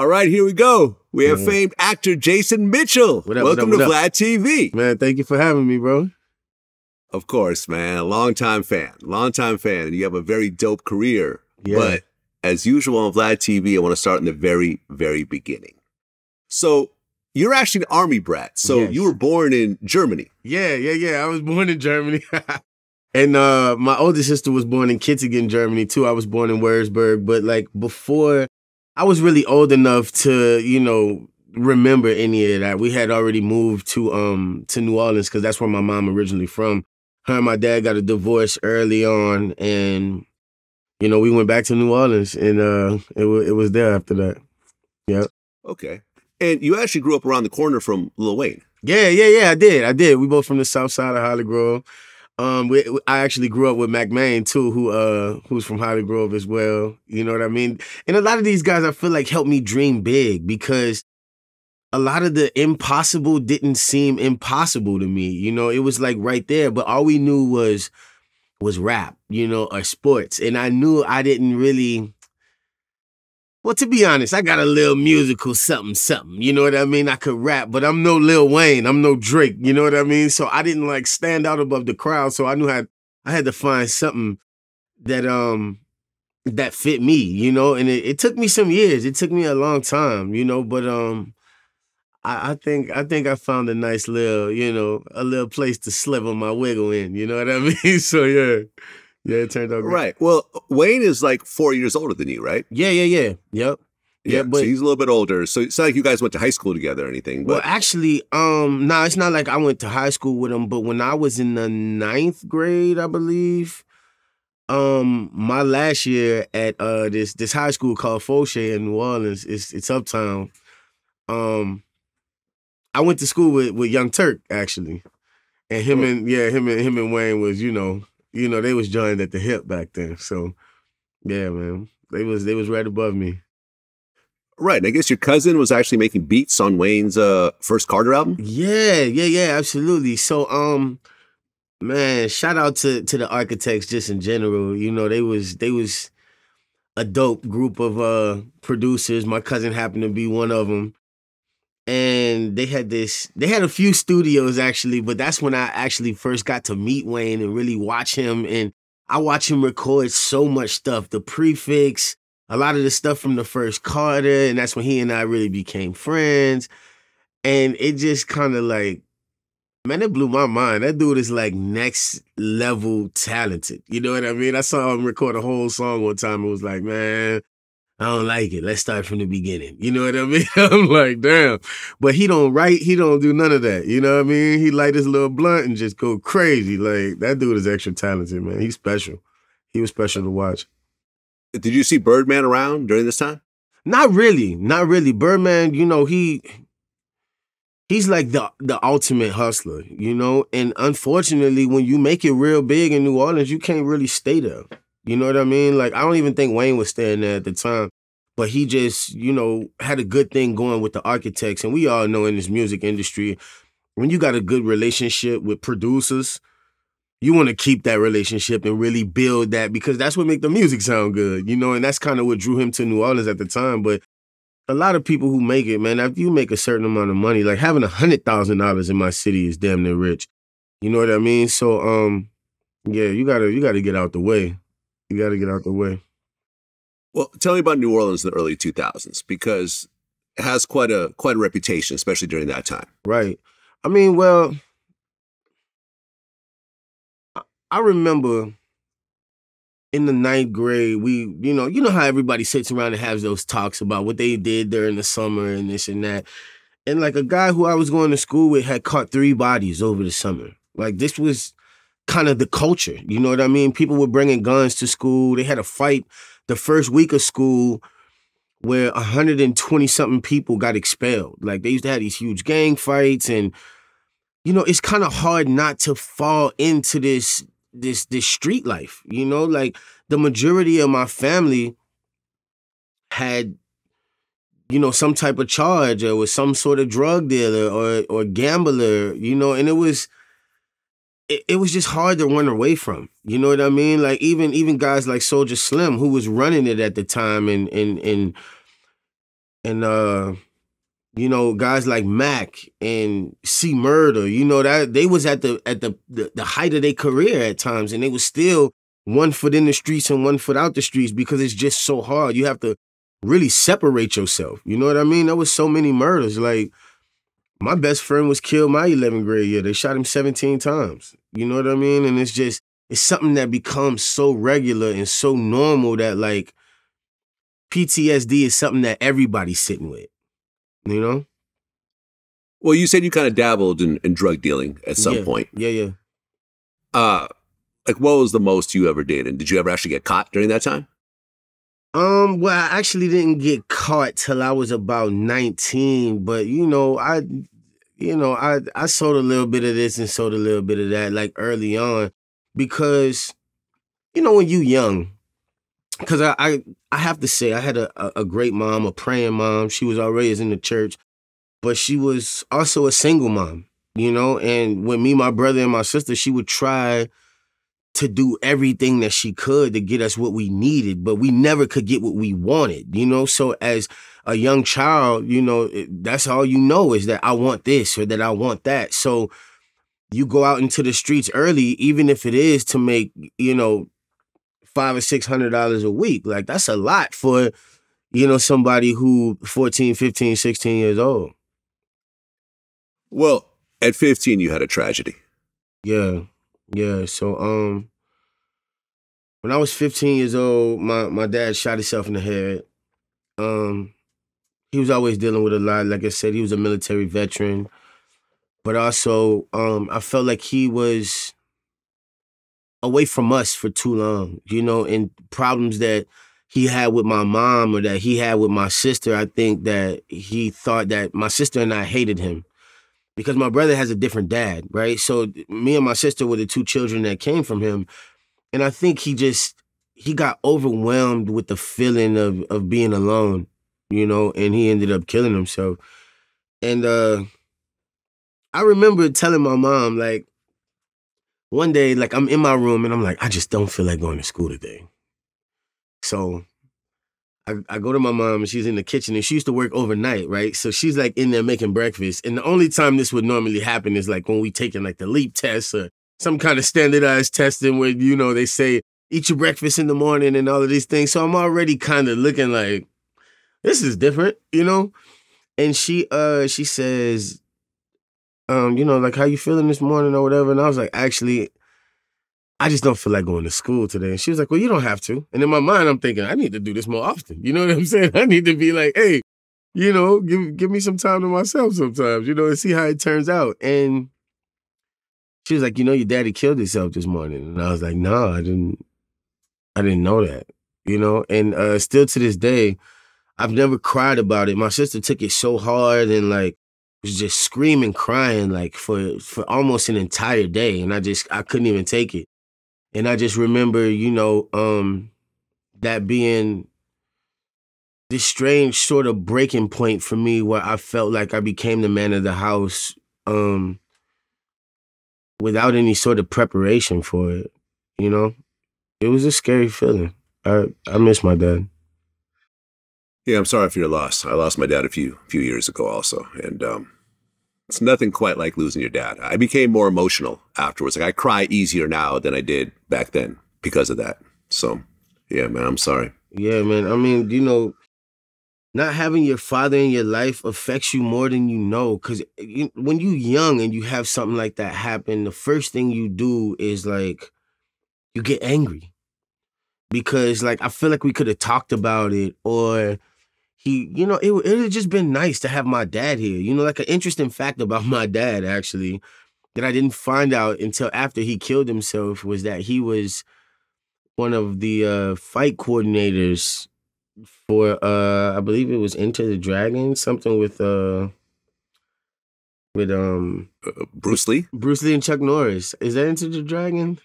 All right, here we go. We have famed actor Jason Mitchell. What up, what Welcome up, to what Vlad TV. Man, thank you for having me, bro. Of course, man. Longtime fan. Longtime fan. And you have a very dope career. Yeah. But as usual on Vlad TV, I want to start in the very, very beginning. So you're actually an army brat. So Yes. you were born in Germany. Yeah, yeah, yeah. I was born in Germany. and uh my older sister was born in Kitzingen, Germany too. I was born in Würzburg, but like before I was really old enough to, you know, remember any of that. We had already moved to um to New Orleans cuz that's where my mom originally from. Her and my dad got a divorce early on and you know, we went back to New Orleans and uh it was it was there after that. Yeah. Okay. And you actually grew up around the corner from Lil Wayne. Yeah, yeah, yeah. I did. I did. We both from the south side of Holly Grove. Um, we, I actually grew up with Mack Maine too, who uh who's from Holly Grove as well. You know what I mean? And a lot of these guys, I feel like helped me dream big because a lot of the impossible didn't seem impossible to me. You know, it was like right there, but all we knew was was rap, you know, or sports, and I knew I didn't really. Well, to be honest, I got a little musical something, something. You know what I mean? I could rap, but I'm no Lil Wayne. I'm no Drake. You know what I mean? So I didn't like stand out above the crowd. So I knew I I had to find something that um that fit me. You know, and it, it took me some years. It took me a long time. You know, but um. I, I think I think I found a nice little, you know, a little place to sliver my wiggle in. You know what I mean? So yeah, yeah, it turned out great. Right. Well, Wayne is like four years older than you, right? Yeah, yeah, yeah, yep. Yeah, but- so he's a little bit older. So it's not like you guys went to high school together or anything. Well, actually, um, no, it's not like I went to high school with him, but when I was in the ninth grade, I believe, um, my last year at uh this this high school called Fortier in New Orleans, it's it's uptown. Um, I went to school with with Young Turk actually, and him Oh. and yeah, him and him and Wayne was you know you know they was joined at the hip back then, so yeah, man, they was they was right above me. right. And I guess your cousin was actually making beats on Wayne's uh, first Carter album. Yeah, yeah, yeah, absolutely. So, um, man, shout out to to the architects just in general. You know, they was they was a dope group of uh producers. My cousin happened to be one of them. And they had this, they had a few studios actually, but that's when I actually first got to meet Wayne and really watch him. And I watch him record so much stuff, the prefix, a lot of the stuff from the first Carter. And that's when he and I really became friends. And it just kind of like, man, it blew my mind. That dude is like next level talented. You know what I mean? I saw him record a whole song one time. It was like, man, I don't like it. Let's start from the beginning. You know what I mean? I'm like, damn. But he don't write. He don't do none of that. You know what I mean? He light his little blunt and just go crazy. Like that dude is extra talented, man. He's special. He was special to watch. Did you see Birdman around during this time? Not really, not really. Birdman, you know, he he's like the the ultimate hustler, you know. And unfortunately, when you make it real big in New Orleans, you can't really stay there. You know what I mean? Like I don't even think Wayne was staying there at the time, but he just, you know, had a good thing going with the architects. And we all know in this music industry, when you got a good relationship with producers, you want to keep that relationship and really build that because that's what make the music sound good, you know, and that's kind of what drew him to New Orleans at the time. But a lot of people who make it, man, after you make a certain amount of money, like having a hundred thousand dollars in my city is damn near rich. You know what I mean? So um yeah, you gotta you gotta get out the way. You gotta get out the way. Well, tell me about New Orleans in the early 2000s because it has quite a quite a reputation, especially during that time. Right. I mean, well, I- I remember in the ninth grade, we, you know, you know how everybody sits around and has those talks about what they did during the summer and this and that. And like a guy who I was going to school with had caught three bodies over the summer. Like this was kind of the culture. You know what I mean? People were bringing guns to school. They had a fight the first week of school where 120 something people got expelled. Like they used to have these huge gang fights and you know, it's kind of hard not to fall into this this this street life. You know, like the majority of my family had you know some type of charge or was some sort of drug dealer or or gambler, you know, and it was it, it was just hard to run away from. You know what I mean? Like even even guys like Soulja Slim, who was running it at the time, and and and and uh you know guys like Mac and C Murder, you know that they was at the at the, the the height of their career at times, and they was still one foot in the streets and one foot out the streets because it's just so hard. You have to really separate yourself. You know what I mean? There was so many murders. Like my best friend was killed my 11th grade year. They shot him 17 times. You know what I mean? And it's just it's something that becomes so regular and so normal that like PTSD is something that everybody's sitting with. You know? Well, you said you kind of dabbled in, in drug dealing at some yeah. point. Yeah, yeah. Uh, like what was the most you ever did? And did you ever actually get caught during that time? Um, well, I actually didn't get caught till I was about 19, but you know, I you know, I I sold a little bit of this and sold a little bit of that like early on because you know when you young because I, I I have to say I had a, a great mom, a praying mom. She was always in the church, but she was also a single mom, you know. And with me, my brother, and my sister, she would try to do everything that she could to get us what we needed, but we never could get what we wanted, you know? So as a young child, you know, that's all you know is that I want this or that I want that. So you go out into the streets early, even if it is to make, you know, five or six hundred dollars a week. Like that's a lot for, you know, somebody who 14, 15, 16 years old. Well, at 15 you had a tragedy. Yeah. Yeah, so um when I was 15 years old, my my dad shot himself in the head. Um he was always dealing with a lot. Like I said, he was a military veteran. But also, um, I felt like he was away from us for too long, you know, and problems that he had with my mom or that he had with my sister, I think that he thought that my sister and I hated him because my brother has a different dad, right? So me and my sister were the two children that came from him. And I think he just he got overwhelmed with the feeling of of being alone, you know, and he ended up killing himself. And uh I remember telling my mom like one day like I'm in my room and I'm like I just don't feel like going to school today. So I, I go to my mom and she's in the kitchen and she used to work overnight, right? So she's like in there making breakfast. And the only time this would normally happen is like when we taking like the LEAP test or some kind of standardized testing where, you know, they say eat your breakfast in the morning and all of these things. So I'm already kind of looking like, this is different, you know? And she uh she says, um, you know, like how you feeling this morning or whatever. And I was like, actually, I just don't feel like going to school today. And she was like, Well, you don't have to. And in my mind, I'm thinking, I need to do this more often. You know what I'm saying? I need to be like, hey, you know, give give me some time to myself sometimes, you know, and see how it turns out. And she was like, you know, your daddy killed himself this morning. And I was like, no, I didn't I didn't know that. You know, and uh still to this day, I've never cried about it. My sister took it so hard and like was just screaming, crying like for for almost an entire day. And I just I couldn't even take it. And I just remember, you know, um, that being this strange sort of breaking point for me where I felt like I became the man of the house um, without any sort of preparation for it. You know, it was a scary feeling. I I miss my dad. Yeah, I'm sorry for your loss. I lost my dad a few few years ago also, and um, it's nothing quite like losing your dad. I became more emotional afterwards. Like I cry easier now than I did back then because of that. So, yeah, man, I'm sorry. Yeah, man. I mean, you know, not having your father in your life affects you more than you know. Because when you young and you have something like that happen, the first thing you do is like you get angry because, like, I feel like we could have talked about it or he, you know, it it would just been nice to have my dad here. You know, like an interesting fact about my dad actually that I didn't find out until after he killed himself was that he was one of the uh, fight coordinators for uh I believe it was Enter the Dragon, something with uh with um uh, Bruce Lee, Bruce Lee and Chuck Norris. Is that Enter the Dragon?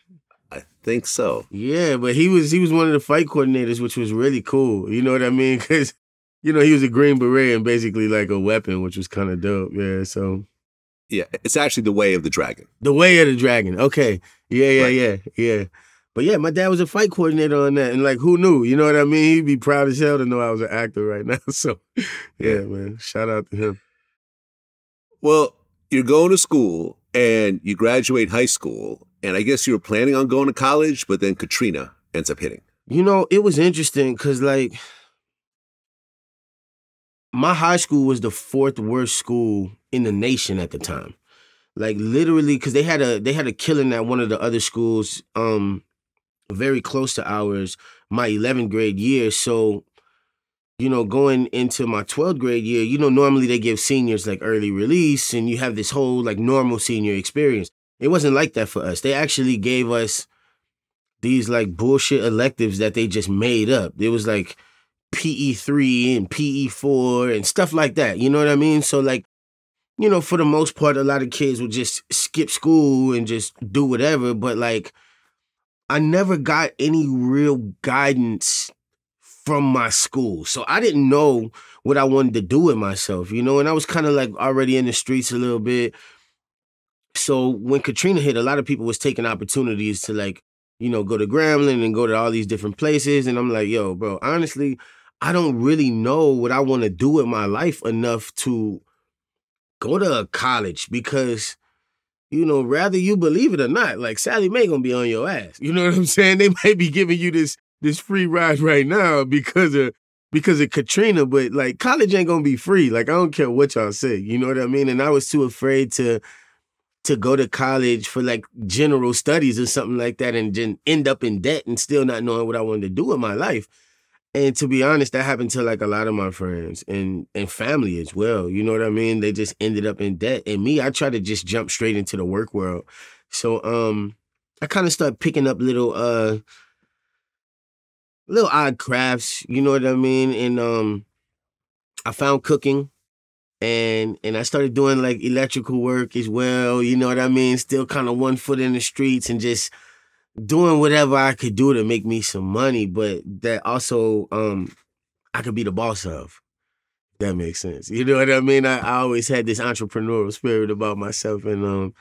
I think so. Yeah, but he was he was one of the fight coordinators, which was really cool. You know what I mean? Because you know, he was a green beret and basically like a weapon, which was kind of dope. Yeah, so yeah, it's actually the way of the dragon. The way of the dragon. Okay. Yeah, yeah, right. yeah, yeah. but yeah, my dad was a fight coordinator on that, and like, who knew? You know what I mean? He'd be proud as hell to know I was an actor right now. So, yeah, man, shout out to him. Well, you're going to school and you graduate high school, and I guess you were planning on going to college, but then Katrina ends up hitting. You know, it was interesting because like my high school was the fourth worst school in the nation at the time. Like literally, because they had a they had a killing at one of the other schools, um, very close to ours, my 11th grade year. So, you know, going into my 12th grade year, you know, normally they give seniors like early release and you have this whole like normal senior experience. It wasn't like that for us. They actually gave us these like bullshit electives that they just made up. It was like PE3 and PE4 and stuff like that. You know what I mean? So like, you know, for the most part, a lot of kids would just skip school and just do whatever. But like, I never got any real guidance from my school. So I didn't know what I wanted to do with myself, you know, and I was kind of like already in the streets a little bit. So when Katrina hit, a lot of people was taking opportunities to like, you know, go to Grambling and go to all these different places. And I'm like, yo, bro, honestly, I don't really know what I want to do with my life enough to go to college because you know, rather you believe it or not, like Sallie Mae gonna be on your ass. You know what I'm saying? They might be giving you this this free ride right now because of because of Katrina, but like college ain't gonna be free. Like I don't care what y'all say. You know what I mean? And I was too afraid to to go to college for like general studies or something like that and then end up in debt and still not knowing what I wanted to do with my life. And to be honest, that happened to like a lot of my friends and and family as well. You know what I mean? They just ended up in debt. And me, I try to just jump straight into the work world. So um I kind of started picking up little uh little odd crafts, you know what I mean? And um I found cooking and and I started doing like electrical work as well, you know what I mean? Still kind of one foot in the streets and just doing whatever I could do to make me some money, but that also um I could be the boss of. That makes sense. You know what I mean? I, I always had this entrepreneurial spirit about myself and um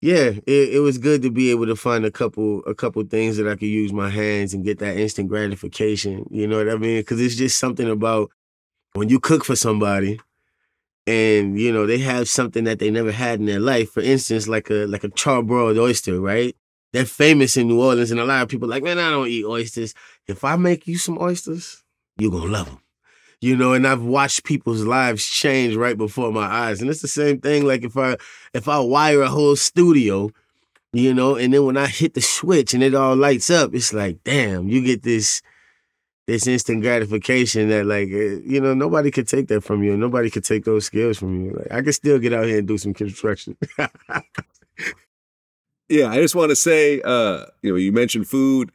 yeah, it, it was good to be able to find a couple a couple things that I could use my hands and get that instant gratification. You know what I mean? Cuz it's just something about when you cook for somebody and you know they have something that they never had in their life. For instance, like a like a charbroiled oyster, right? They're famous in New Orleans, and a lot of people like, man, I don't eat oysters. If I make you some oysters, you're gonna love them. You know, and I've watched people's lives change right before my eyes. And it's the same thing. Like if I if I wire a whole studio, you know, and then when I hit the switch and it all lights up, it's like, damn, you get this this instant gratification that like eh, you know nobody could take that from you nobody could take those skills from you like i could still get out here and do some construction Yeah, I just want to say, uh, you know, you mentioned food.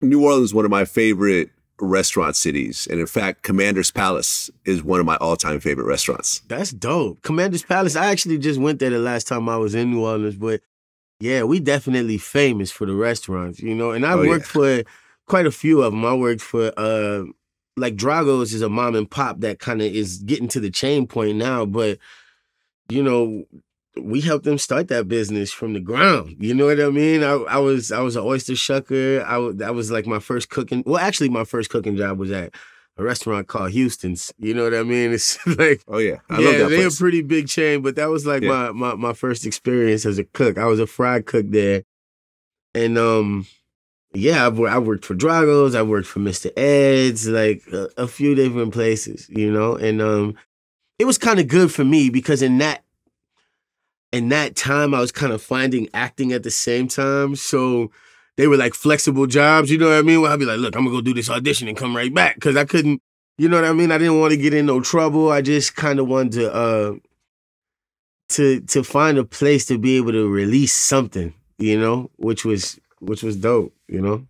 New Orleans is one of my favorite restaurant cities. And in fact, Commander's Palace is one of my all time favorite restaurants. That's dope. Commander's Palace, I actually just went there the last time I was in New Orleans, but yeah, we definitely famous for the restaurants, you know. And I oh, worked yeah. for quite a few of them. I worked for, uh, like Drago's is a mom and pop that kind of is getting to the chain point now, but you know, we helped them start that business from the ground. You know what I mean? I, I was I was an oyster shucker. I that was like my first cooking. Well, actually, my first cooking job was at a restaurant called Houston's. You know what I mean? It's like oh yeah, I yeah, they're a pretty big chain, but that was like yeah. my, my my first experience as a cook. I was a fried cook there, and um. Yeah, I've, I worked for Drago's. I worked for Mr. Ed's, like a, a few different places, you know. And um, it was kind of good for me because in that in that time I was kind of finding acting at the same time. So they were like flexible jobs, you know what I mean? Where I'd be like, look, I'm gonna go do this audition and come right back. Cause I couldn't, you know what I mean? I didn't want to get in no trouble. I just kind of wanted to uh to to find a place to be able to release something, you know, which was which was dope, you know.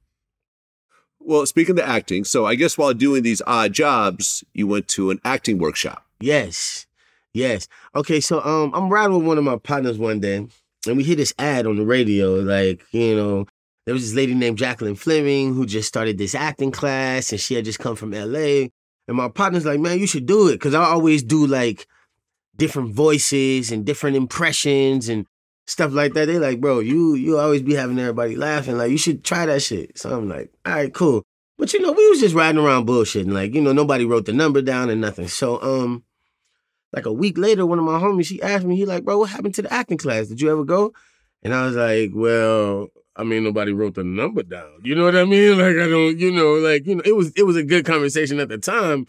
Well, speaking of acting, so I guess while doing these odd jobs, you went to an acting workshop. Yes. Yes. Okay, so um I'm riding with one of my partners one day and we hear this ad on the radio, like, you know, there was this lady named Jacqueline Fleming who just started this acting class and she had just come from LA. And my partner's like, man, you should do it. Cause I always do like different voices and different impressions and stuff like that. They like, bro, you you always be having everybody laughing. Like, you should try that shit. So I'm like, all right, cool. But you know, we was just riding around bullshitting. Like, you know, nobody wrote the number down and nothing. So um, like a week later, one of my homies, she asked me, he like, bro, what happened to the acting class? Did you ever go? And I was like, well, I mean, nobody wrote the number down. You know what I mean? Like, I don't, you know, like, you know, it was it was a good conversation at the time,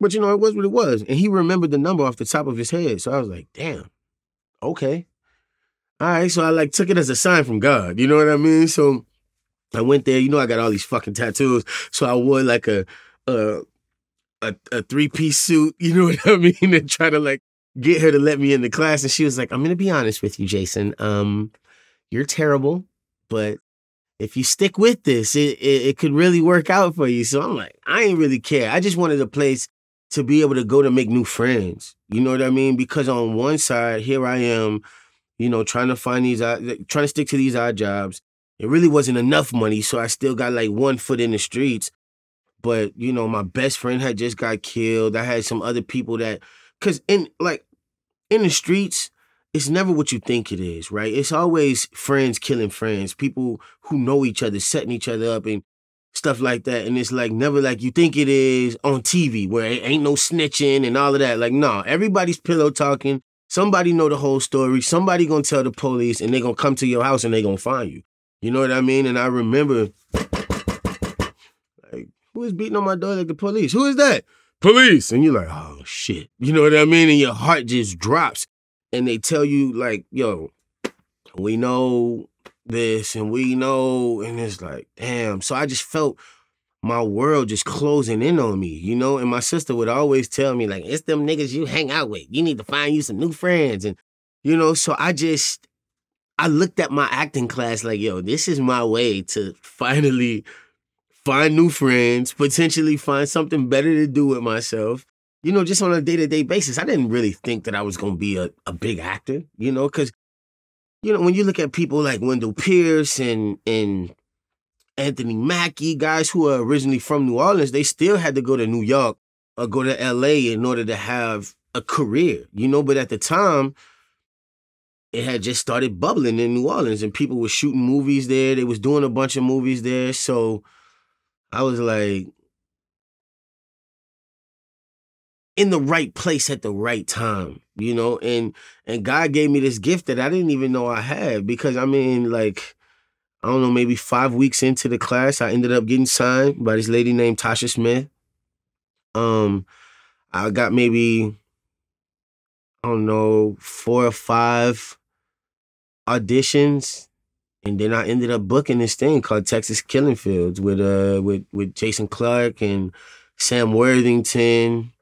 but you know, it was what it was. And he remembered the number off the top of his head. So I was like, damn, okay. All right. So I like took it as a sign from God. You know what I mean? So I went there, you know, I got all these fucking tattoos. So I wore like a a a, a three piece suit, you know what I mean? And try to like get her to let me in the class. And she was like, I'm gonna be honest with you, Jason. Um, you're terrible but if you stick with this, it, it, it could really work out for you. So I'm like, I ain't really care. I just wanted a place to be able to go to make new friends. You know what I mean? Because on one side, here I am, you know, trying to find these, trying to stick to these odd jobs. It really wasn't enough money, so I still got like one foot in the streets. But you know, my best friend had just got killed. I had some other people that, cause in like in the streets, it's never what you think it is, right? It's always friends killing friends, people who know each other, setting each other up and stuff like that. And it's like never like you think it is on TV where it ain't no snitching and all of that. Like, no, everybody's pillow talking. Somebody know the whole story. Somebody gonna tell the police and they gonna come to your house and they gonna find you. You know what I mean? And I remember who is beating on my door like the police? Who is that? Police. And you're like, oh shit. You know what I mean? And your heart just drops and they tell you like, yo, we know this and we know, and it's like, damn. So I just felt my world just closing in on me, you know? And my sister would always tell me, like, it's them niggas you hang out with. You need to find you some new friends. And, you know, so I just I looked at my acting class like, yo, this is my way to finally find new friends, potentially find something better to do with myself, you know, just on a day to day basis, I didn't really think that I was going to be a, a big actor, you know, because, you know, when you look at people like Wendell Pierce and, and Anthony Mackie, guys who are originally from New Orleans, they still had to go to New York or go to LA in order to have a career, you know, but at the time, it had just started bubbling in New Orleans and people were shooting movies there. They was doing a bunch of movies there. So I was like, in the right place at the right time, you know, and and God gave me this gift that I didn't even know I had because I mean, like, I don't know, maybe five weeks into the class, I ended up getting signed by this lady named Tasha Smith. Um, I got maybe I don't know four or five auditions, and then I ended up booking this thing called Texas Killing Fields with uh with with Jason Clarke and Sam Worthington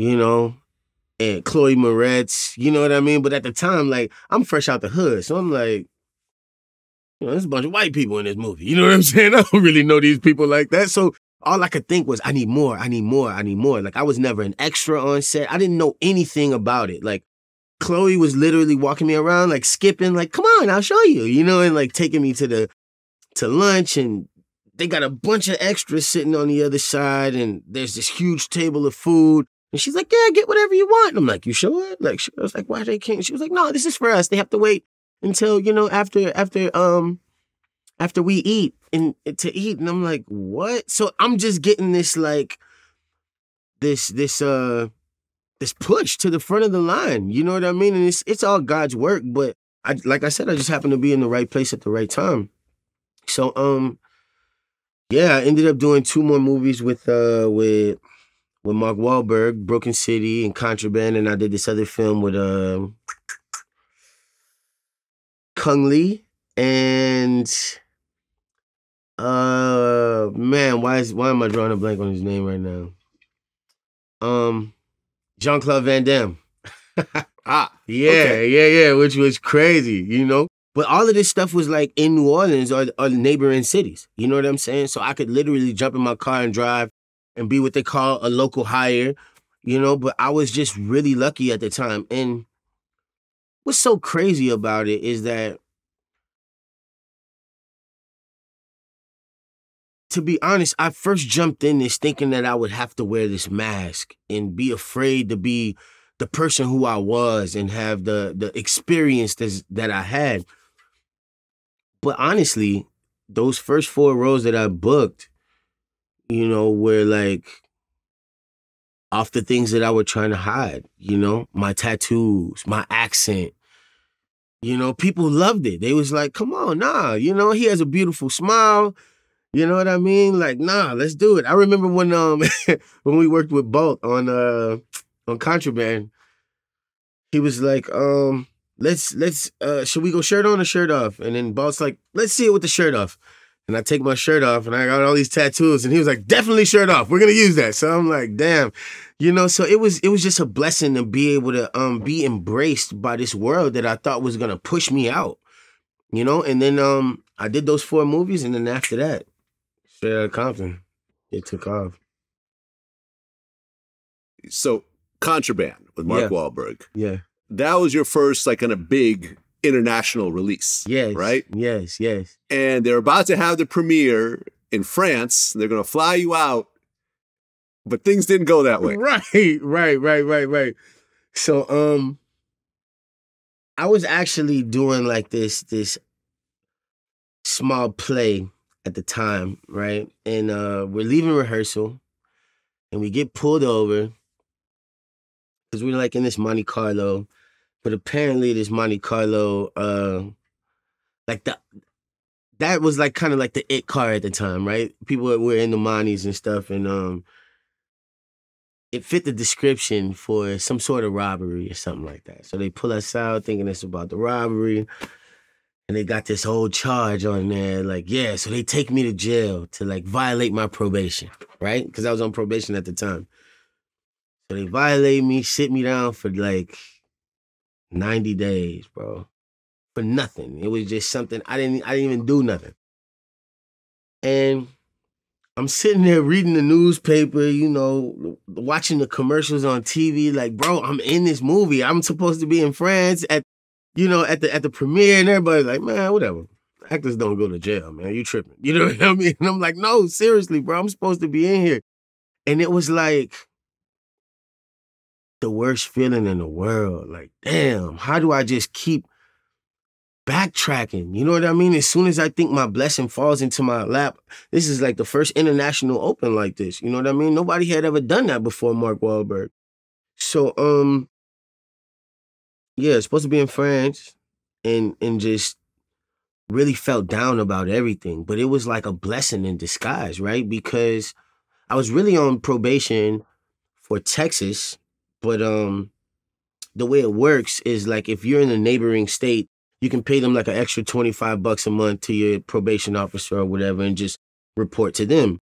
you know, and Chloe Moretz, you know what I mean? But at the time, like, I'm fresh out the hood. So I'm like, you know, there's a bunch of white people in this movie. You know what I'm saying? I don't really know these people like that. So all I could think was, I need more, I need more, I need more. Like, I was never an extra on set. I didn't know anything about it. Like, Chloe was literally walking me around, like skipping, like, come on, I'll show you, you know, and like taking me to the to lunch and they got a bunch of extras sitting on the other side and there's this huge table of food and she's like, yeah, get whatever you want. And I'm like, you sure? Like, she was like, why they can't? She was like, no, this is for us. They have to wait until, you know, after, after, um, after we eat and to eat. And I'm like, what? So I'm just getting this, like, this, this, uh, this push to the front of the line. You know what I mean? And it's, it's all God's work. But I, like I said, I just happened to be in the right place at the right time. So, um, yeah, I ended up doing two more movies with, uh, with, with Mark Wahlberg, Broken City, and Contraband, and I did this other film with uh, Cung Le and uh man, why is why am I drawing a blank on his name right now? Um, Jean Claude Van Damme. ah, yeah, okay. yeah, yeah, which was crazy, you know. But all of this stuff was like in New Orleans or, or neighboring cities. You know what I'm saying? So I could literally jump in my car and drive and be what they call a local hire, you know, but I was just really lucky at the time. And what's so crazy about it is that to be honest, I first jumped in this thinking that I would have to wear this mask and be afraid to be the person who I was and have the the experience that I had. But honestly, those first four roles that I booked, you know, were like off the things that I were trying to hide, you know, my tattoos, my accent. You know, people loved it. They was like, come on, nah, you know, he has a beautiful smile. You know what I mean? Like, nah, let's do it. I remember when um when we worked with Bolt on uh on contraband, he was like, um, let's let's uh should we go shirt on or shirt off? And then Bolt's like, let's see it with the shirt off. And I take my shirt off and I got all these tattoos. And he was like, definitely shirt off. We're gonna use that. So I'm like, damn. You know, so it was it was just a blessing to be able to um be embraced by this world that I thought was gonna push me out. You know, and then um I did those four movies and then after that, of Compton, it took off. So Contraband with Mark Yeah. Wahlberg. Yeah. That was your first like kind of big international release. Yes. Right? Yes, yes. And they're about to have the premiere in France. They're gonna fly you out. But things didn't go that way. Right, right, right, right, right. So um I was actually doing like this this small play at the time, right? And uh we're leaving rehearsal and we get pulled over because we're like in this Monte Carlo. But apparently this Monte Carlo uh like the that was like kind of like the it car at the time, right? People were in the Montes and stuff and um it fit the description for some sort of robbery or something like that. So they pull us out thinking it's about the robbery. And they got this whole charge on there, like, yeah, so they take me to jail to like violate my probation, right? Because I was on probation at the time. So they violate me, sit me down for like 90 days, bro. For nothing. It was just something I didn't I didn't even do nothing. And I'm sitting there reading the newspaper, you know, watching the commercials on TV. Like, bro, I'm in this movie. I'm supposed to be in France at, you know, at the at the premiere, and everybody's like, man, whatever. Actors don't go to jail, man. You tripping? You know what I mean? And I'm like, no, seriously, bro. I'm supposed to be in here, and it was like the worst feeling in the world. Like, damn, how do I just keep backtracking? You know what I mean? As soon as I think my blessing falls into my lap, this is like the first international open like this. You know what I mean? Nobody had ever done that before Mark Wahlberg. So um yeah, supposed to be in France and and just really felt down about everything. But it was like a blessing in disguise, right? Because I was really on probation for Texas, but um the way it works is like if you're in a neighboring state, you can pay them like an extra 25 bucks a month to your probation officer or whatever and just report to them.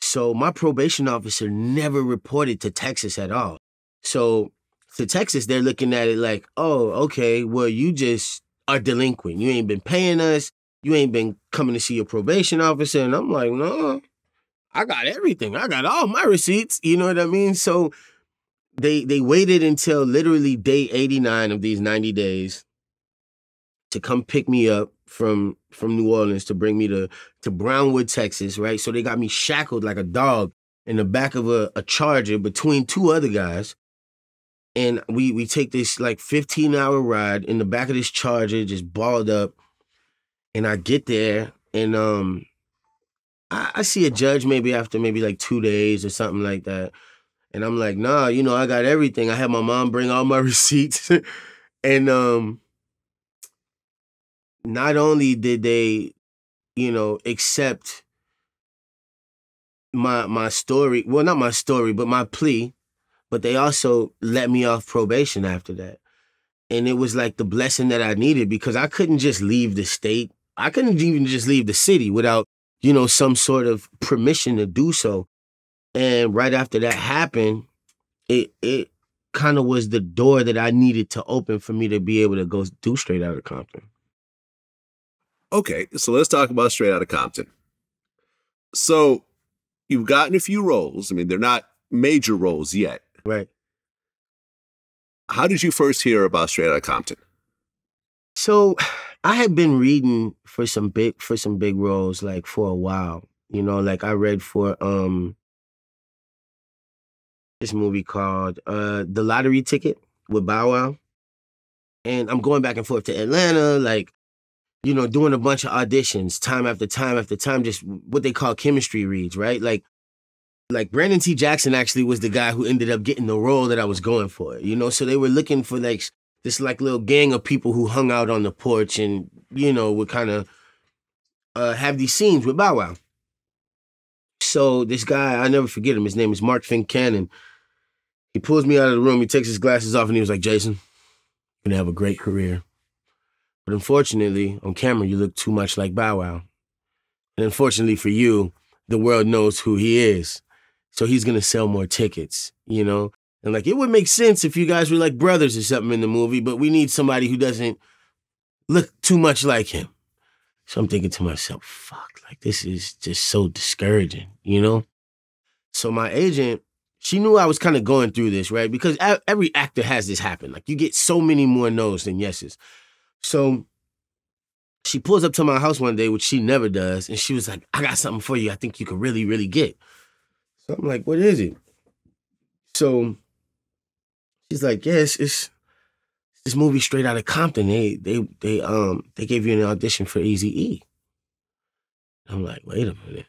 So my probation officer never reported to Texas at all. So to Texas, they're looking at it like, oh, okay, well, you just are delinquent. You ain't been paying us. You ain't been coming to see your probation officer. And I'm like, no, I got everything. I got all my receipts. You know what I mean? So they they waited until literally day 89 of these 90 days to come pick me up from from New Orleans to bring me to to Brownwood, Texas, right? So they got me shackled like a dog in the back of a, a charger between two other guys. And we we take this like 15 hour ride in the back of this charger, just balled up. And I get there and um I, I see a judge maybe after maybe like two days or something like that. And I'm like, nah, you know, I got everything. I had my mom bring all my receipts. and um not only did they, you know, accept my my story, well, not my story, but my plea, but they also let me off probation after that. And it was like the blessing that I needed because I couldn't just leave the state. I couldn't even just leave the city without, you know, some sort of permission to do so. And right after that happened, it it kind of was the door that I needed to open for me to be able to go do straight out of Compton. Okay, so let's talk about Straight out of Compton. So you've gotten a few roles. I mean, they're not major roles yet. Right. How did you first hear about Straight Outta Compton? So I had been reading for some big for some big roles like for a while. You know, like I read for um this movie called uh The Lottery Ticket with Bow Wow. And I'm going back and forth to Atlanta, like, you know, doing a bunch of auditions time after time after time, just what they call chemistry reads, right? Like like Brandon T. Jackson actually was the guy who ended up getting the role that I was going for, you know? So they were looking for like this like little gang of people who hung out on the porch and, you know, would kind of uh, have these scenes with Bow Wow. So this guy, I never forget him. His name is Mark Fincannon. He pulls me out of the room. He takes his glasses off and he was like, Jason, you're gonna have a great career. But unfortunately, on camera, you look too much like Bow Wow. And unfortunately for you, the world knows who he is. So he's gonna sell more tickets, you know? And like it would make sense if you guys were like brothers or something in the movie, but we need somebody who doesn't look too much like him. So I'm thinking to myself, fuck, like this is just so discouraging, you know? So my agent, she knew I was kind of going through this, right? Because every actor has this happen. Like you get so many more no's than yeses. So she pulls up to my house one day, which she never does, and she was like, I got something for you I think you could really, really get. I'm like, what is it? So she's like, yes, yeah, it's, it's this movie straight out of Compton. They they they um they gave you an audition for Easy E. I'm like, wait a minute.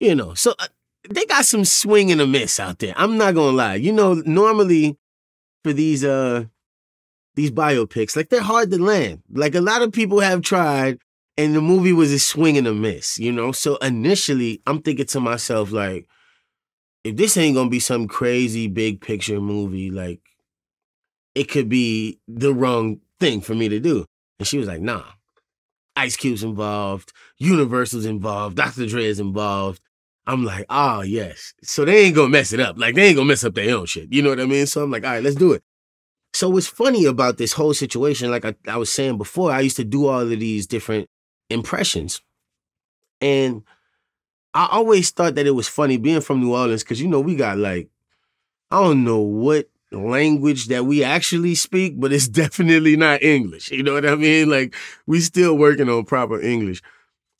You know, so uh, they got some swing and a miss out there. I'm not gonna lie. You know, normally for these uh these biopics, like they're hard to land. Like a lot of people have tried, and the movie was a swing and a miss. You know, so initially I'm thinking to myself like, if this ain't gonna be some crazy big picture movie, like it could be the wrong thing for me to do. And she was like, nah. Ice Cube's involved, Universal's involved, Dr. Dre is involved. I'm like, oh yes. So they ain't gonna mess it up. Like they ain't gonna mess up their own shit. You know what I mean? So I'm like, all right, let's do it. So what's funny about this whole situation, like I, I was saying before, I used to do all of these different impressions. And I always thought that it was funny being from New Orleans, because you know, we got like, I don't know what language that we actually speak, but it's definitely not English. You know what I mean? Like we still working on proper English.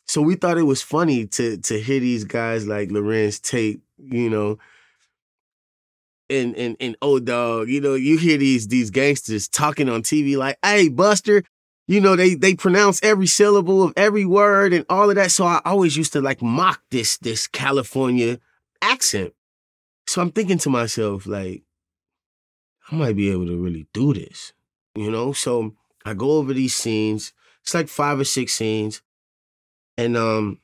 So we thought it was funny to to hear these guys like Larenz Tate, you know, and and and O-Dog, you know, you hear these these gangsters talking on TV like, "Hey, Buster," you know, they they pronounce every syllable of every word and all of that. So I always used to like mock this this California accent. So I'm thinking to myself like, I might be able to really do this, you know? So I go over these scenes. It's like five or six scenes. And um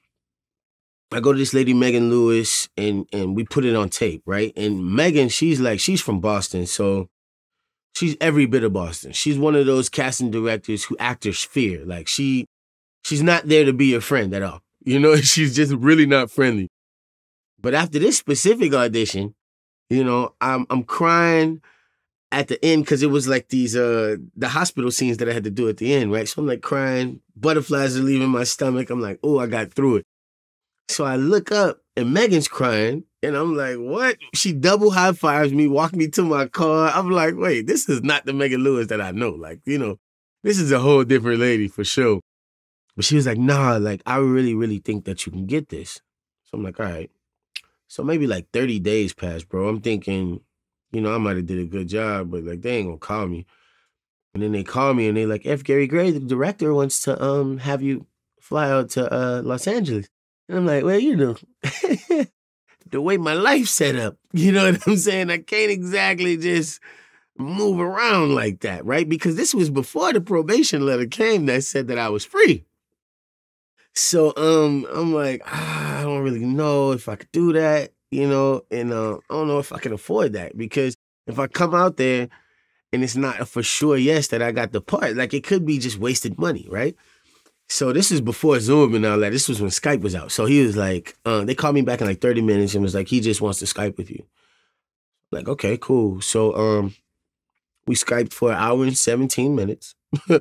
I go to this lady Megan Lewis and and we put it on tape, right? And Megan, she's like she's from Boston, so she's every bit of Boston. She's one of those casting directors who actors fear. Like she she's not there to be your friend at all. You know, she's just really not friendly. But after this specific audition, you know, I'm I'm crying at the end because it was like these uh the hospital scenes that I had to do at the end, right? So I'm like crying, butterflies are leaving my stomach. I'm like, oh, I got through it. So I look up and Megan's crying, and I'm like, what? She double high fives me, walk me to my car. I'm like, wait, this is not the Megan Lewis that I know. Like, you know, this is a whole different lady for sure. But she was like, nah, like I really, really think that you can get this. So I'm like, all right. So maybe like 30 days passed, bro. I'm thinking, you know, I might have did a good job, but like they ain't gonna call me. And then they call me and they like, F. Gary Gray, the director wants to um have you fly out to uh Los Angeles. And I'm like, well, you know, the way my life's set up, you know what I'm saying? I can't exactly just move around like that, right? Because this was before the probation letter came that said that I was free. So um I'm like, ah, I don't really know if I could do that you know, and uh, I don't know if I can afford that because if I come out there and it's not a for sure yes that I got the part, like it could be just wasted money, right? So this is before Zoom and all that. This was when Skype was out. So he was like, uh, they called me back in like 30 minutes and was like, he just wants to Skype with you. Like, okay, cool. So um we Skyped for an hour and 17 minutes.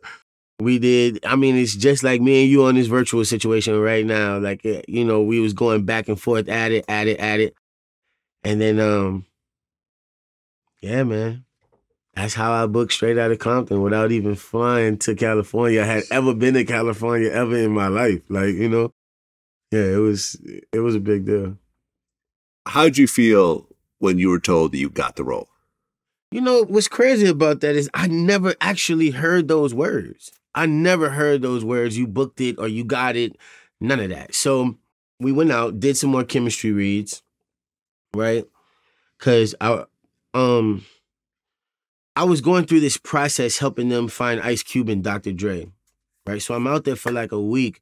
we did i mean it's just like me and you on this virtual situation right now like eh, you know we was going back and forth at it at it at it and then um yeah man that's how i booked straight out of compton without even flying to california i had ever been to california ever in my life like you know yeah it was it was a big deal how'd you feel when you were told that you got the role? You know, what's crazy about that is I never actually heard those words. I never heard those words. You booked it or you got it. None of that. So we went out, did some more chemistry reads, right? Cause I um I was going through this process helping them find Ice Cube and Dr. Dre. Right. So I'm out there for like a week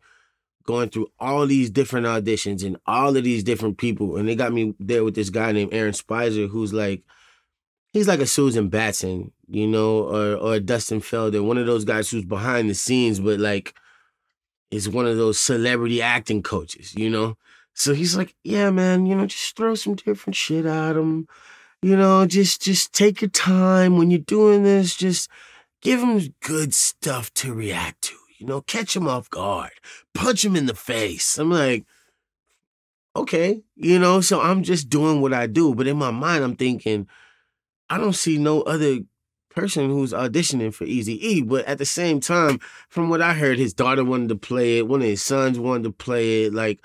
going through all these different auditions and all of these different people. And they got me there with this guy named Aaron Speiser, who's like he's like a Susan Batson, you know, or or a Dustin Felder, one of those guys who's behind the scenes, but like is one of those celebrity acting coaches, you know. So he's like, yeah, man, you know, just throw some different shit at him. You know, just just take your time when you're doing this. Just give him good stuff to react to. You know, catch him off guard, punch him in the face. I'm like, okay, you know. So I'm just doing what I do, but in my mind, I'm thinking I don't see no other person who's auditioning for Easy E. But at the same time, from what I heard, his daughter wanted to play it. One of his sons wanted to play it. Like,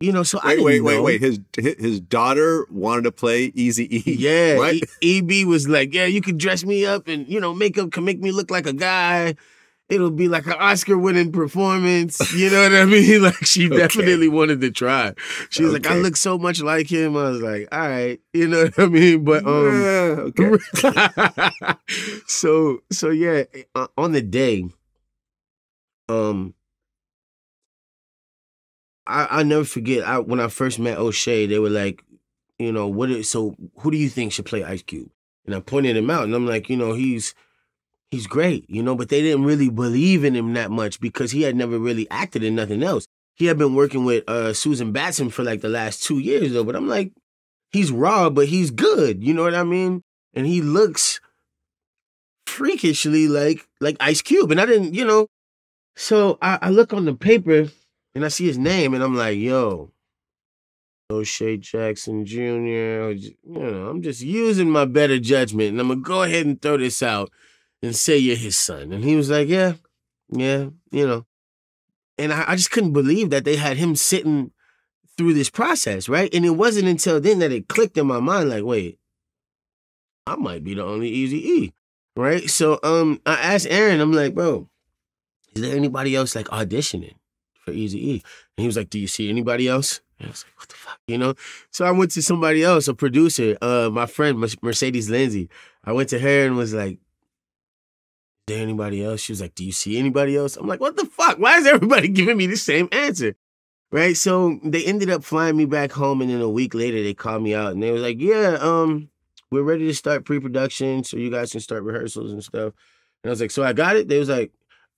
you know, so wait, I wait, know. wait, wait. His his daughter wanted to play Easy E. Yeah? E- EB was like, yeah, you can dress me up and you know, makeup can make me look like a guy. It'll be like an Oscar-winning performance. You know what I mean? Like she Okay. definitely wanted to try. She was like, I look so much like him. I was like, all right, you know what I mean? But um, Yeah, okay. so so yeah, uh, on the day, um, I I never forget. I when I first met O'Shea, they were like, you know, what is so? Who do you think should play Ice Cube? And I pointed him out, and I'm like, you know, he's he's great, you know, but they didn't really believe in him that much because he had never really acted in nothing else. He had been working with uh, Susan Batson for like the last two years though, but I'm like, he's raw, but he's good. You know what I mean? And he looks freakishly like like Ice Cube. And I didn't, you know. So I, I look on the paper and I see his name, and I'm like, yo, O'Shea Jackson Jr. You know, I'm just using my better judgment, and I'm gonna go ahead and throw this out and say you're his son. And he was like, yeah, yeah, you know. And I, I just couldn't believe that they had him sitting through this process, right? And it wasn't until then that it clicked in my mind, like, wait, I might be the only Easy E, right? So, um, I asked Aaron, I'm like, bro, is there anybody else like auditioning for Easy E? And he was like, do you see anybody else? And I was like, what the fuck, you know? So I went to somebody else, a producer, uh, my friend Mercedes Lindsay. I went to her and was like, is there anybody else? She was like, do you see anybody else? I'm like, what the fuck? Why is everybody giving me the same answer? Right. So they ended up flying me back home, and then a week later they called me out and they was like, Yeah, um, we're ready to start pre-production, so you guys can start rehearsals and stuff. And I was like, So I got it? They was like,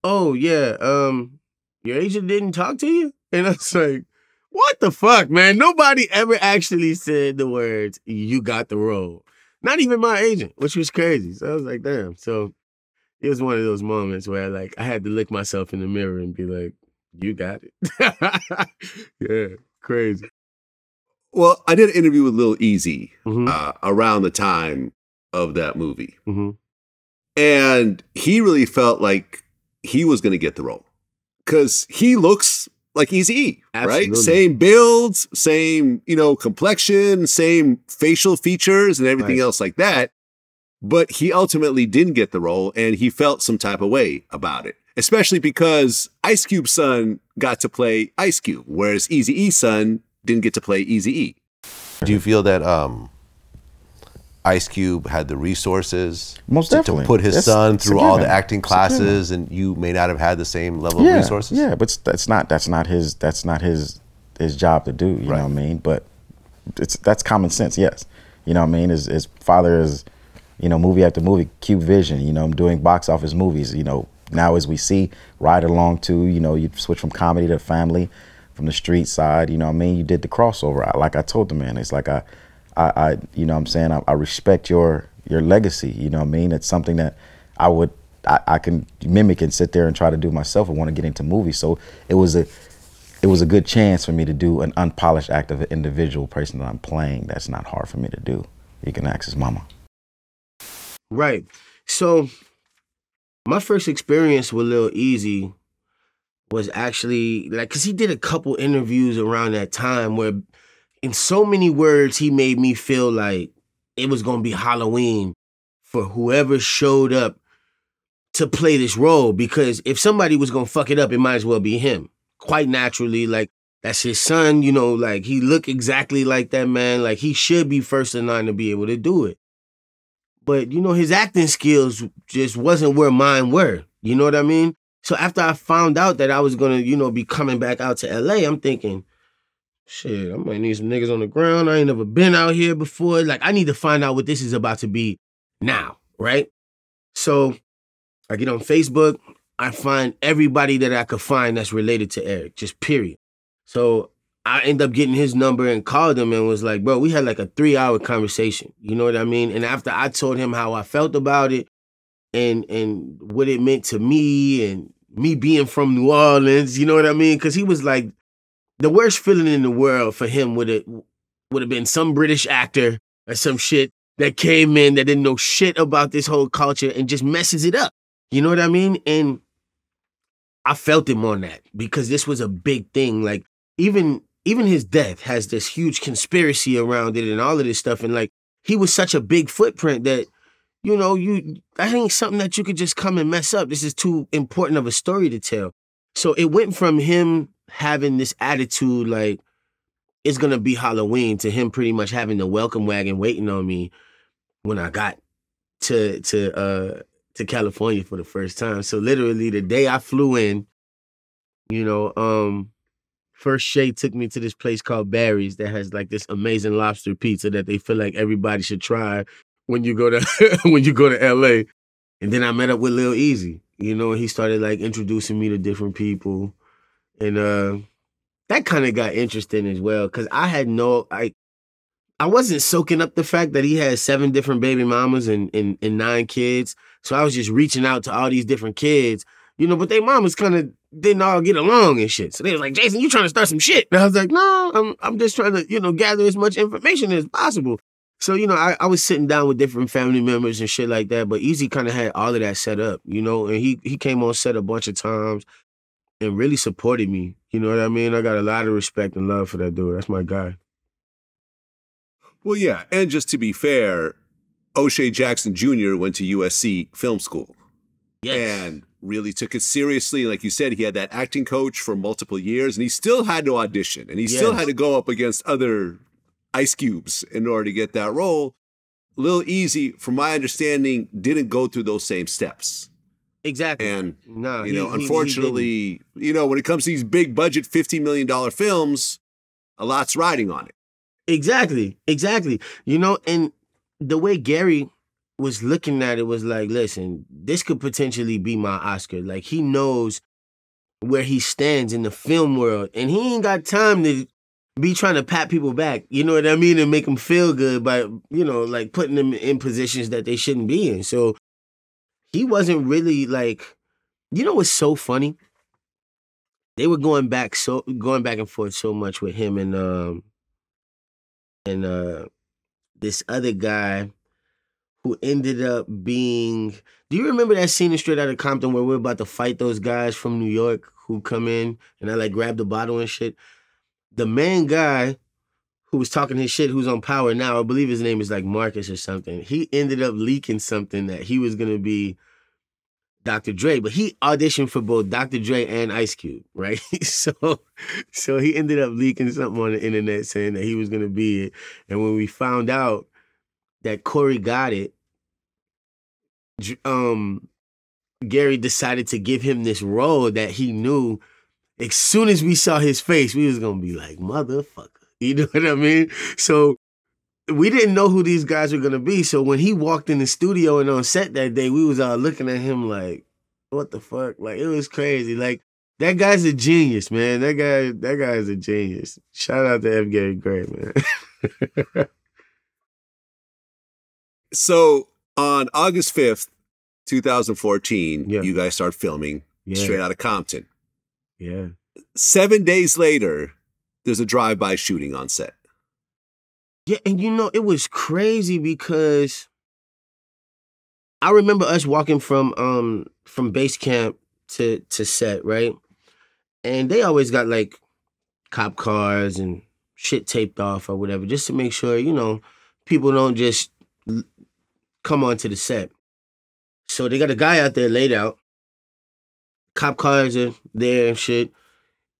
Oh yeah, um, your agent didn't talk to you? And I was like, What the fuck, man? Nobody ever actually said the words, you got the role. Not even my agent, which was crazy. So I was like, damn. So it was one of those moments where like I had to look myself in the mirror and be like, you got it. yeah, crazy. Well, I did an interview with Lil Eazy hmm uh, around the time of that movie, hmm and he really felt like he was going to get the role because he looks like Easy E, right? Same builds, same you know complexion, same facial features, and everything Right. else like that. But he ultimately didn't get the role, and he felt some type of way about it, especially because Ice Cube's son got to play Ice Cube, whereas Easy E's son didn't get to play Easy E. Do you feel that um, Ice Cube had the resources Most to, to put his That's- son through all the acting It's a given. classes, and you may not have had the same level yeah, of resources? Yeah, but that's not that's not his that's not his his job to do. You Right. know what I mean? But it's that's common sense. Yes, you know what I mean. His his father is, you know, movie after movie, CubeVision. You know, I'm doing box office movies. You know, now as we see, ride along to you know you switch from comedy to family, from the street side. You know what I mean? You did the crossover. I, like I told the man, it's like I, I, I you know I'm saying I, I respect your your legacy. You know what I mean? It's something that I would I, I can mimic and sit there and try to do myself I want to get into movies. So it was a it was a good chance for me to do an unpolished act of an individual person that I'm playing. That's not hard for me to do. You can ask his mama. Right. So my first experience with Lil Eazy was actually like cuz he did a couple interviews around that time where in so many words, he made me feel like it was gonna be Halloween for whoever showed up to play this role. Because if somebody was gonna fuck it up, it might as well be him. Quite naturally, like that's his son, you know, like he look exactly like that man. Like he should be first in line to be able to do it. But you know, his acting skills just wasn't where mine were. You know what I mean? So after I found out that I was gonna, you know, be coming back out to LA, I'm thinking, shit, I might need some niggas on the ground. I ain't never been out here before. Like, I need to find out what this is about to be now, right? So I get on Facebook. I find everybody that I could find that's related to Eric, just period. So I end up getting his number and called him and was like, bro, we had like a three hour conversation. You know what I mean? And after I told him how I felt about it and and what it meant to me and me being from New Orleans, you know what I mean? Cause he was like, the worst feeling in the world for him would have would have been some British actor or some shit that came in that didn't know shit about this whole culture and just messes it up. You know what I mean? And I felt him on that because this was a big thing. Like even even his death has this huge conspiracy around it and all of this stuff. And like he was such a big footprint that, you know, you that ain't something that you could just come and mess up. This is too important of a story to tell. So it went from him having this attitude like it's gonna be Halloween to him pretty much having the welcome wagon waiting on me when I got to to uh to California for the first time. So literally the day I flew in, you know, um first Shay took me to this place called Barry's that has like this amazing lobster pizza that they feel like everybody should try when you go to when you go to LA. And then I met up with Lil Eazy, you know, and he started like introducing me to different people. And uh that kind of got interesting as well. Cause I had no I I wasn't soaking up the fact that he had seven different baby mamas and, and, and nine kids. So I was just reaching out to all these different kids, you know, but they mamas kind of didn't all get along and shit. So they was like, Jason, you trying to start some shit. And I was like, no, I'm I'm just trying to, you know, gather as much information as possible. So, you know, I, I was sitting down with different family members and shit like that, but Easy kind of had all of that set up, you know, and he he came on set a bunch of times and really supported me. You know what I mean? I got a lot of respect and love for that dude. That's my guy. Well, yeah, and just to be fair, O'Shea Jackson Jr. went to USC Film School. Yes. And really took it seriously. Like you said, he had that acting coach for multiple years, and he still had to audition, and he still had to go up against other ice cubes in order to get that role. Lil Eazy, from my understanding, didn't go through those same steps. Exactly. And no, you he- know, he- he unfortunately, you know, when it comes to these big budget, $50 million films, a lot's riding on it. Exactly, exactly. You know, and the way Gary was looking at it was like, listen, this could potentially be my Oscar. Like he knows where he stands in the film world, and he ain't got time to be trying to pat people back. You know what I mean, and make them feel good by you know like putting them in positions that they shouldn't be in. So he wasn't really like, you know, what's so funny? They were going back so going back and forth so much with him and um and uh this other guy who ended up being do you remember that scene in Straight Outta Compton where we're about to fight those guys from New York who come in and I like grab the bottle and shit? The main guy who was talking his shit, who's on power now, I believe his name is like Marcus or something. He ended up leaking something that he was gonna be Dr. Dre, but he auditioned for both Dr. Dre and Ice Cube, right? so, so he ended up leaking something on the internet saying that he was gonna be it. And when we found out that Corey got it, um, Gary decided to give him this role that he knew. As soon as we saw his face, we was gonna be like, "Motherfucker," you know what I mean? So we didn't know who these guys were gonna be. So when he walked in the studio and on set that day, we was all looking at him like, "What the fuck?" Like it was crazy. Like that guy's a genius, man. That guy, that guy is a genius. Shout out to F. Gary Gray, man. So on August 5th, 2014, Yeah. you guys start filming yeah, straight out of Compton. yeah. Seven days later, there's a drive-by shooting on set. Yeah, and you know, it was crazy because I remember us walking from um from base camp to to set, right? And they always got like cop cars and shit taped off or whatever, just to make sure you know people don't just come onto the set. So they got a guy out there laid out. Cop cars are there and shit,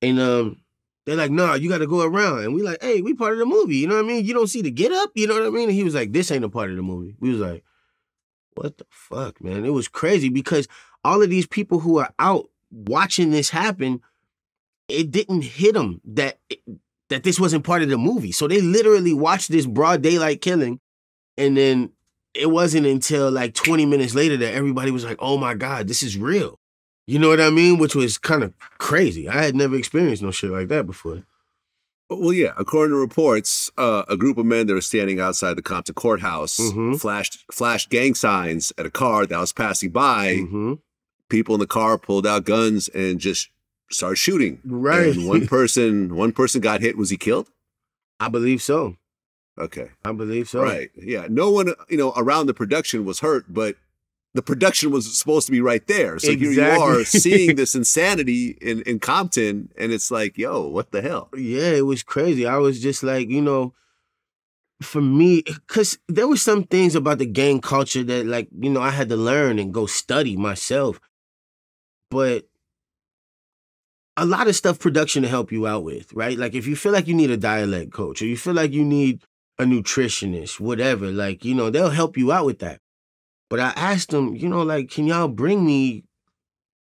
and um, they're like, "Nah, you got to go around." And we like, "Hey, we part of the movie." You know what I mean? You don't see the get up. You know what I mean? And he was like, "This ain't a part of the movie." We was like, "What the fuck, man?" It was crazy because all of these people who are out watching this happen, it didn't hit them that that this wasn't part of the movie. So they literally watched this broad daylight killing, and then it wasn't until like 20 minutes later that everybody was like, "Oh my god, this is real." You know what I mean? Which was kind of crazy. I had never experienced no shit like that before. Well, yeah. According to reports, uh, a group of men that were standing outside the Compton courthouse Mhm. flashed flashed gang signs at a car that was passing by. Mhm. People in the car pulled out guns and just started shooting. Right. And one person one person got hit. Was he killed? I believe so. Okay. I believe so. Right. Yeah. No one, you know, around the production was hurt, but the production was supposed to be right there. So here you are seeing this insanity in, in Compton, and it's like, yo, what the hell? Yeah, it was crazy. I was just like, you know, for me, because there were some things about the gang culture that, like, you know, I had to learn and go study myself. But a lot of stuff production to help you out with, right? Like, if you feel like you need a dialect coach or you feel like you need a nutritionist, whatever, like, you know, they'll help you out with that. But I asked them, you know, like, can y'all bring me,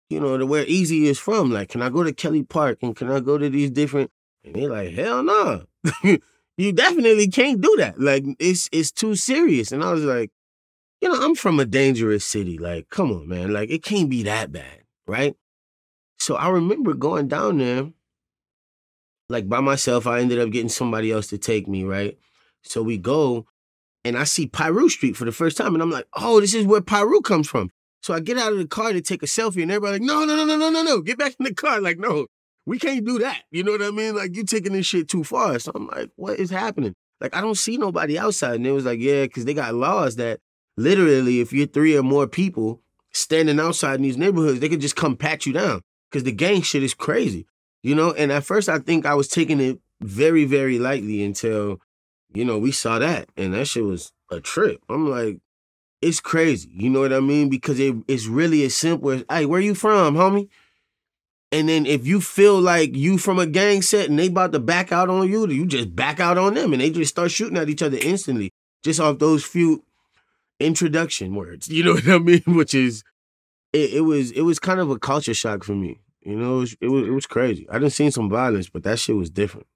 you know, to where Easy is from? Like, can I go to Kelly Park and can I go to these different and they're like, hell no. you definitely can't do that. Like it's it's too serious. And I was like, you know, I'm from a dangerous city. Like, come on, man. Like it can't be that bad, right? So I remember going down there, like by myself. I ended up getting somebody else to take me, right? So we go and I see Piru Street for the first time, and I'm like, oh, this is where Piru comes from. So I get out of the car to take a selfie, and everybody like, no, no, no, no, no, no, no, get back in the car. Like, no, we can't do that. You know what I mean? Like, you're taking this shit too far. So I'm like, what is happening? Like, I don't see nobody outside. And they was like, yeah, because they got laws that literally, if you're three or more people standing outside in these neighborhoods, they could just come pat you down. Because the gang shit is crazy. You know? And at first, I think I was taking it very, very lightly until, you know, we saw that. And that shit was a trip. I'm like, it's crazy. You know what I mean? Because it, it's really as simple as, hey, where you from, homie? And then if you feel like you from a gang set and they about to back out on you, you just back out on them and they just start shooting at each other instantly, just off those few introduction words. You know what I mean? Which is it, it was it was kind of a culture shock for me. You know, it was it was, it was crazy. I didn't seen some violence, but that shit was different.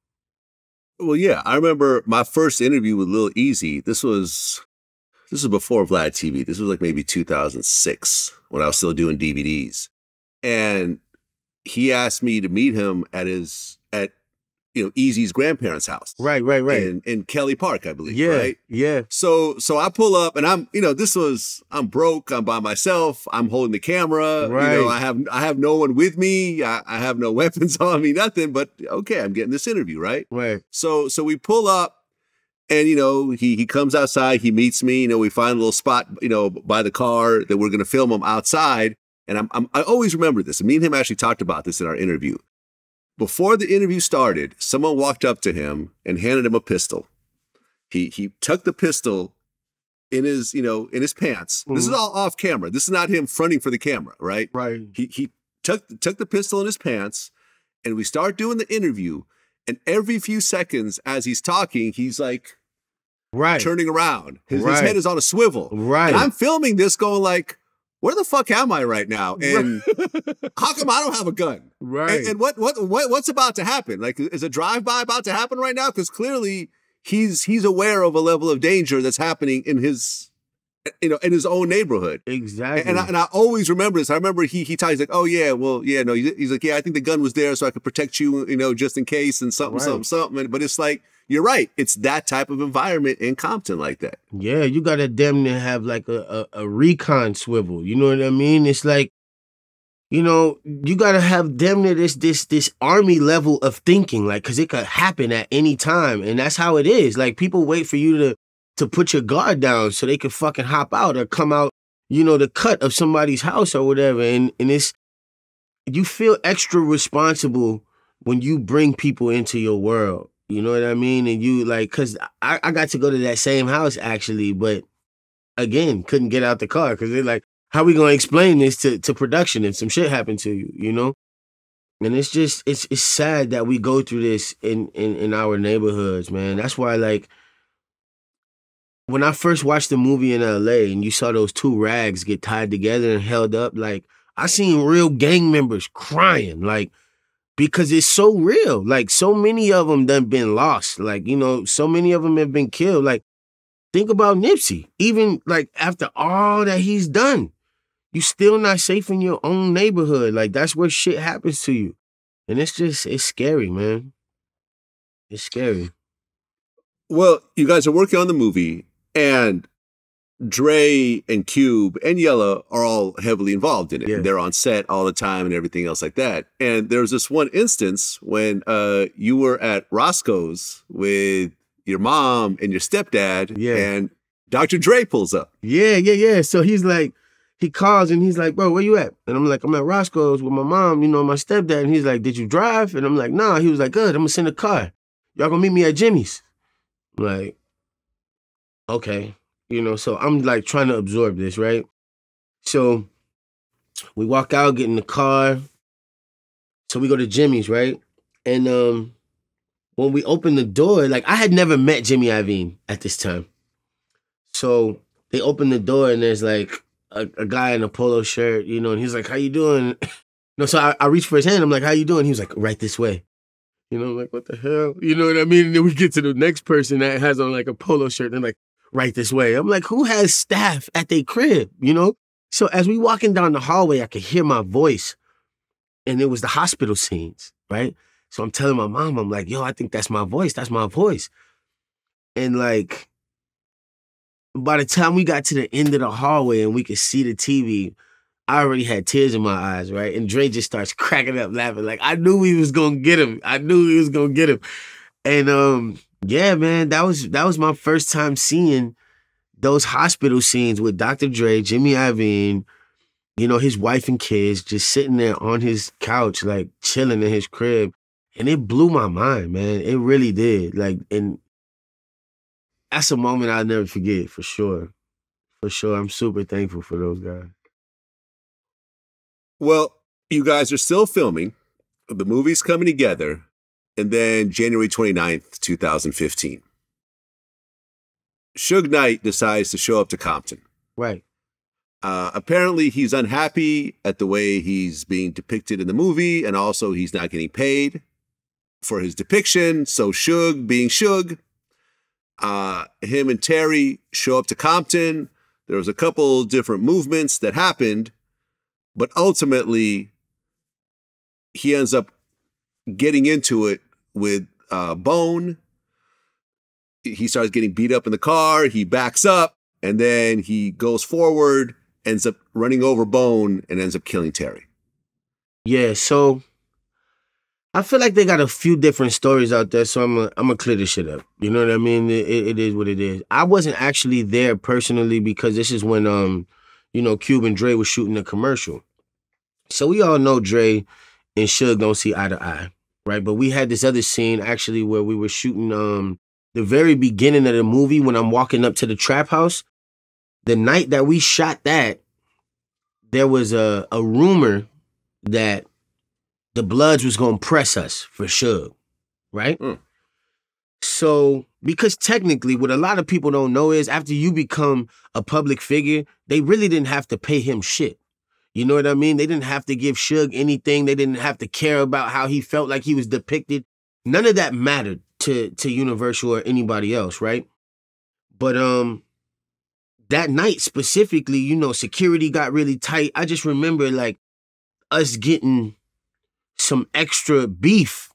Well, yeah, I remember my first interview with Lil Eazy. This was this was before VladTV. This was like maybe 2006 when I was still doing DVDs, and he asked me to meet him at his at you know Easy's grandparents' house, Right, right, right. in in Kelly Park, I believe. yeah, right. yeah. So so I pull up and I'm you know this was I'm broke I'm by myself I'm holding the camera you know Right. I have I have no one with me I, I have no weapons on me nothing but okay I'm getting this interview right Right. so so we pull up and you know he he comes outside he meets me you know we find a little spot you know by the car that we're gonna film him outside and I'm, I'm I always remember this me and him actually talked about this in our interview before the interview started someone walked up to him and handed him a pistol he he tucked the pistol in his you know in his pants this is Mhm. all off camera this is not him fronting for the camera right Right. he he took took the pistol in his pants, and we start doing the interview. And every few seconds, as he's talking, he's like Right. turning around. His, his head is on a swivel. right. And I'm filming this, going like, "Where the fuck am I right now?" And how come I don't have a gun? right. And, and what what what what's about to happen? Like, is a drive by about to happen right now? Because clearly he's he's aware of a level of danger that's happening in his you know in his own neighborhood. exactly. And I, and I always remember this. I remember he he talks like, oh yeah, well yeah, no, he's he's like, yeah, I think the gun was there so I could protect you, you know, just in case and something, Right. something, something. But it's like you're right. It's that type of environment in Compton like that. Yeah, you gotta damn near have like a, a, a recon swivel. You know what I mean? It's like, you know, you gotta have damn near this this this army level of thinking, like, cause it could happen at any time. And that's how it is. Like people wait for you to to put your guard down so they can fucking hop out or come out, you know, the cut of somebody's house or whatever. And and it's you feel extra responsible when you bring people into your world. You know what I mean? And you like, cause I, I got to go to that same house actually, but again, couldn't get out the car because they're like, how we gonna explain this to, to production if some shit happened to you, you know? And it's just it's it's sad that we go through this in, in, in our neighborhoods, man. That's why like when I first watched the movie in LA and you saw those two rags get tied together and held up, like I seen real gang members crying, like because it's so real. Like so many of them done been lost. Like you know, so many of them have been killed. Like think about Nipsey. Even like after all that he's done, you still not safe in your own neighborhood. Like that's where shit happens to you, and it's just it's scary, man. It's scary. Well, you guys are working on the movie, and Dre and Cube and Yella are all heavily involved in it. Yeah. They're on set all the time and everything else like that. And there was this one instance when uh, you were at Roscoe's with your mom and your stepdad, Yeah. and Dr. Dre pulls up. Yeah, yeah, yeah. So he's like, he calls and he's like, bro, where you at? And I'm like, I'm at Roscoe's with my mom, you know, my stepdad. And he's like, did you drive? And I'm like, nah. He was like, good, I'm gonna send a car. Y'all gonna meet me at Jimmy's. I'm like, okay. You know, so I'm like trying to absorb this, right? So we walk out, get in the car. So we go to Jimmy's, right? And um when we open the door, like I had never met Jimmy Iovine at this time. So they open the door and there's like a, a guy in a polo shirt, you know, and he's like, "How you doing?" no, so I, I reach for his hand. I'm like, "How you doing?" He was like, "Right this way." You know, I'm like, "What the hell?" You know what I mean? And then we get to the next person that has on like a polo shirt and they're like, "Right this way." I'm like, "Who has staff at their crib?" You know. So as we walking down the hallway, I could hear my voice, and it was the hospital scenes, right? So I'm telling my mom, I'm like, "Yo, I think that's my voice. That's my voice." And like by the time we got to the end of the hallway and we could see the TV, I already had tears in my eyes, right? And Dre just starts cracking up laughing. Like I knew we was gonna get him. I knew he was gonna get him. And um, yeah, man, that was that was my first time seeing those hospital scenes with Dr. Dre, Jimmy Iovine, you know, his wife and kids just sitting there on his couch, like chilling in his crib. And it blew my mind, man. It really did. Like, and that's a moment I'll never forget for sure. For sure. I'm super thankful for those guys. Well, you guys are still filming. The movie's coming together. And then January 29th, 2015. Suge Knight decides to show up to Compton. Right. Uh, apparently, he's unhappy at the way he's being depicted in the movie, and also he's not getting paid for his depiction. So, Suge, being Suge, uh, him and Terry show up to Compton. There was a couple different movements that happened, but ultimately, he ends up getting into it with uh, Bone. He starts getting beat up in the car. He backs up, and then he goes forward, ends up running over Bone, and ends up killing Terry. Yeah, so I feel like they got a few different stories out there, so I'm gonna I'm gonna clear this shit up. You know what I mean? It, it- it is what it is. I wasn't actually there personally because this is when um, you know, Cube and Dre was shooting a commercial. So we all know Dre and Suge don't see eye to eye, right? But we had this other scene actually where we were shooting um the very beginning of the movie when I'm walking up to the trap house. The night that we shot that, there was a a rumor that the Bloods was gonna press us for Suge, right? Mm. So, because technically, what a lot of people don't know is after you become a public figure, they really didn't have to pay him shit. You know what I mean? They didn't have to give Suge anything. They didn't have to care about how he felt like he was depicted. None of that mattered to to Universal or anybody else, right? But um, that night specifically, you know, security got really tight. I just remember like us getting some extra beef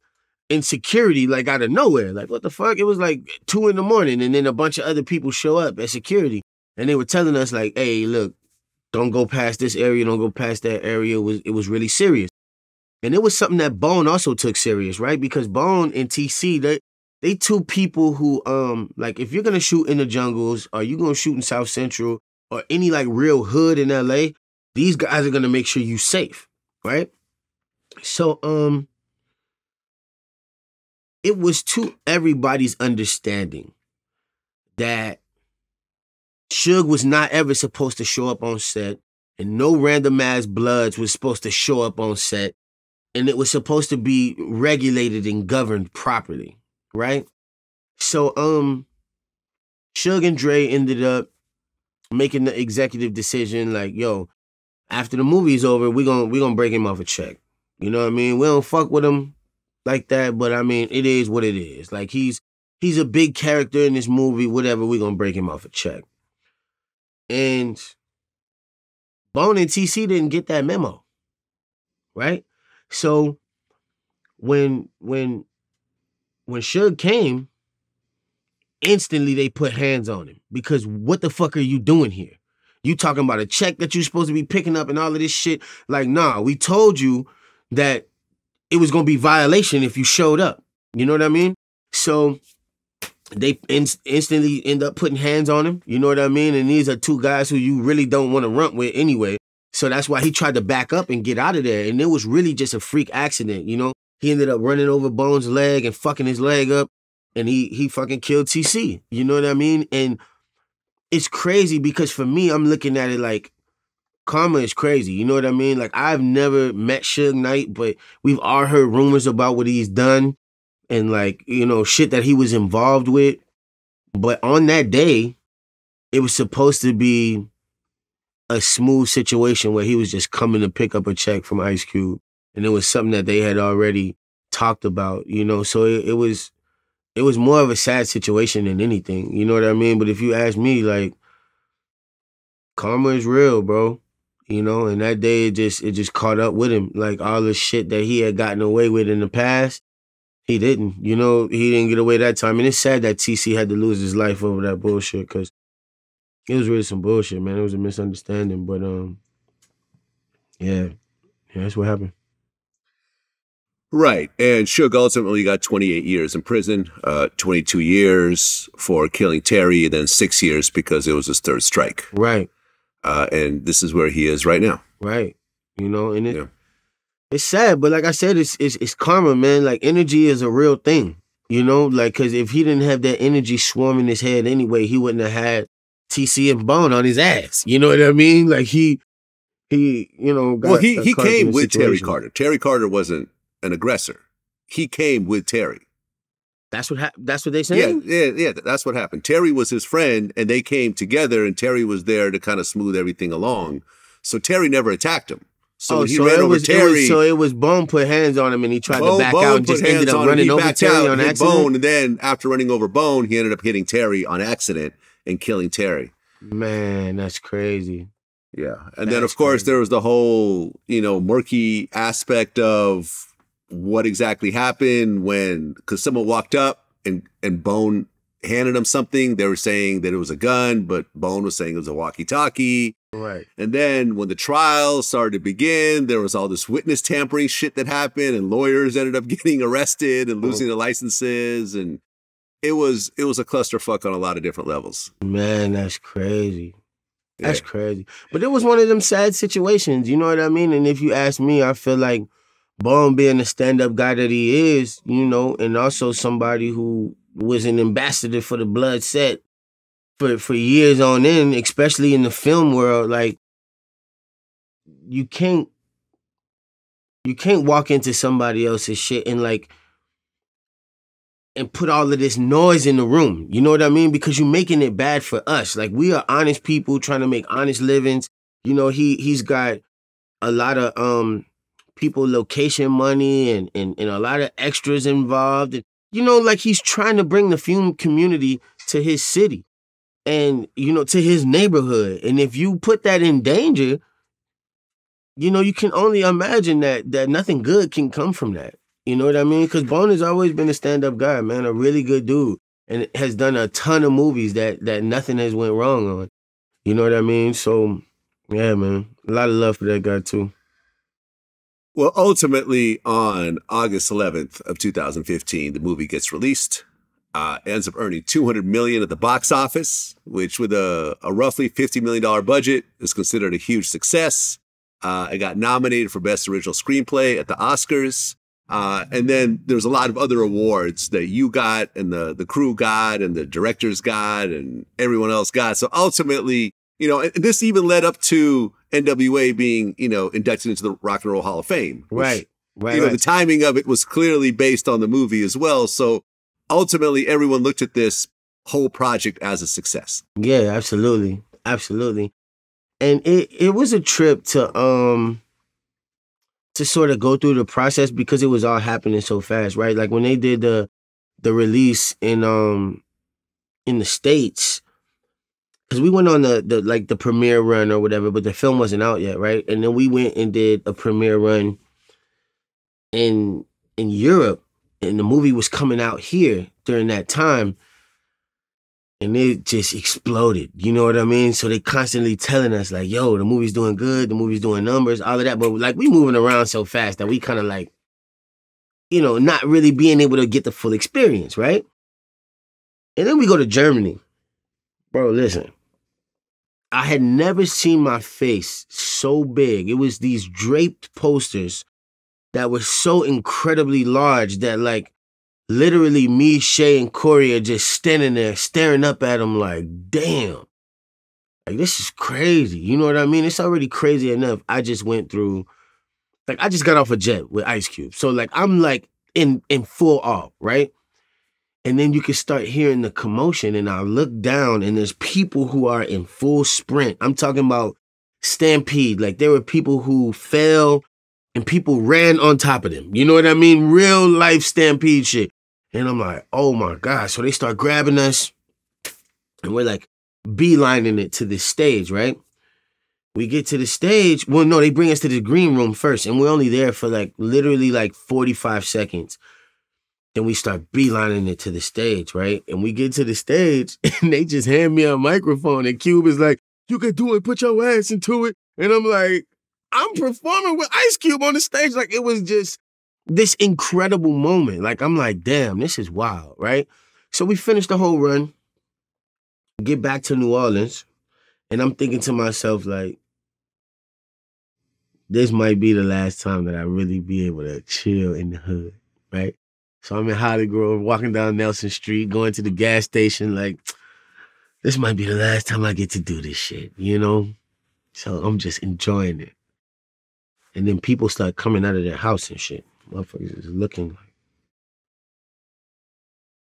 in security, like out of nowhere. Like, what the fuck? It was like two in the morning, and then a bunch of other people show up at security, and they were telling us, like, hey, look, don't go past this area, don't go past that area. It was it was really serious. And it was something that Bone also took serious, right? Because Bone and TC, they they two people who um like if you're gonna shoot in the jungles or you gonna shoot in South Central or any like real hood in LA, these guys are gonna make sure you safe, right? So um it was to everybody's understanding that Suge was not ever supposed to show up on set, and no random ass bloods was supposed to show up on set, and it was supposed to be regulated and governed properly, right? So, um, Suge and Dre ended up making the executive decision, like, yo, after the movie's over, we gonna we gonna break him off a check. You know what I mean? We don't fuck with him like that, but I mean, it is what it is. Like he's he's a big character in this movie. Whatever, we gonna break him off a check. And Bone and TC didn't get that memo, right? So when when when Suge came, instantly they put hands on him because what the fuck are you doing here? You talking about a check that you're supposed to be picking up and all of this shit? Like, nah, we told you that it was gonna be violation if you showed up. You know what I mean? So they in- instantly end up putting hands on him. You know what I mean? And these are two guys who you really don't want to run with anyway. So that's why he tried to back up and get out of there. And it was really just a freak accident, you know? He ended up running over Bones' leg and fucking his leg up. And he he fucking killed TC. You know what I mean? And it's crazy because for me, I'm looking at it like karma is crazy. You know what I mean? Like I've never met Suge Knight, but we've all heard rumors about what he's done and like, you know, shit that he was involved with. But on that day, it was supposed to be a smooth situation where he was just coming to pick up a check from Ice Cube. And it was something that they had already talked about, you know. So it, it was it was more of a sad situation than anything. You know what I mean? But if you ask me, like, karma is real, bro. You know, and that day it just it just caught up with him. Like all the shit that he had gotten away with in the past, he didn't. You know, he didn't get away that time. And it's sad that TC had to lose his life over that bullshit because it was really some bullshit, man. It was a misunderstanding. But um, yeah, yeah, that's what happened. Right. And Suge ultimately got 28 years in prison, uh, 22 years for killing Terry, and then six years because it was his third strike. Right. Uh, and this is where he is right now. Right. You know, and it, Yeah. It's sad, but like I said, it's, it's it's karma, man. Like energy is a real thing. You know, like because if he didn't have that energy swarming his head anyway, he wouldn't have had TC and Bone on his ass. You know what I mean? Like he he, you know, got well, he, he caught up in came with Terry. Carter. Terry Carter wasn't an aggressor. He came with Terry. That's what hap- that's what they Yeah, yeah, yeah. That's what happened. Terry was his friend, and they came together, and Terry was there to kind of smooth everything along. So Terry never attacked him. So oh, he so ran it over was, Terry. was so it was Bone put hands on him and he tried Bone, to back Bone out and just ended up running over Terry out, on accident. Bone, and then after running over Bone, he ended up hitting Terry on accident and killing Terry. Man, that's crazy. Yeah. And then, of course, crazy. there was the whole, you know, murky aspect of what exactly happened when, because someone walked up and, and Bone handed him something. They were saying that it was a gun, but Bone was saying it was a walkie talkie. Right. And then when the trial started to begin, there was all this witness tampering shit that happened, and lawyers ended up getting arrested and uh-huh. losing their licenses. And it was, it was a clusterfuck on a lot of different levels. Man, that's crazy. That's Yeah. crazy. But it was one of them sad situations, you know what I mean? And if you ask me, I feel like Bone being the stand-up guy that he is, you know, and also somebody who was an ambassador for the blood set for for years on end, especially in the film world, like you can't you can't walk into somebody else's shit and like and put all of this noise in the room. You know what I mean? Because you're making it bad for us. Like we are honest people trying to make honest livings. You know, he he's got a lot of um people location money and and, and a lot of extras involved. And, you know, like he's trying to bring the film community to his city and you know to his neighborhood. And if you put that in danger, you know, you can only imagine that that nothing good can come from that. You know what I mean? Because Bone has always been a stand-up guy, man, a really good dude, and has done a ton of movies that that nothing has went wrong on. You know what I mean? So, yeah, man, a lot of love for that guy too. Well, ultimately, on August 11th of 2015, the movie gets released. Uh, ends up earning 200 million at the box office, which with a, a roughly 50 million dollar budget is considered a huge success. Uh, it got nominated for best original screenplay at the Oscars. Uh, and then there's a lot of other awards that you got and the, the crew got and the directors got and everyone else got. So ultimately, you know, and this even led up to NWA being, you know, inducted into the Rock and Roll Hall of Fame. which, Right. Right. You know, right. the timing of it was clearly based on the movie as well. So ultimately, everyone looked at this whole project as a success. Yeah, absolutely. Absolutely. And it it was a trip to um to sort of go through the process because it was all happening so fast, right? Like when they did the the release in um in the states cuz we went on the the like the premiere run or whatever, but the film wasn't out yet, right? And then we went and did a premiere run in in Europe and the movie was coming out here during that time and it just exploded. You know what I mean? So they constantly telling us like, "Yo, the movie's doing good. The movie's doing numbers, all of that." But like we moving around so fast that we kind of like, you know, not really being able to get the full experience, right? And then we go to Germany, bro. Listen, I had never seen my face so big. It was these draped posters that was so incredibly large that like literally me, Shay, and Corey are just standing there staring up at him like, damn. Like this is crazy. You know what I mean? It's already crazy enough. I just went through like I just got off a jet with Ice Cube. So like I'm like in in full awe, right? And then you can start hearing the commotion, and I look down, and there's people who are in full sprint. I'm talking about stampede. Like there were people who fell and people ran on top of them. You know what I mean? Real life stampede shit. And I'm like, oh my God. So they start grabbing us and we're like beelining it to this stage, right? We get to the stage. Well, no, they bring us to the green room first, and we're only there for like literally like 45 seconds. Then we start beelining it to the stage, right? And we get to the stage and they just hand me a microphone, and Cube is like, You can do it, put your ass into it. And I'm like, I'm performing with Ice Cube on the stage. Like it was just this incredible moment. Like I'm like, damn, this is wild, right? So we finish the whole run, get back to New Orleans, and I'm thinking to myself, like, this might be the last time that I really be able to chill in the hood, right? So I'm in Hollygrove, walking down Nelson Street, going to the gas station, like, this might be the last time I get to do this shit, you know? So I'm just enjoying it. And then people start coming out of their house and shit. Motherfuckers is looking like.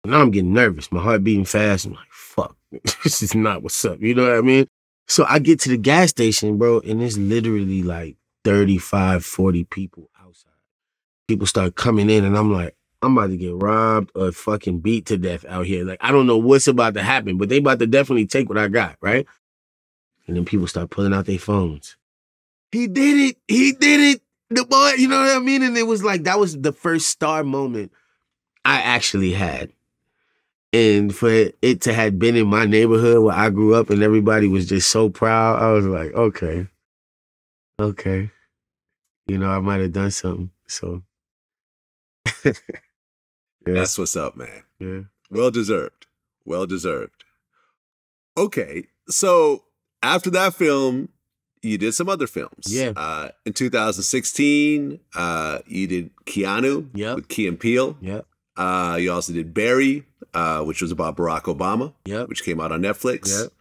Now I'm getting nervous. My heart beating fast. I'm like, fuck, this is not what's up. You know what I mean? So I get to the gas station, bro, and it's literally like 35, 40 people outside. People start coming in, and I'm like, I'm about to get robbed or fucking beat to death out here. Like, I don't know what's about to happen, but they about to definitely take what I got, right? And then people start pulling out their phones. He did it. He did it. The boy, you know what I mean? And it was like, that was the first star moment I actually had. And for it to have been in my neighborhood where I grew up and everybody was just so proud, I was like, okay, okay. You know, I might have done something. So, yeah, That's what's up, man. yeah. Well deserved. Well deserved. Okay, so after that film, you did some other films. Yeah. Uh, in 2016, uh, you did Keanu Yep. with Key and Peele. Yep. Uh, you also did Barry, uh, which was about Barack Obama, Yep. which came out on Netflix. Yep.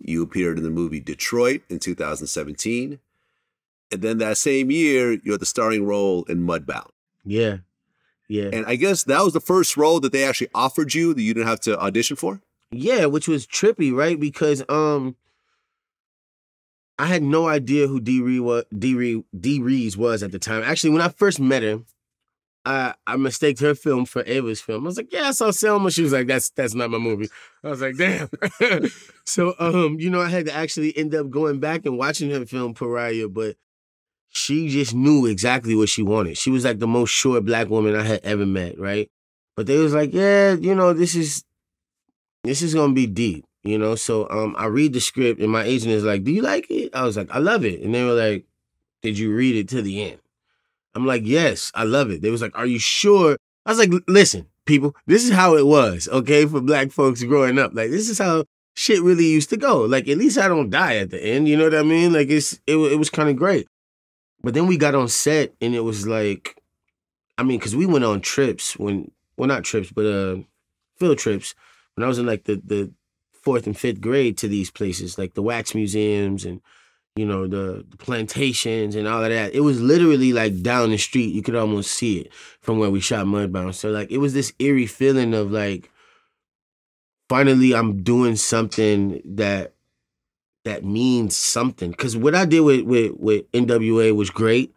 You appeared in the movie Detroit in 2017. And then that same year, you had the starring role in Mudbound. Yeah. Yeah. And I guess that was the first role that they actually offered you that you didn't have to audition for. Yeah, which was trippy, right? Because um I had no idea who Dee Rees was Dee Rees D was at the time. Actually, when I first met her, I I mistaked her film for Ava's film. I was like, yeah, I saw Selma. She was like, that's that's not my movie. I was like, damn. so um, you know, I had to actually end up going back and watching her film Pariah, but she just knew exactly what she wanted. She was like the most sure black woman I had ever met, right? But they was like, yeah, you know, this is this is gonna be deep, you know. So um I read the script and my agent is like, Do you like it? I was like, I love it. And they were like, Did you read it to the end? I'm like, Yes, I love it. They was like, Are you sure? I was like, listen, people, this is how it was, okay, for black folks growing up. Like, this is how shit really used to go. Like, at least I don't die at the end, you know what I mean? Like it's it, it was kind of great. But then we got on set and it was like I mean, because we went on trips when, well, not trips, but uh, field trips when I was in like the the fourth and fifth grade to these places, like the wax museums and you know the, the plantations and all of that. It was literally like down the street. You could almost see it from where we shot Mudbound. So like it was this eerie feeling of like finally I'm doing something that that means something. Cause what I did with with with NWA was great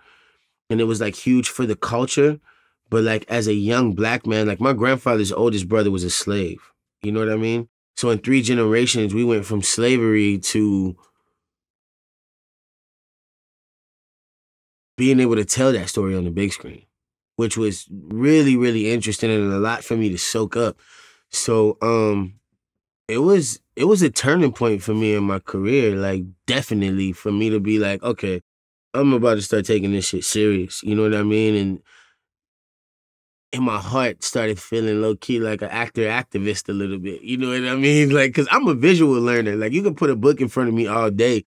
and it was like huge for the culture. But like as a young black man, like my grandfather's oldest brother was a slave. You know what I mean? So in three generations, we went from slavery to being able to tell that story on the big screen, which was really, really interesting and a lot for me to soak up. So um it was it was a turning point for me in my career, like definitely for me to be like, okay, I'm about to start taking this shit serious. You know what I mean? And in my heart started feeling low key like an actor activist a little bit. You know what I mean? Like, cause I'm a visual learner. Like, you can put a book in front of me all day,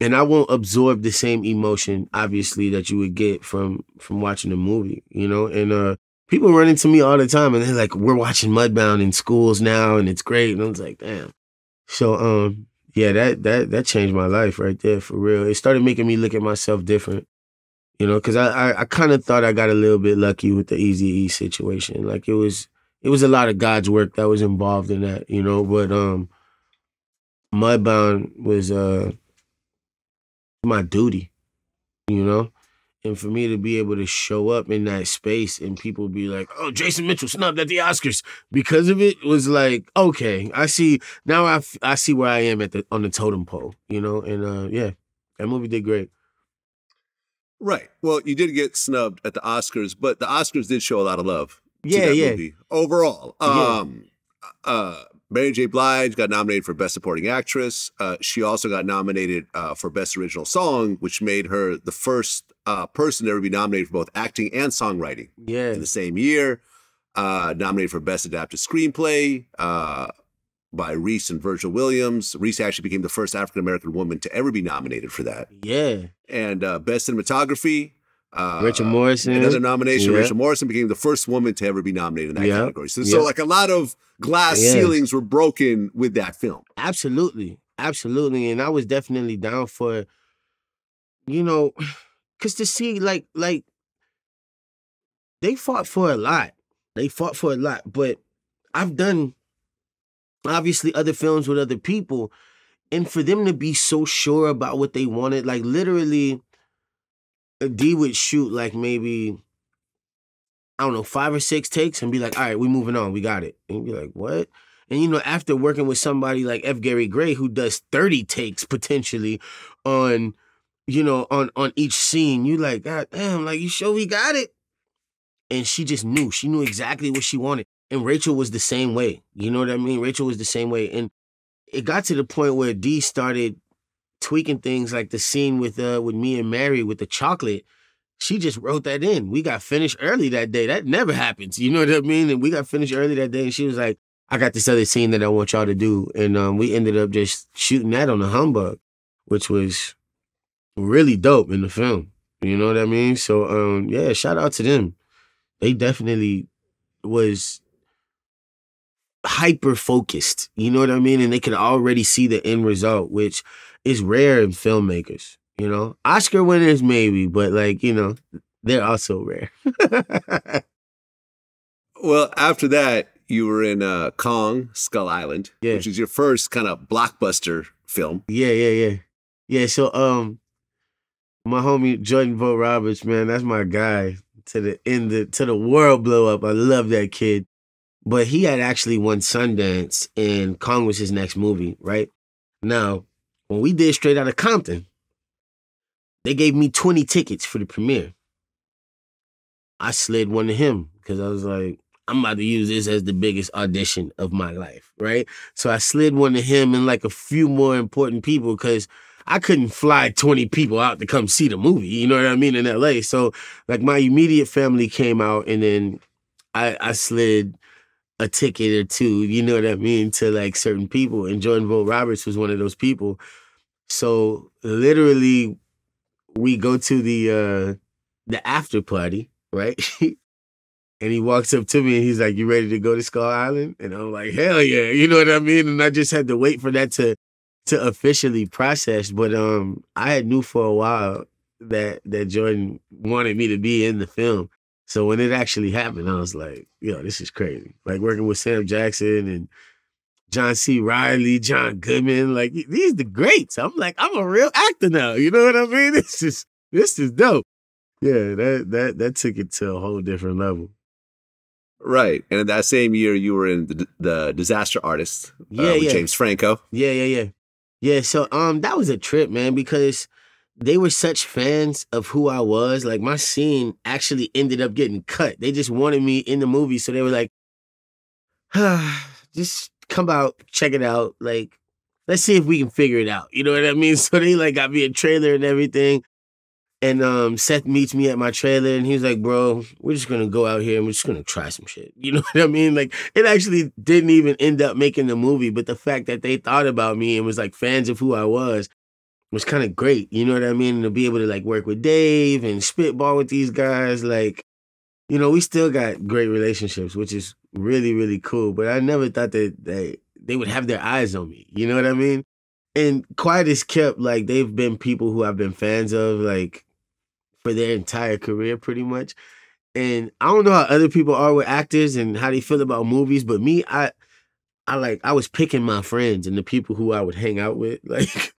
and I won't absorb the same emotion, obviously, that you would get from from watching a movie. You know, and uh, people run into me all the time, and they're like, "We're watching Mudbound in schools now, and it's great." And I was like, "Damn." So, um, yeah, that that that changed my life right there for real. It started making me look at myself different. You know, because I I, I kind of thought I got a little bit lucky with the Easy E situation. Like it was it was a lot of God's work that was involved in that. You know, but um, Mudbound was uh my duty. You know, and for me to be able to show up in that space and people be like, "Oh, Jason Mitchell snubbed at the Oscars because of it," was like, okay, I see now. I, I see where I am at the on the totem pole. You know, and uh, yeah, that movie did great. Right. Well, you did get snubbed at the Oscars, but the Oscars did show a lot of love. to Yeah, that yeah. Movie. Overall, Yeah. um, uh, Mary J. Blige got nominated for Best Supporting Actress. Uh, she also got nominated uh, for Best Original Song, which made her the first uh, person to ever be nominated for both acting and songwriting Yeah, in the same year. Uh, nominated for Best Adapted Screenplay uh, by Rees and Virgil Williams. Rees actually became the first African American woman to ever be nominated for that. yeah. And uh, Best Cinematography. Uh, Rachel Morrison. Another nomination. Yeah. Rachel Morrison became the first woman to ever be nominated in that Yeah. category. So, Yeah. so, like a lot of glass Yeah. ceilings were broken with that film. Absolutely. Absolutely. And I was definitely down for, you know, cause to see like like they fought for a lot. They fought for a lot. But I've done obviously other films with other people. And for them to be so sure about what they wanted, like literally Dee would shoot like maybe I don't know, five or six takes and be like, all right, we moving on. We got it. And be like, what? And you know, after working with somebody like F. Gary Gray who does 30 takes potentially on, you know, on on each scene, you like, God damn, like you sure we got it? And she just knew. She knew exactly what she wanted. And Rachel was the same way. You know what I mean? Rachel was the same way. And it got to the point where Dee started tweaking things like the scene with uh with me and Mary with the chocolate. She just wrote that in. We got finished early that day. That never happens. You know what I mean? And we got finished early that day. And she was like, I got this other scene that I want y'all to do. And um, we ended up just shooting that on the humbug, which was really dope in the film. You know what I mean? So um, yeah, shout out to them. They definitely was hyper focused. You know what I mean? And they can already see the end result, which is rare in filmmakers. You know, Oscar winners maybe, but like you know, they're also rare. Well, after that, you were in uh, Kong Skull Island, Yeah. which is your first kind of blockbuster film. Yeah, yeah, yeah. Yeah, so um my homie Jordan Vogt Roberts, man, that's my guy to the end the, to the world blow up. I love that kid. But he had actually won Sundance and Kong was his next movie, right? Now, when we did Straight Outta Compton, they gave me 20 tickets for the premiere. I slid one to him because I was like, I'm about to use this as the biggest audition of my life, right? So I slid one to him and like a few more important people because I couldn't fly 20 people out to come see the movie, you know what I mean, in LA. So like my immediate family came out and then I, I slid a ticket or two, you know what I mean, to like certain people. And Jordan Vogt Roberts was one of those people. So literally we go to the uh the after party, right? And he walks up to me and he's like, You ready to go to Skull Island? And I'm like, Hell yeah. You know what I mean? And I just had to wait for that to to officially process. But um I had knew for a while that that Jordan wanted me to be in the film. So when it actually happened, I was like, yo, this is crazy. Like working with Sam Jackson and John C. Reilly, John Goodman, like these the greats. I'm like, I'm a real actor now. You know what I mean? This is this is dope. Yeah, that that that took it to a whole different level. Right. And in that same year, you were in the, the Disaster Artist uh, Yeah, with yeah. James Franco. Yeah, yeah, yeah. Yeah, so um that was a trip, man, because they were such fans of who I was. Like my scene actually ended up getting cut. They just wanted me in the movie, so they were like, just come out, check it out. Like, let's see if we can figure it out. You know what I mean? So they like got me a trailer and everything. And um, Seth meets me at my trailer and he's like, bro, we're just gonna go out here and we're just gonna try some shit. You know what I mean? Like it actually didn't even end up making the movie, but the fact that they thought about me and was like fans of who I was was kind of great. You know what I mean? To be able to like work with Dave and spitball with these guys, like, you know, we still got great relationships, which is really, really cool. But I never thought that they they would have their eyes on me. You know what I mean? And Quiet is kept, like they've been people who I've been fans of, like for their entire career, pretty much. And I don't know how other people are with actors and how they feel about movies, but me, I, I like I was picking my friends and the people who I would hang out with, like,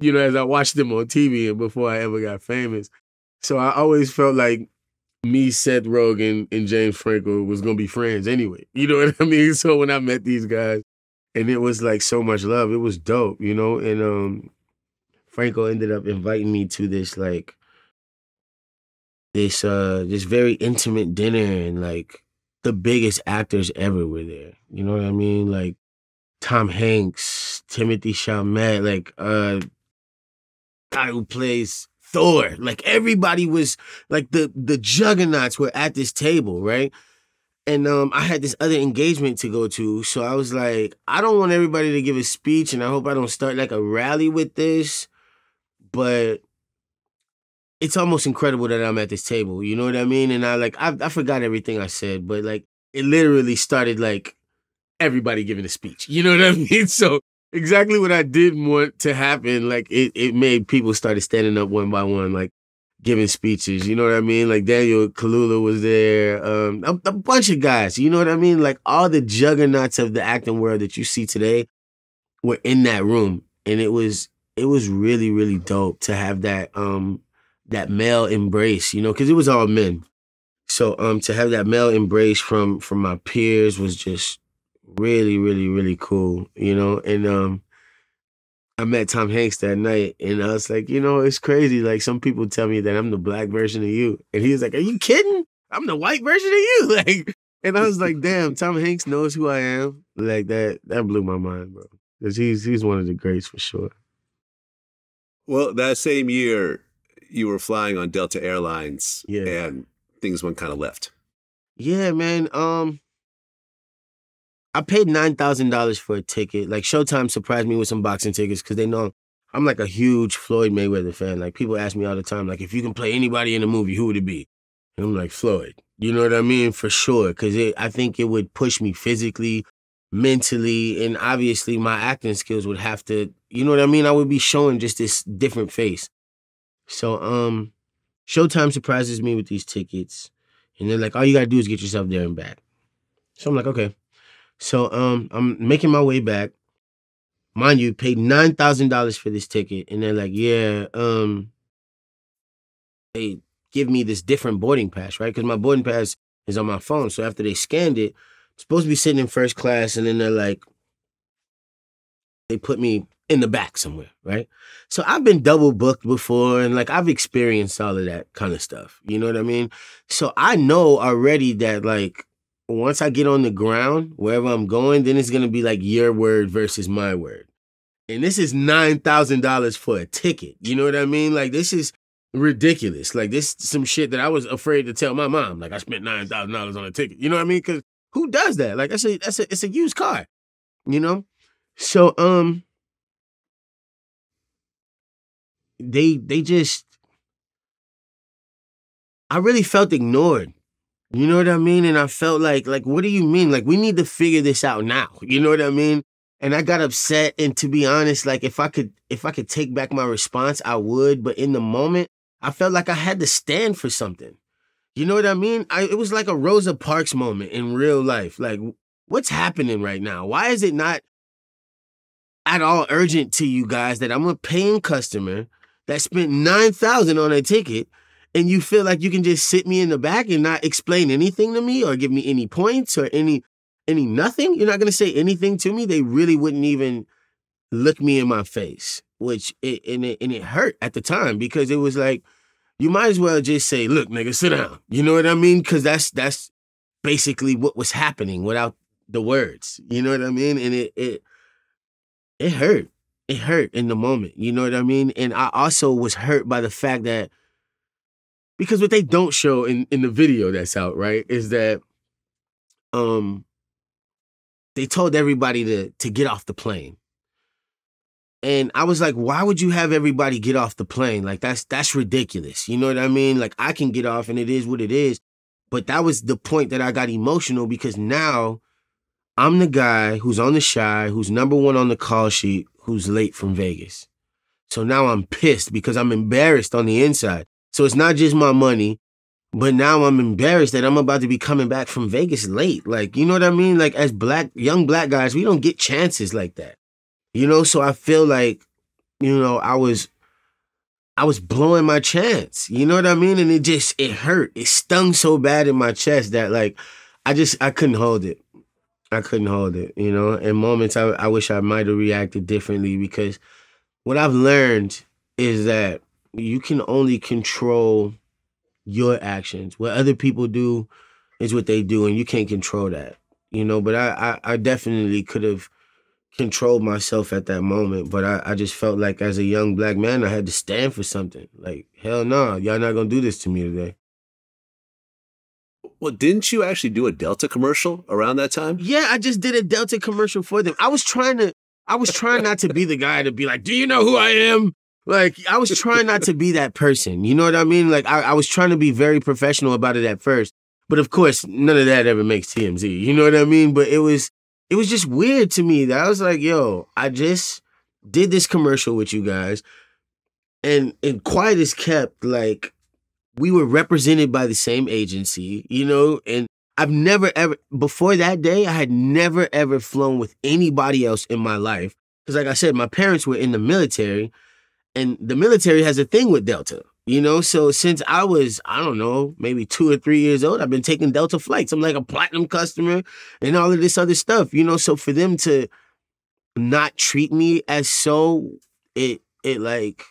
you know, as I watched them on TV and before I ever got famous. So I always felt like me, Seth Rogen, and James Franco was gonna be friends anyway. You know what I mean? So when I met these guys, and it was like so much love, it was dope, you know. And um, Franco ended up inviting me to this like this uh this very intimate dinner and like the biggest actors ever were there. You know what I mean? Like Tom Hanks, Timothée Chalamet, like uh who plays Thor. Like everybody was like the the juggernauts were at this table, right? And um I had this other engagement to go to. So I was like, I don't want everybody to give a speech and I hope I don't start like a rally with this. But it's almost incredible that I'm at this table. You know what I mean? And I like I I forgot everything I said, but like it literally started like everybody giving a speech. You know what I mean? So exactly what I didn't want to happen, like it it made people started standing up one by one, like giving speeches. You know what I mean? Like Daniel Kaluuya was there, um, a, a bunch of guys. You know what I mean? Like all the juggernauts of the acting world that you see today were in that room, and it was it was really really dope to have that um that male embrace, you know, because it was all men. So um to have that male embrace from from my peers was just really, really, really cool, you know. And um I met Tom Hanks that night and I was like, you know, it's crazy. Like some people tell me that I'm the black version of you. And he was like, Are you kidding? I'm the white version of you. Like and I was like, damn, Tom Hanks knows who I am. Like that that blew my mind, bro. Because he's he's one of the greats for sure. Well, that same year, you were flying on Delta Airlines, Yeah. and things went kind of left. Yeah, man. Um, I paid nine thousand dollars for a ticket. Like Showtime surprised me with some boxing tickets because they know I'm like a huge Floyd Mayweather fan. Like people ask me all the time, like if you can play anybody in a movie, who would it be? And I'm like Floyd. You know what I mean? For sure, because I think it would push me physically, mentally, and obviously my acting skills would have to. You know what I mean? I would be showing just this different face. So um, Showtime surprises me with these tickets. And they're like, all you gotta do is get yourself there and back. So I'm like, okay. So um I'm making my way back. Mind you, paid nine thousand dollars for this ticket. And they're like, yeah, um they give me this different boarding pass, right? Because my boarding pass is on my phone. So after they scanned it, I'm supposed to be sitting in first class, and then they're like, they put me in the back somewhere, right? So I've been double booked before and like I've experienced all of that kind of stuff. You know what I mean? So I know already that like once I get on the ground, wherever I'm going, then it's gonna be like your word versus my word. And this is nine thousand dollars for a ticket. You know what I mean? Like this is ridiculous. Like this is some shit that I was afraid to tell my mom. Like I spent nine thousand dollars on a ticket. You know what I mean? Because who does that? Like that's a that's a it's a used car. You know? So um they they just I really felt ignored You know what I mean? And I felt like, like, what do you mean? Like, we need to figure this out now. You know what I mean? And I got upset. And to be honest, like, if I could, if I could take back my response, I would. But in the moment, I felt like I had to stand for something. You know what I mean? I, it was like a Rosa Parks moment in real life. Like, what's happening right now? Why is it not at all urgent to you guys that I'm a paying customer that spent nine thousand on a ticket, and you feel like you can just sit me in the back and not explain anything to me or give me any points or any any nothing? You're not gonna say anything to me. They really wouldn't even look me in my face, which it and it and it hurt at the time because it was like you might as well just say, "Look, nigga, sit down." You know what I mean? Because that's that's basically what was happening without the words. You know what I mean? And it it it hurt. It hurt in the moment. You know what I mean? And I also was hurt by the fact that because what they don't show in in the video that's out, right, is that um they told everybody to to get off the plane. And I was like, why would you have everybody get off the plane? Like that's that's ridiculous. You know what I mean? Like I can get off and it is what it is. But that was the point that I got emotional because now I'm the guy who's on the Chi who's number one on the call sheet, who's late from Vegas. So now I'm pissed because I'm embarrassed on the inside. So it's not just my money, but now I'm embarrassed that I'm about to be coming back from Vegas late. Like, you know what I mean? Like as black young black guys, we don't get chances like that. You know, so I feel like, you know, I was I was blowing my chance. You know what I mean? And it just it hurt. It stung so bad in my chest that like I just I couldn't hold it. I couldn't hold it, you know. In moments I I wish I might have reacted differently because what I've learned is that you can only control your actions. What other people do is what they do, and you can't control that. You know, but I I, I definitely could have controlled myself at that moment. But I, I just felt like as a young black man I had to stand for something. Like, hell no, y'all not gonna do this to me today. Well, didn't you actually do a Delta commercial around that time? Yeah, I just did a Delta commercial for them. I was trying to I was trying not to be the guy to be like, do you know who I am? Like, I was trying not to be that person. You know what I mean? Like, I, I was trying to be very professional about it at first. But of course, none of that ever makes TMZ. You know what I mean? But it was it was just weird to me that I was like, yo, I just did this commercial with you guys. And and quiet is kept, like, we were represented by the same agency, you know, and I've never ever before that day, I had never ever flown with anybody else in my life. Because like I said, my parents were in the military, and the military has a thing with Delta. You know, so since I was, I don't know, maybe two or three years old, I've been taking Delta flights. I'm like a platinum customer and all of this other stuff, you know. So for them to not treat me as so, it it like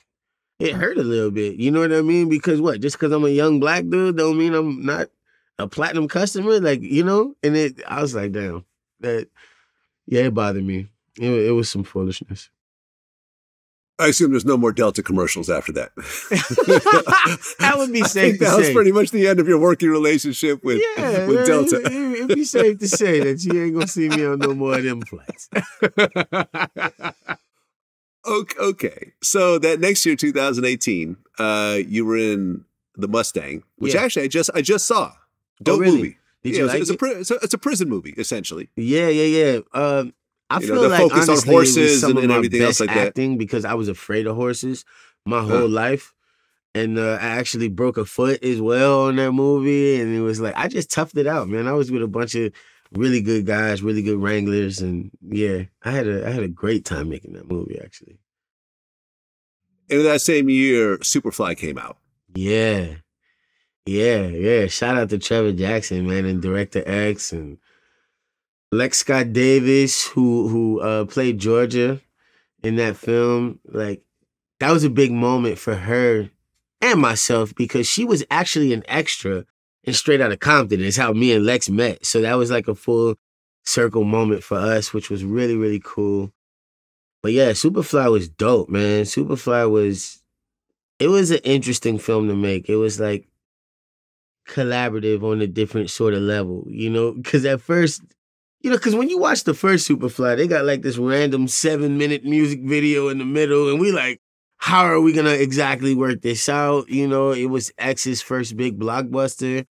it hurt a little bit. You know what I mean? Because what? Just because I'm a young black dude don't mean I'm not a platinum customer. Like, you know? And it I was like, damn. That yeah, it bothered me. It, it was some foolishness. I assume there's no more Delta commercials after that. that would be safe that was pretty much the end of your working relationship with yeah, with Delta. It, it, it'd be safe to say that you ain't gonna see me on no more of them flights. Okay, okay. So that next year, 2018, uh, you were in the Mustang, which Yeah. actually I just I just saw. Dope really? movie. Did yeah, you it's, like it's a it? it's, a it's a prison movie essentially. Yeah, yeah, yeah. Um, I You feel the like focus on honestly, was horses some and- of and my everything else best like that. acting because I was afraid of horses my Huh. whole life, and uh, I actually broke a foot as well on that movie, and it was like I just toughed it out, man. I was with a bunch of really good guys, really good wranglers, and yeah, I had a I had a great time making that movie actually. And in that same year, Superfly came out. Yeah. Yeah, yeah. Shout out to Trevor Jackson, man, and Director X and Lex Scott Davis, who who uh played Georgia in that film. Like that was a big moment for her and myself because she was actually an extra in Straight Outta Compton. Is how me and Lex met. So that was like a full circle moment for us, which was really, really cool. But yeah, Superfly was dope, man. Superfly was it was an interesting film to make. It was like collaborative on a different sort of level, you know? Because at first, you know, because when you watch the first Superfly, they got like this random seven minute music video in the middle, and we like, how are we gonna exactly work this out? You know, it was X's first big blockbuster.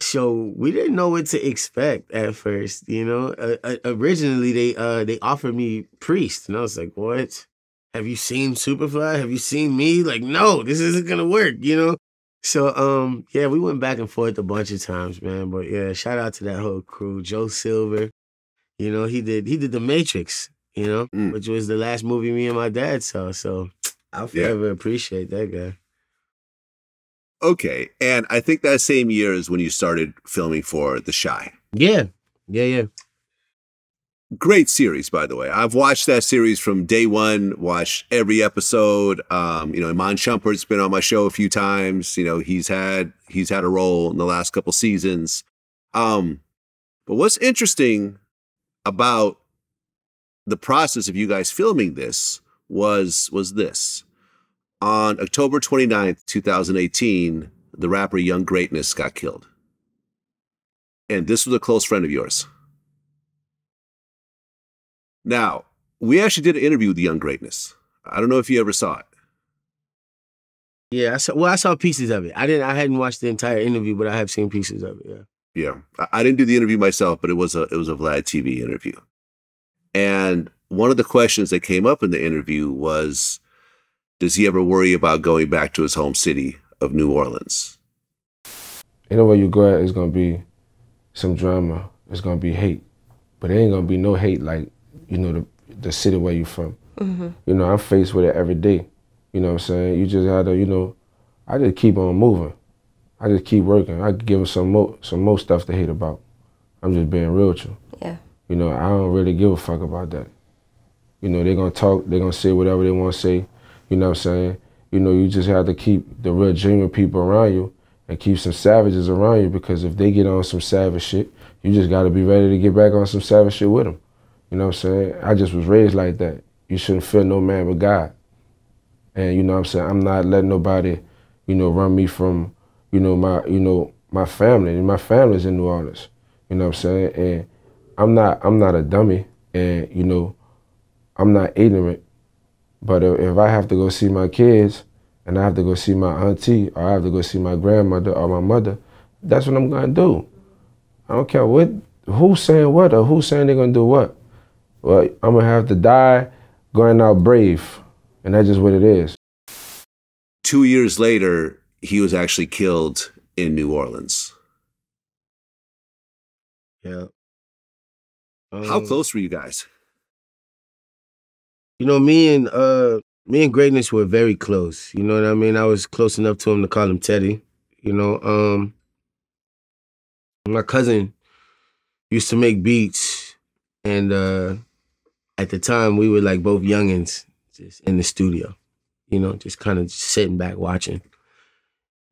So we didn't know what to expect at first, you know. Uh, uh, originally, they uh they offered me Priest, and I was like, "What? Have you seen Superfly? Have you seen me? Like, no, this isn't gonna work," you know. So um yeah, we went back and forth a bunch of times, man. But yeah, shout out to that whole crew. Joel Silver, you know, he did he did the Matrix, you know, Mm. which was the last movie me and my dad saw. So I'll Yeah. forever appreciate that guy. Okay, and I think that same year is when you started filming for The Chi. Yeah. Yeah, yeah. Great series, by the way. I've watched that series from day one. Watched every episode. Um, you know, Iman Shumpert's been on my show a few times. You know, he's had he's had a role in the last couple seasons. Um, but what's interesting about the process of you guys filming this was was this. On October 29th, 2018, the rapper Young Greatness got killed. And this was a close friend of yours. Now, we actually did an interview with The Young Greatness. I don't know if you ever saw it. Yeah, I saw well, I saw pieces of it. I didn't I hadn't watched the entire interview, but I have seen pieces of it, yeah. Yeah, I, I didn't do the interview myself, but it was a it was a Vlad TV interview. And one of the questions that came up in the interview was, does he ever worry about going back to his home city of New Orleans? Anywhere you go at, it's gonna be some drama. It's gonna be hate, but it ain't gonna be no hate like you know the the city where you're from. You know, I'm faced with it every day. You know what I'm saying? You just gotta, you know, I just keep on moving. I just keep working. I give them some more some more stuff to hate about. I'm just being real with you. Yeah. You know, I don't really give a fuck about that. You know, they're gonna talk, they're gonna say whatever they wanna say. You know what I'm saying? You know, you just have to keep the real genuine people around you and keep some savages around you because if they get on some savage shit, you just gotta be ready to get back on some savage shit with them. You know what I'm saying? I just was raised like that. You shouldn't fear no man but God. And you know what I'm saying? I'm not letting nobody, you know, run me from, you know, my, you know, my family. And my family's in New Orleans. You know what I'm saying? And I'm not I'm not a dummy and you know, I'm not ignorant. But if, I have to go see my kids and I have to go see my auntie or I have to go see my grandmother or my mother, that's what I'm gonna do. I don't care what who's saying what or who's saying they're gonna do what. Well, I'm gonna have to die going out brave. And that's just what it is. Two years later, he was actually killed in New Orleans. Yeah. How Um, close were you guys? You know, me and uh me and greatness were very close. You know what I mean? I was close enough to him to call him Teddy. You know, um my cousin used to make beats and uh at the time we were like both youngins just in the studio, you know, just kind of sitting back watching.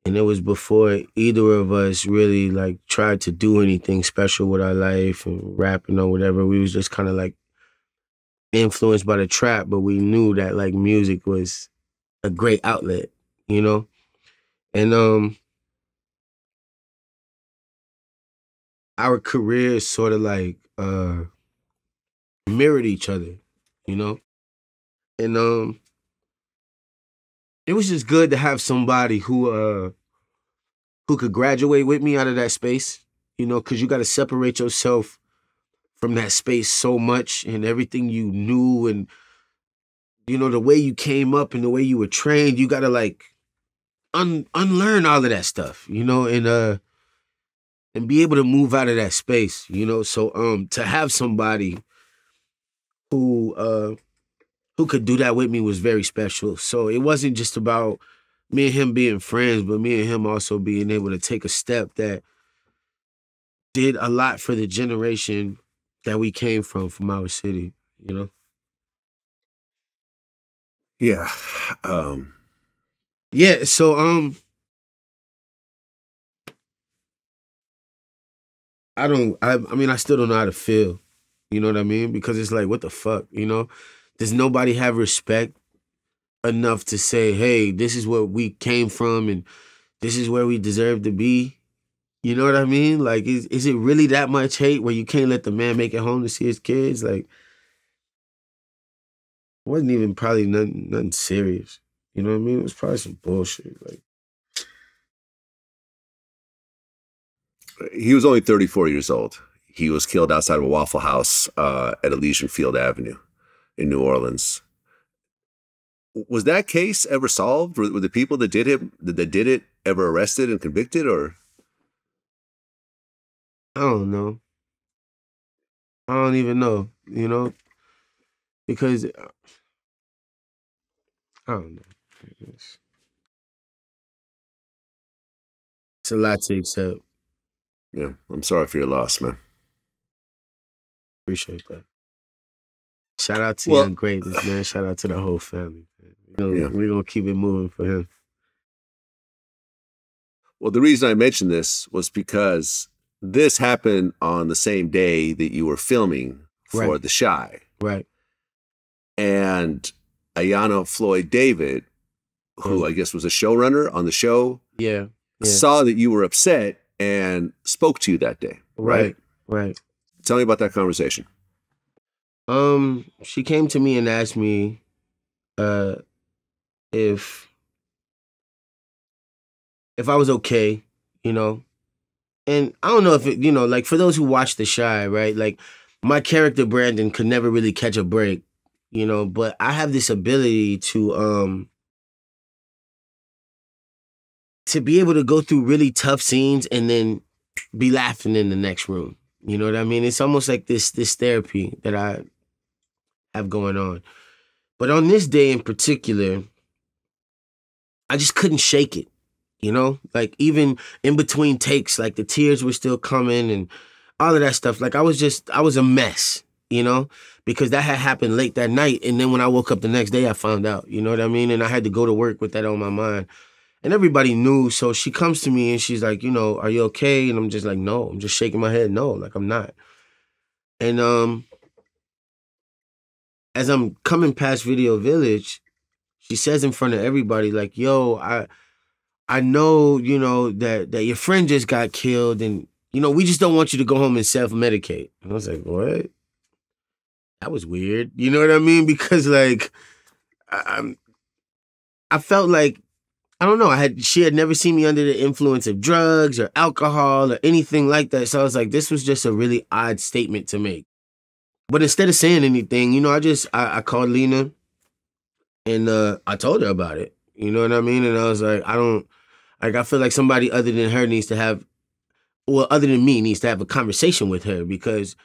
And it was before either of us really like tried to do anything special with our life and rapping or whatever. We was just kind of like influenced by the trap, but we knew that like music was a great outlet, you know? And um our careers sort of like uh mirrored each other, you know? And um it was just good to have somebody who uh who could graduate with me out of that space, you know, cuz you got to separate yourself from that space so much and everything you knew and you know the way you came up and the way you were trained you got to like un- unlearn all of that stuff you know? And uh and be able to move out of that space you know? So um to have somebody who uh who could do that with me was very special so it wasn't just about me and him being friends but me and him also being able to take a step that did a lot for the generation that we came from from our city you know Yeah. Um, yeah so um i don't I, I mean i still don't know how to feel you know what i mean? Because it's like what the fuck you know? Does nobody have respect enough to say hey this is where we came from and this is where we deserve to be? You know what i mean? Like is, is it really that much hate where you can't let the man make it home to see his kids? Like wasn't even probably nothing nothing serious. You know what i mean? It was probably some bullshit like. He was only 34 years old. He was killed outside of a Waffle House uh, at Elysian Field Avenue in New Orleans. Was that case ever solved? Were, were the people that did him that did it ever arrested and convicted, or I don't know. I don't even know, you know, because uh, I don't know. It's, it's a lot to accept. yeah? I'm sorry for your loss, man. Appreciate that. Shout out to Well- Young Greatness, man. Shout out to the whole family. We're gonna, Yeah. we're gonna keep it moving for him. Well, the reason I mentioned this was because this happened on the same day that you were filming for Right. The Chi. Right. And Ayanna Floyd Davis, who Mm. I guess was a showrunner on the show, Yeah. Yeah. saw that you were upset and spoke to you that day. Right. Right. Tell me about that conversation. Um, she came to me and asked me uh if if I was okay, you know. And I don't know if it, you know, like for those who watch The Chi, right? Like my character Brandon could never really catch a break, you know, but I have this ability to um to be able to go through really tough scenes and then be laughing in the next room. You know what I mean? It's almost like this this therapy that I have going on. But on this day in particular, I just couldn't shake it. You know? Like even in between takes, like the tears were still coming and all of that stuff. Like I was just I was a mess, you know? Because that had happened late that night. And then when I woke up the next day, I found out. You know what I mean? And I had to go to work with that on my mind. And everybody knew. So she comes to me and she's like, you know, are you okay? And I'm just like, no. I'm just shaking my head. No, like I'm not. And um as I'm coming past Video Village, she says in front of everybody, like, yo, I I know, you know, that that your friend just got killed and you know, we just don't want you to go home and self-medicate. And I was like, what? That was weird. You know what I mean? Because like I'm I felt like I don't know. I had she had never seen me under the influence of drugs or alcohol or anything like that. So I was like, this was just a really odd statement to make. But instead of saying anything, you know, I just I, I called Lena and uh I told her about it. You know what I mean? And I was like, I don't like I feel like somebody other than her needs to have well, other than me needs to have a conversation with her because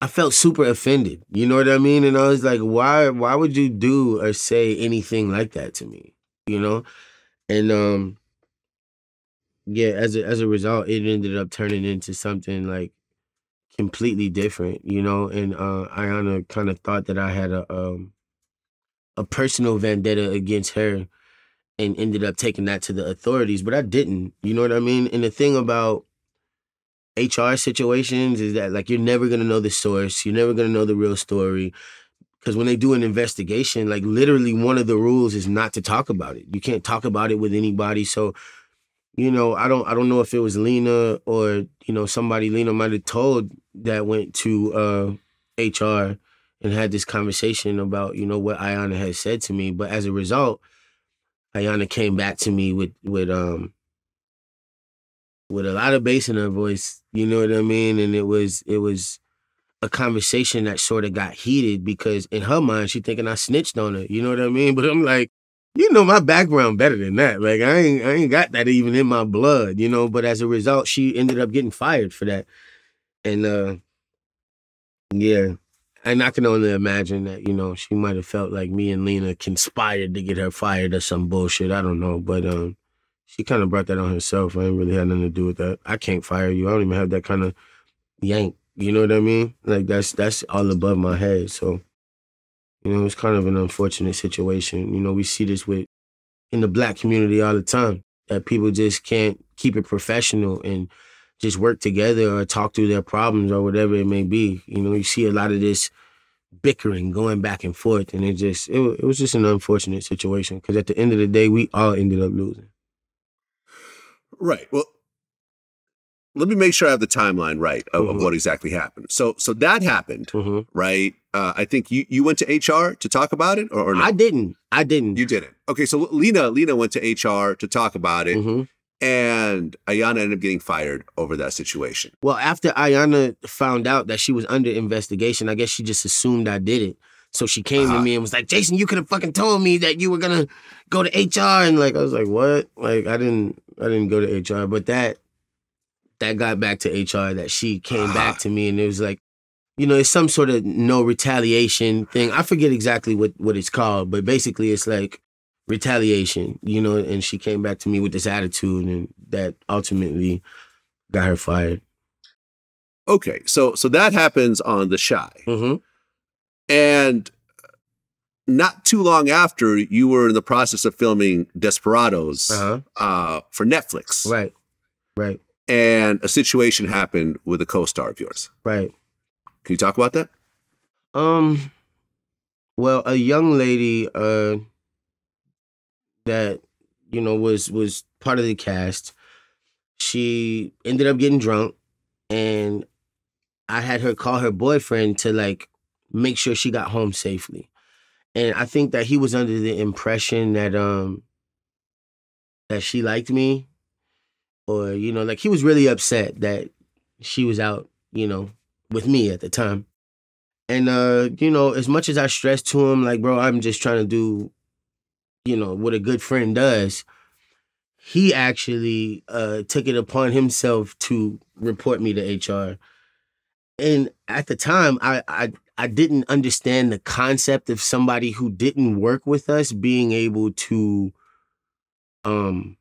I felt super offended. You know what I mean? And I was like, why why would you do or say anything like that to me? You know? And um yeah, as a as a result, it ended up turning into something like completely different, you know, and uh Ayanna kind of thought that I had a um a personal vendetta against her and ended up taking that to the authorities, but I didn't. You know what I mean? And the thing about HR situations is that like you're never gonna know the source, you're never gonna know the real story. Because when they do an investigation, like literally one of the rules is not to talk about it. You can't talk about it with anybody. So, you know, I don't I don't know if it was Lena or, you know, somebody Lena might have told that went to uh HR and had this conversation about, you know, what Ayanna had said to me. But as a result, Ayanna came back to me with with um with a lot of bass in her voice, you know what I mean? And it was it was a conversation that sort of got heated because in her mind she thinking I snitched on her, you know what I mean? But I'm like, you know my background better than that. Like I ain't I ain't got that even in my blood, you know, but as a result she ended up getting fired for that. And uh yeah, and I can only imagine that, you know, she might have felt like me and Lena conspired to get her fired or some bullshit. I don't know. But um she kind of brought that on herself. I ain't really had nothing to do with that. I can't fire you. I don't even have that kind of yank. You know what I mean? Like that's that's all above my head. So, you know, it's kind of an unfortunate situation. You know, we see this with in the black community all the time. That people just can't keep it professional and just work together or talk through their problems or whatever it may be. You know, you see a lot of this bickering going back and forth, and it just it, it was just an unfortunate situation because at the end of the day, we all ended up losing. Right. Well, let me make sure I have the timeline right of, of Mhm. what exactly happened. So, so that happened, hmm right? Uh, I think you you went to HR to talk about it, or, or no? I didn't. I didn't. You didn't. Okay, so Lena Lena went to HR to talk about it, hmm and Ayanna ended up getting fired over that situation. Well, after Ayanna found out that she was under investigation, I guess she just assumed I did it. So she came Uh-huh. to me and was like, Jason, you could have fucking told me that you were gonna go to HR. And like I was like, what? Like I didn't I didn't go to HR. But that that got back to HR that she came back to me and it was like, you know, it's some sort of no retaliation thing. I forget exactly what, what it's called, but basically it's like retaliation, you know, and she came back to me with this attitude and that ultimately got her fired. Okay, so so that happens on the Chi. Mm-hmm. And not too long after, you were in the process of filming Desperados Uh-huh. uh, for Netflix. Right. Right. And a situation happened with a co-star of yours. Right. Can you talk about that? Um well, a young lady uh that you know was was part of the cast, she ended up getting drunk and I had her call her boyfriend to like make sure she got home safely. And I think that he was under the impression that um that she liked me or you know like he was really upset that she was out, you know, with me at the time. And uh, you know, as much as I stressed to him, like, bro, I'm just trying to do, you know, what a good friend does. He actually uh took it upon himself to report me to HR. And at the time, I I I didn't understand the concept of somebody who didn't work with us being able to um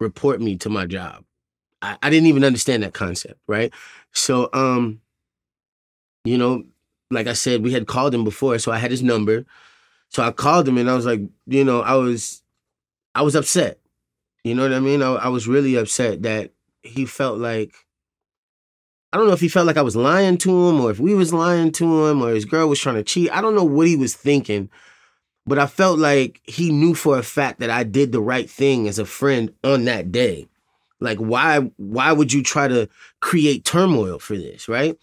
report me to my job. I, I didn't even understand that concept, right? So um, you know, like I said, we had called him before, so I had his number. So I called him and I was like, you know, I was I was upset. You know what I mean? I, I was really upset that he felt like I don't know if he felt like I was lying to him or if we was lying to him or his girl was trying to cheat. I don't know what he was thinking, but I felt like he knew for a fact that I did the right thing as a friend on that day. Like why why would you try to create turmoil for this, right?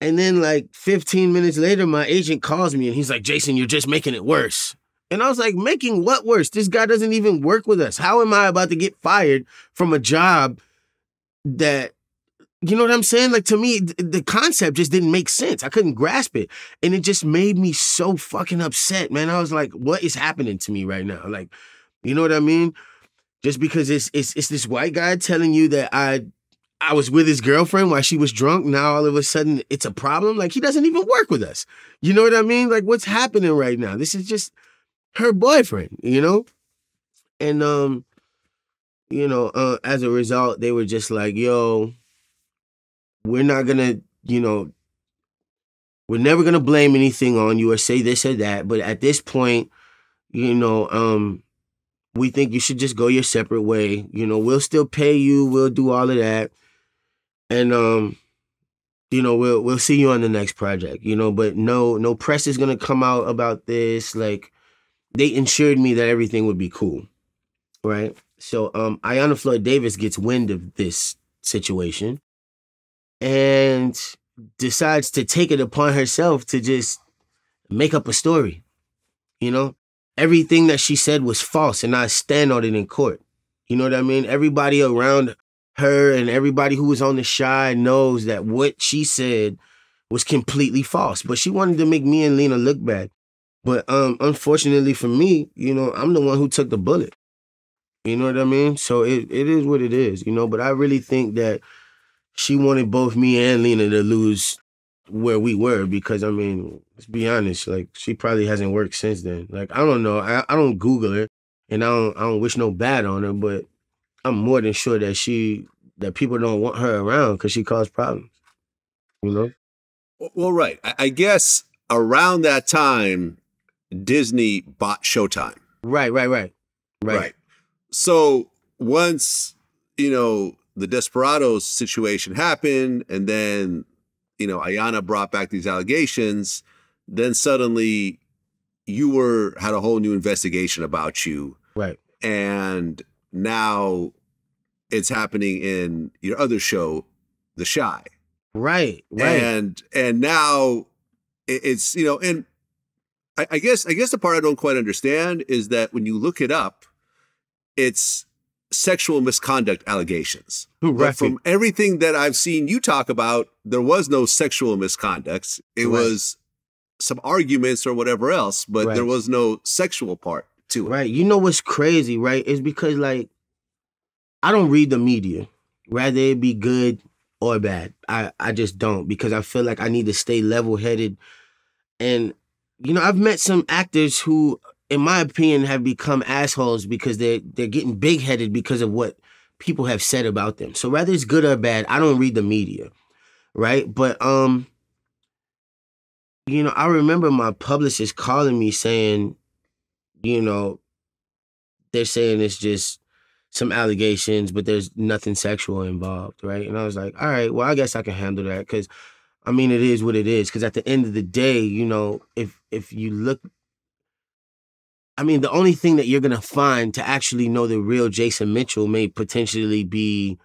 And then like 15 minutes later, my agent calls me and he's like, Jason, you're just making it worse. And I was like, making what worse? This guy doesn't even work with us. How am I about to get fired from a job that, you know what I'm saying? Like to me, th- the concept just didn't make sense. I couldn't grasp it. And it just made me so fucking upset, man. I was like, what is happening to me right now? Like, you know what I mean? Just because it's it's it's this white guy telling you that I I was with his girlfriend while she was drunk. Now all of a sudden it's a problem. Like he doesn't even work with us. You know what I mean? Like what's happening right now? This is just her boyfriend, you know? And um, you know, uh, as a result, they were just like, yo, we're not gonna, you know, we're never gonna blame anything on you or say this or that. But at this point, you know, um, we think you should just go your separate way. You know, we'll still pay you, we'll do all of that. And um, you know, we'll we'll see you on the next project, you know, but no no press is gonna come out about this. Like they ensured me that everything would be cool. Right? So um Ayanna Floyd Davis gets wind of this situation and decides to take it upon herself to just make up a story. You know? Everything that she said was false and I stand on it in court. You know what I mean? Everybody around her and everybody who was on the Chi knows that what she said was completely false. But she wanted to make me and Lena look bad. But um unfortunately for me, you know, I'm the one who took the bullet. You know what I mean? So it, it is what it is, you know, but I really think that she wanted both me and Lena to lose where we were because I mean, let's be honest, like she probably hasn't worked since then. Like I don't know. I, I don't Google her and I don't I don't wish no bad on her, but I'm more than sure that she that people don't want her around because she caused problems. You know? Well, right. I, I guess around that time, Disney bought Showtime. Right, right, right. Right. So once, you know, the Desperados situation happened, and then, you know, Ayanna brought back these allegations, then suddenly you were had a whole new investigation about you. Right. And now it's happening in your other show, The Chi. Right. Right. And and now it's, you know, and I, I guess I guess the part I don't quite understand is that when you look it up, it's sexual misconduct allegations. Right. But from everything that I've seen you talk about, there was no sexual misconduct. It Right. was some arguments or whatever else, but Right. there was no sexual part to it. Right. You know what's crazy, right? Is because like I don't read the media, whether it be good or bad. I I just don't because I feel like I need to stay level headed. And you know, I've met some actors who, in my opinion, have become assholes because they're they're getting big headed because of what people have said about them. So whether it's good or bad, I don't read the media, right? But um, you know, I remember my publicist calling me saying, you know, they're saying it's just some allegations, but there's nothing sexual involved, right? And I was like, all right, well, I guess I can handle that because, I mean, it is what it is. Because at the end of the day, you know, if if you look, I mean, the only thing that you're gonna find to actually know the real Jason Mitchell may potentially be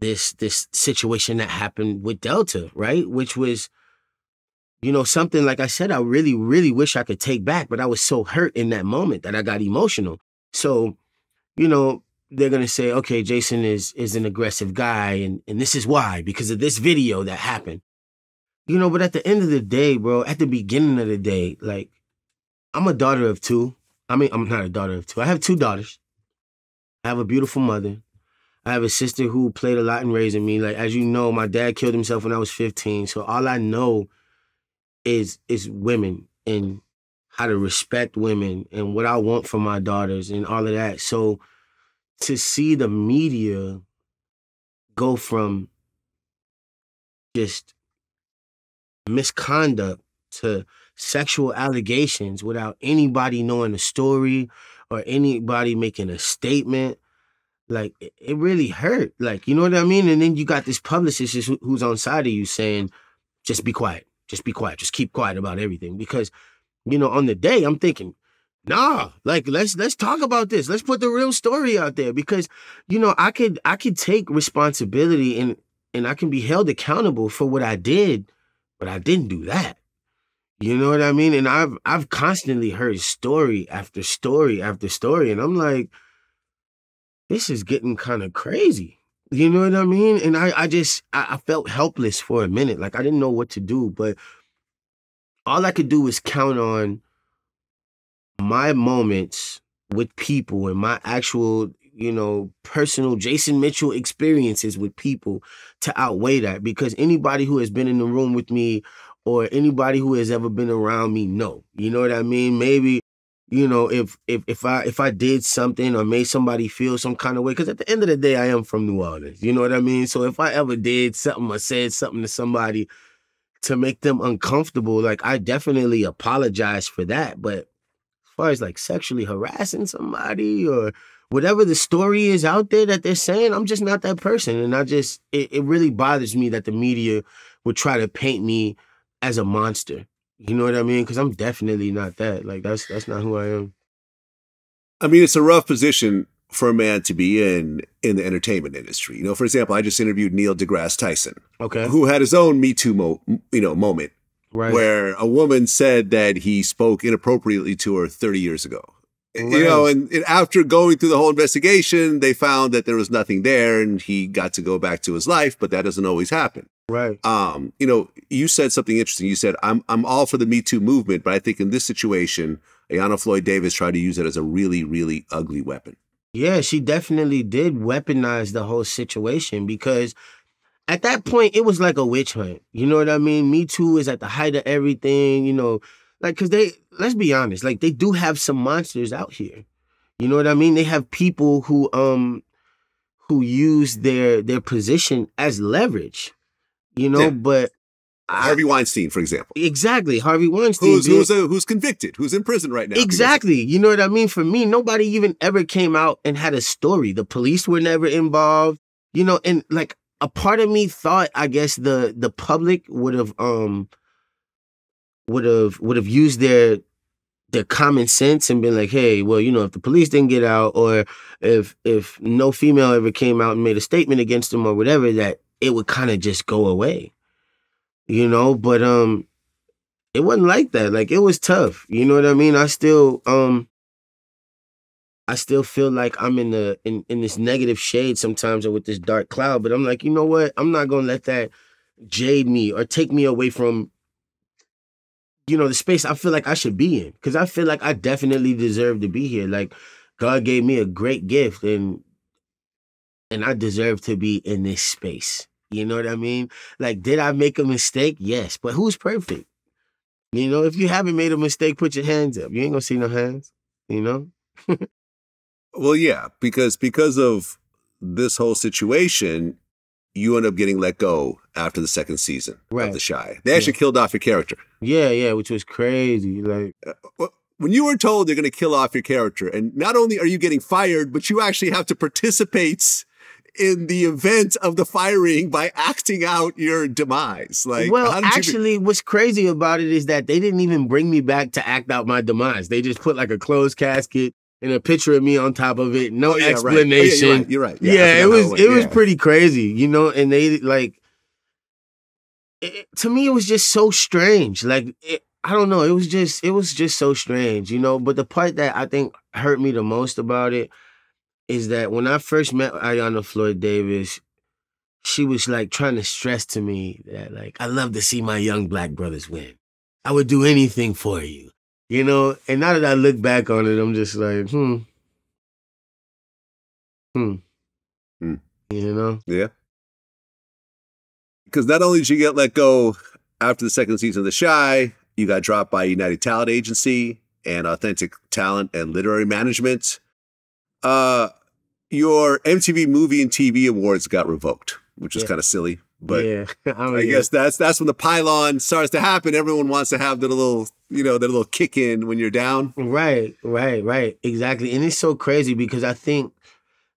this this situation that happened with Delta, right? Which was you know, something like I said, I really, really wish I could take back, but I was so hurt in that moment that I got emotional. So, you know, they're gonna say, okay, Jason is is an aggressive guy, and and this is why because of this video that happened. You know, but at the end of the day, bro, at the beginning of the day, like I'm a daughter of two. I mean, I'm not a daughter of two. I have two daughters. I have a beautiful mother. I have a sister who played a lot in raising me. Like as you know, my dad killed himself when I was 15. So all I know is is women and how to respect women and what I want for my daughters and all of that. So to see the media go from just misconduct to sexual allegations without anybody knowing the story or anybody making a statement. Like it, really hurt. Like you know what i mean? And then you got this publicist who's on side of you saying just be quiet. Just be quiet. Just keep quiet about everything. Because you know on the day i'm thinking nah like let's let's talk about this. Let's put the real story out there. Because you know i could i could take responsibility and and i can be held accountable for what i did but i didn't do that you know what i mean? And i've i've constantly heard story after story after story and i'm like this is getting kind of crazy. You know what i mean? And i i just I, I felt helpless for a minute like i didn't know what to do but all i could do was count on my moments with people and my actual, you know, personal Jason Mitchell experiences with people to outweigh that because anybody who has been in the room with me or anybody who has ever been around me know. You know what I mean? Maybe you know if if if I if I did something or made somebody feel some kind of way cuz at the end of the day I am from New Orleans. You know what I mean? So if I ever did something or said something to somebody to make them uncomfortable, like I definitely apologize for that, but as far as like sexually harassing somebody or whatever the story is out there that they're saying, I'm just not that person. And I just, it, it really bothers me that the media would try to paint me as a monster. You know what I mean? Because I'm definitely not that. Like that's that's not who I am. I mean, it's a rough position for a man to be in in the entertainment industry. You know, for example, I just interviewed Neil deGrasse Tyson, Okay. who had his own Me Too mo- you know moment Right. where a woman said that he spoke inappropriately to her 30 years ago. You know, and, and after going through the whole investigation, they found that there was nothing there and he got to go back to his life, but that doesn't always happen. Right. Um, you know, you said something interesting. You said, I'm I'm all for the Me Too movement, but I think in this situation, Ayanna Floyd Davis tried to use it as a really, really ugly weapon. Yeah, she definitely did weaponize the whole situation because at that point it was like a witch hunt. You know what I mean? Me Too is at the height of everything, you know, like cuz they let's be honest, like they do have some monsters out here. You know what I mean? They have people who um who use their their position as leverage. You know, Yeah. but I- Harvey Weinstein, for example, exactly, Harvey Weinstein who's who's a, who's convicted, who's in prison right now. because- Exactly. You know what I mean? For me, nobody even ever came out and had a story. The police were never involved. You know, and like a part of me thought, I guess the the public would have um would have would have used their their common sense and been like, hey, well, you know, if the police didn't get out or if if no female ever came out and made a statement against them or whatever, that it would kind of just go away. You know, but um it wasn't like that. Like it was tough. You know what I mean? I still um I still feel like I'm in the in, in this negative shade sometimes or with this dark cloud. But I'm like, you know what? I'm not gonna let that jade me or take me away from you know the space I feel like I should be in. Cause I feel like I definitely deserve to be here. Like God gave me a great gift and and I deserve to be in this space. You know what I mean? Like, did I make a mistake? Yes, but who's perfect? You know, if you haven't made a mistake, put your hands up. You ain't gonna see no hands. You know. Well, yeah, because because of this whole situation, you end up getting let go after the second season Right. of The Chi. They actually killed off your character. Yeah, yeah, which was crazy. Like, uh, When you were told they're going to kill off your character, and not only are you getting fired, but you actually have to participate in the event of the firing by acting out your demise. Like, well, actually, what's crazy about it is that they didn't even bring me back to act out my demise. They just put like a closed casket and a picture of me on top of it. No Oh, yeah, right. Oh, yeah, explanation. you're right. You're right. Yeah, I it was went. it was pretty crazy, you know. And they like, it, to me, it was just so strange. Like, it, I don't know, it was just it was just so strange, you know. But the part that I think hurt me the most about it is that when I first met Ayanna Floyd Davis, she was like trying to stress to me that like I love to see my young black brothers win. I would do anything for you, you know. And now that I look back on it, I'm just like, hmm, hmm, Hmm. you know. Yeah. Because not only did you get let go after the second season of The Chi, you got dropped by United Talent Agency and Authentic Talent and Literary Management. Uh, your MTV Movie and TV Awards got revoked, which is Yeah. kind of silly. But yeah, I, I mean, guess that's that's when the pylon starts to happen. Everyone wants to have the little, you know, the little kick in when you're down. Right, right, right. Exactly. And it's so crazy because I think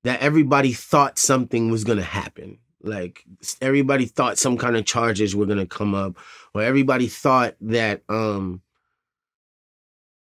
that everybody thought something was going to happen. Like everybody thought some kind of charges were going to come up or everybody thought that um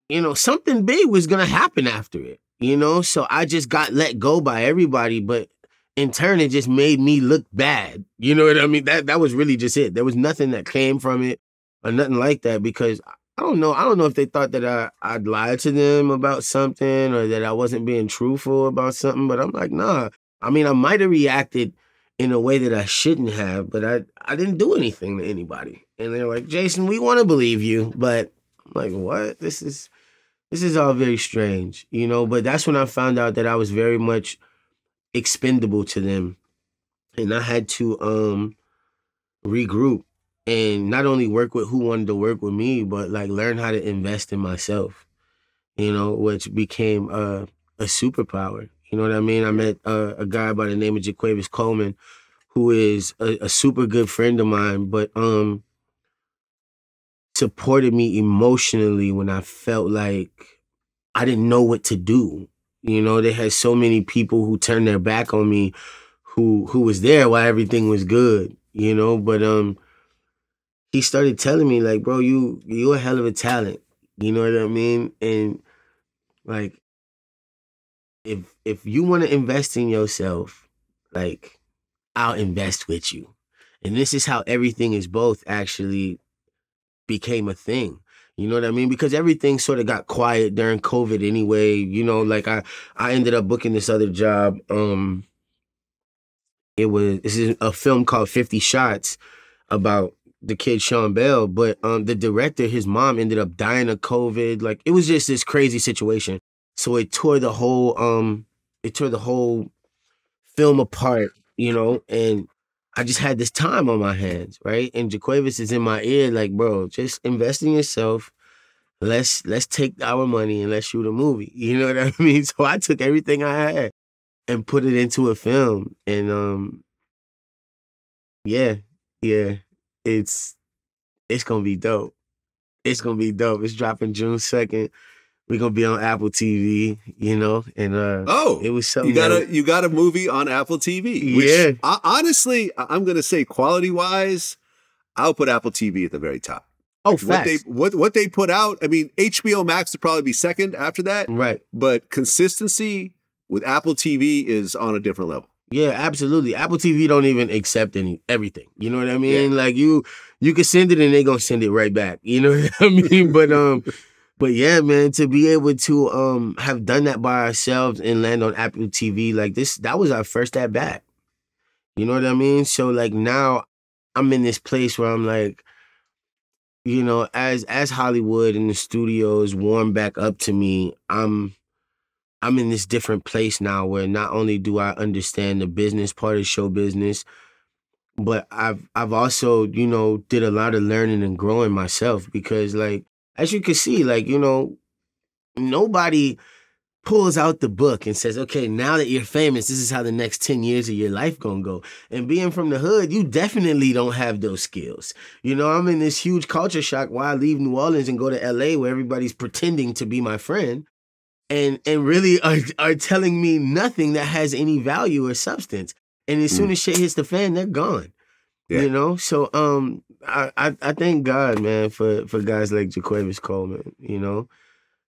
you know, something big was going to happen after it, you know? So I just got let go by everybody, but in turn it just made me look bad. You know what I mean? That that was really just it. There was nothing that came from it or nothing like that because I don't know. I don't know if they thought that I, I'd lied to them about something or that I wasn't being truthful about something, but I'm like, nah. I mean, I might have reacted in a way that I shouldn't have, but I, I didn't do anything to anybody. And they're like, Jason, we want to believe you. But I'm like, what? This is this is all very strange, you know? But that's when I found out that I was very much expendable to them. And I had to um regroup and not only work with who wanted to work with me, but like learn how to invest in myself, you know, which became a, a superpower. You know what I mean? I met a guy by the name of Jaquavis Coleman, who is a, a super good friend of mine, but um supported me emotionally when I felt like I didn't know what to do. You know, they had so many people who turned their back on me who who was there while everything was good, you know, but um he started telling me like, bro, you you're a hell of a talent. You know what I mean? And like if if you want to invest in yourself, like I'll invest with you. And this is how everything is both actually became a thing. You know what I mean? Because everything sort of got quiet during COVID anyway. You know, like I I ended up booking this other job. Um it was this is a film called 50 Shots about the kid Sean Bell, but um the director, his mom ended up dying of COVID. Like it was just this crazy situation. So it tore the whole um it tore the whole film apart, you know, and I just had this time on my hands, right? And Jaquavis is in my ear, like, bro, just invest in yourself. Let's let's take our money and let's shoot a movie. You know what I mean? So I took everything I had and put it into a film. And um yeah, yeah. It's it's gonna be dope. It's gonna be dope. It's dropping June 2nd. We're gonna be on Apple TV, you know, and uh Oh, it was something you got that- a you got a movie on Apple TV. Which, Yeah. ho- honestly, I- I'm gonna say quality wise, I'll put Apple TV at the very top. oh what they what what they put out. I mean, HBO Max would probably be second after that, right. but consistency with Apple TV is on a different level. Yeah, absolutely. Apple TV don't even accept any everything. You know what I mean? Like you you can send it and they gonna send it right back. You know what I mean? but um but yeah, man, to be able to um have done that by ourselves and land on Apple TV like this, that was our first at bat. You know what I mean? So like now I'm in this place where I'm like, you know, as as Hollywood and the studios warm back up to me, I'm I'm in this different place now where not only do I understand the business part of show business, but I've I've also, you know, did a lot of learning and growing myself because like as you can see, like, you know, nobody pulls out the book and says, okay, now that you're famous, this is how the next 10 years of your life gonna go. And being from the hood, you definitely don't have those skills. You know, I'm in this huge culture shock while I leave New Orleans and go to LA where everybody's pretending to be my friend and and really are, are telling me nothing that has any value or substance. And as soon mm. as shit hits the fan, they're gone. Yeah. You know? So um I, I I thank God, man, for for guys like Jaquavis Coleman, you know,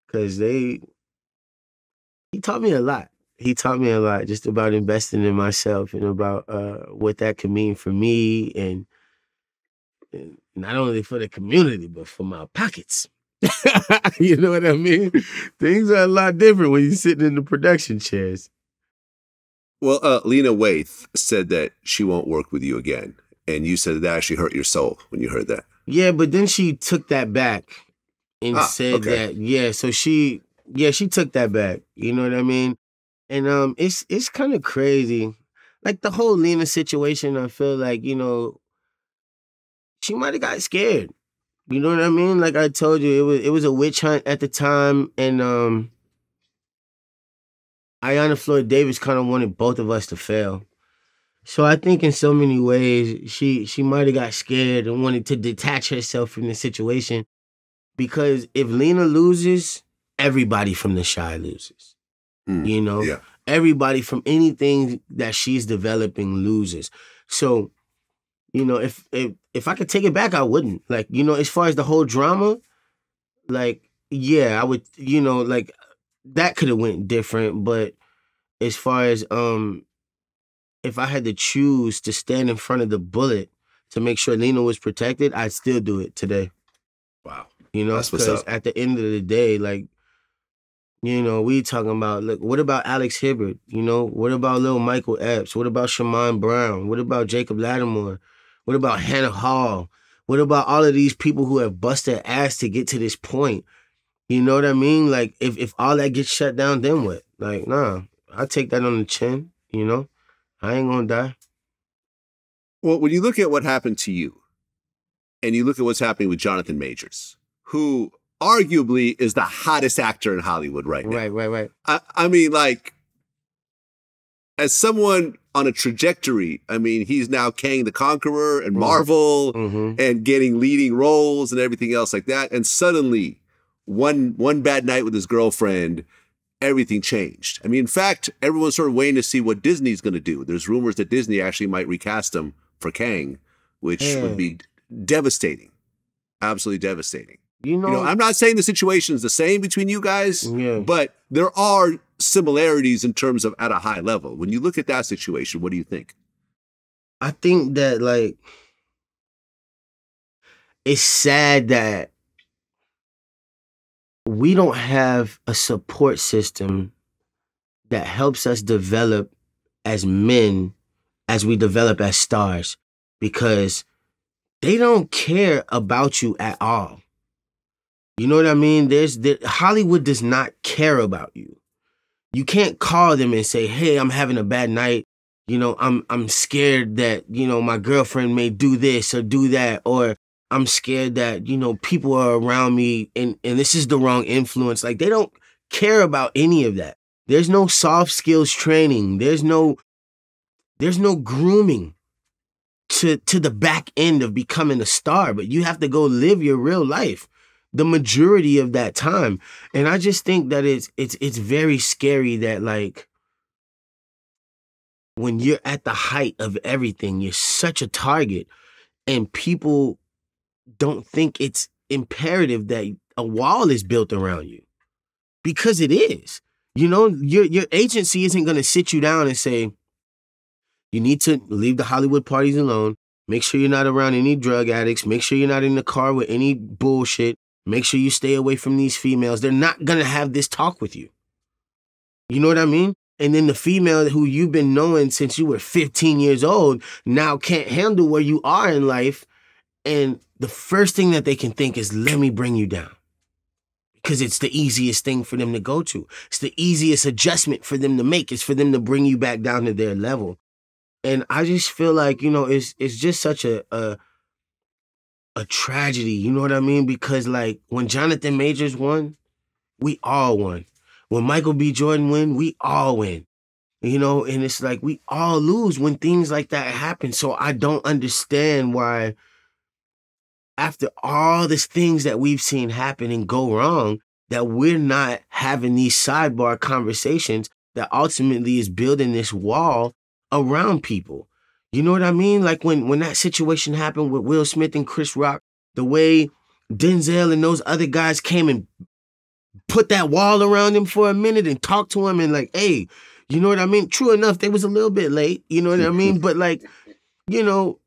because they he taught me a lot. He taught me a lot just about investing in myself and about uh, what that could mean for me and, and not only for the community but for my pockets. you know what I mean? Things are a lot different when you're sitting in the production chairs. Well, uh, Lena Waithe said that she won't work with you again. And you said that actually hurt your soul when you heard that. Yeah, but then she took that back and Ah, said okay. that yeah, so she yeah, she took that back. You know what I mean? And um it's it's kind of crazy. Like the whole Lena situation, I feel like, you know, she might have got scared. You know what I mean? Like I told you, it was it was a witch hunt at the time and um Ayanna Floyd Davis kind of wanted both of us to fail. So I think in so many ways she she might have got scared and wanted to detach herself from the situation because if Lena loses, everybody from the Chi loses. Mm, You know, yeah. everybody from anything that she's developing loses. So, you know, if if if I could take it back, I wouldn't. Like, you know, as far as the whole drama, like, yeah, I would, you know, like that could have went different, but as far as um if I had to choose to stand in front of the bullet to make sure Lena was protected, I'd still do it today. Wow. You know, because at the end of the day, like, you know, we talking about look, what about Alex Hibbert? You know, what about little Michael Epps? What about Shamon Brown? What about Jacob Lattimore? What about Hannah Hall? What about all of these people who have busted their ass to get to this point? You know what I mean? Like, if if all that gets shut down, then what? Like, nah, I take that on the chin. You know, I ain't gonna die. Well, when you look at what happened to you, and you look at what's happening with Jonathan Majors, who arguably is the hottest actor in Hollywood right now. Right, right, right. I, I mean, like, as someone on a trajectory, I mean, he's now Kang the Conqueror and Mhm. Marvel Mm-hmm. and getting leading roles and everything else like that. And suddenly, one one bad night with his girlfriend, everything changed. I mean, in fact, everyone's sort of waiting to see what Disney's going to do. There's rumors that Disney actually might recast him for Kang, which would be mm. devastating, absolutely devastating. You know, You know, I'm not saying the situation is the same between you guys, yeah. but there are similarities in terms of at a high level. When you look at that situation, what do you think? I think that like it's sad that we don't have a support system that helps us develop as men as we develop as stars because they don't care about you at all. You know what I mean? There's there, Hollywood does not care about you. You can't call them and say, "Hey, I'm having a bad night you know i'm i'm scared that you know my girlfriend may do this or do that or i'm scared that you know people are around me and and this is the wrong influence. Like they don't care about any of that. There's no soft skills training. There's no there's no grooming to to the back end of becoming a star but you have to go live your real life the majority of that time. And i just think that it's it's it's very scary that like when you're at the height of everything, you're such a target, and people don't think it's imperative that a wall is built around you because it is. You know, your your agency isn't going to sit you down and say, you need to leave the Hollywood parties alone. Make sure you're not around any drug addicts. Make sure you're not in the car with any bullshit. Make sure you stay away from these females. They're not gonna have this talk with you. You know what I mean? And then the female who you've been knowing since you were 15 years old now can't handle where you are in life. And the first thing that they can think is, let me bring you down. Because it's the easiest thing for them to go to. It's the easiest adjustment for them to make. It's for them to bring you back down to their level. And I just feel like, you know, it's it's just such a a, a tragedy, you know what I mean? Because like when Jonathan Majors won, we all won. When Michael B. Jordan win, we all win. You know, and it's like we all lose when things like that happen. So I don't understand why after all these things that we've seen happen and go wrong, that we're not having these sidebar conversations that ultimately is building this wall around people. You know what I mean? Like when when that situation happened with Will Smith and Chris Rock, the way Denzel and those other guys came and put that wall around him for a minute and talked to him and like, hey, you know what I mean? True enough, they was a little bit late, you know what I mean? But like, you know,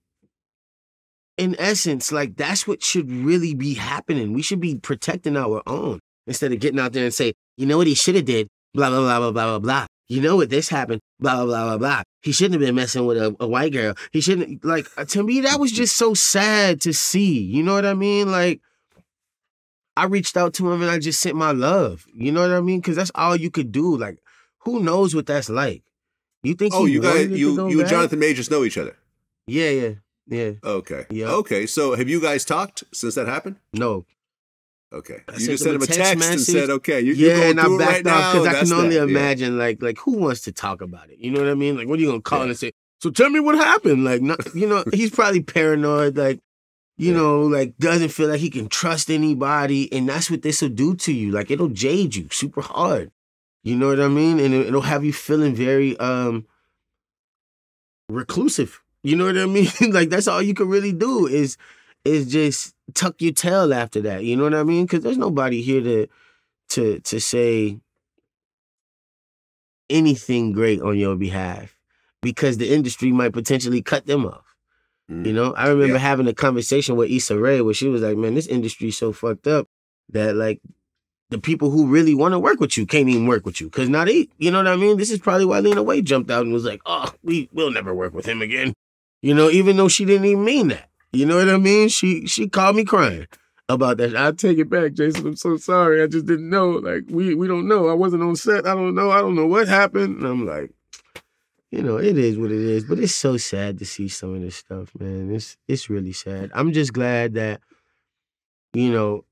in essence, like that's what should really be happening. We should be protecting our own instead of getting out there and say, you know what he should have did, blah blah blah blah blah blah blah. You know what this happened, blah blah blah blah blah. He shouldn't have been messing with a, a white girl. He shouldn't like uh, to me that was just so sad to see. You know what I mean? Like I reached out to him and I just sent my love. You know what I mean? Because that's all you could do. Like, who knows what that's like? You think? Oh, he you guys, you you and? Jonathan Majors know each other. Yeah, yeah, yeah. Okay. Yeah. Okay. So have you guys talked since that happened? No. Okay. I you just sent him a text text, and said, "Okay, you, you're yeah, going and I backed right off now." because I can only that. Yeah. imagine, like, like who wants to talk about it? You know what I mean? Like, what are you gonna call Yeah. and say? So tell me what happened. Like, not, you know, he's probably paranoid. Like, you Yeah. know, like doesn't feel like he can trust anybody, and that's what this will do to you. Like, it'll jade you super hard. You know what I mean? And it- it'll have you feeling very um reclusive. You know what I mean? like that's all you can really do is is just tuck your tail after that. You know what I mean? Because there's nobody here to to to say anything great on your behalf because the industry might potentially cut them off. Mm. You know, I remember Yeah. having a conversation with Issa Rae where she was like, "Man, this industry's so fucked up that like the people who really want to work with you can't even work with you because now they, you know what I mean? This is probably why Lena Waithe jumped out and was like, "Oh, we we will never work with him again," you know, even though she didn't even mean that. You know what I mean? She she called me crying about that. I take it back, Jason. I'm so sorry. I just didn't know. Like we we don't know. I wasn't on set. I don't know. I don't know what happened. And I'm like, you know, it is what it is. But it's so sad to see some of this stuff, man. It's it's really sad. I'm just glad that, you know,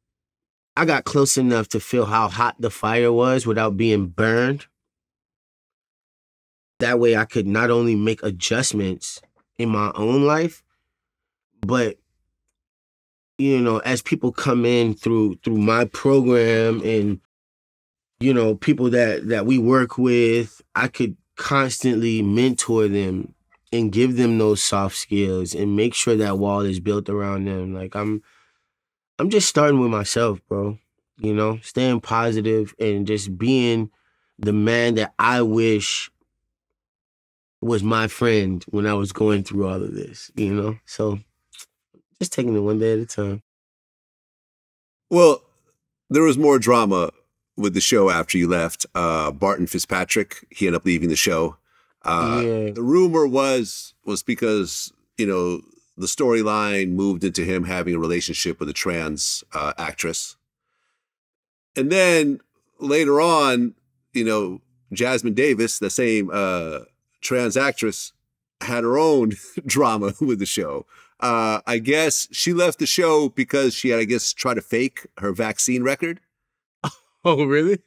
I got close enough to feel how hot the fire was without being burned. That way I could not only make adjustments in my own life, but you know, as people come in through through my program and you know, people that that we work with, I could constantly mentor them and give them those soft skills and make sure that wall is built around them. Like I'm I'm just starting with myself, bro. You know, staying positive and just being the man that I wish was my friend when I was going through all of this, you know? So just taking it one day at a time. Well, there was more drama with the show after you left. Uh, Barton Fitzpatrick, he ended up leaving the show. Uh, Yeah. The rumor was was because you know the storyline moved into him having a relationship with a trans uh, actress, and then later on, you know, Jasmine Davis, the same uh, trans actress, had her own drama with the show. Uh, I guess she left the show because she had, I guess, tried to fake her vaccine record. Oh, really?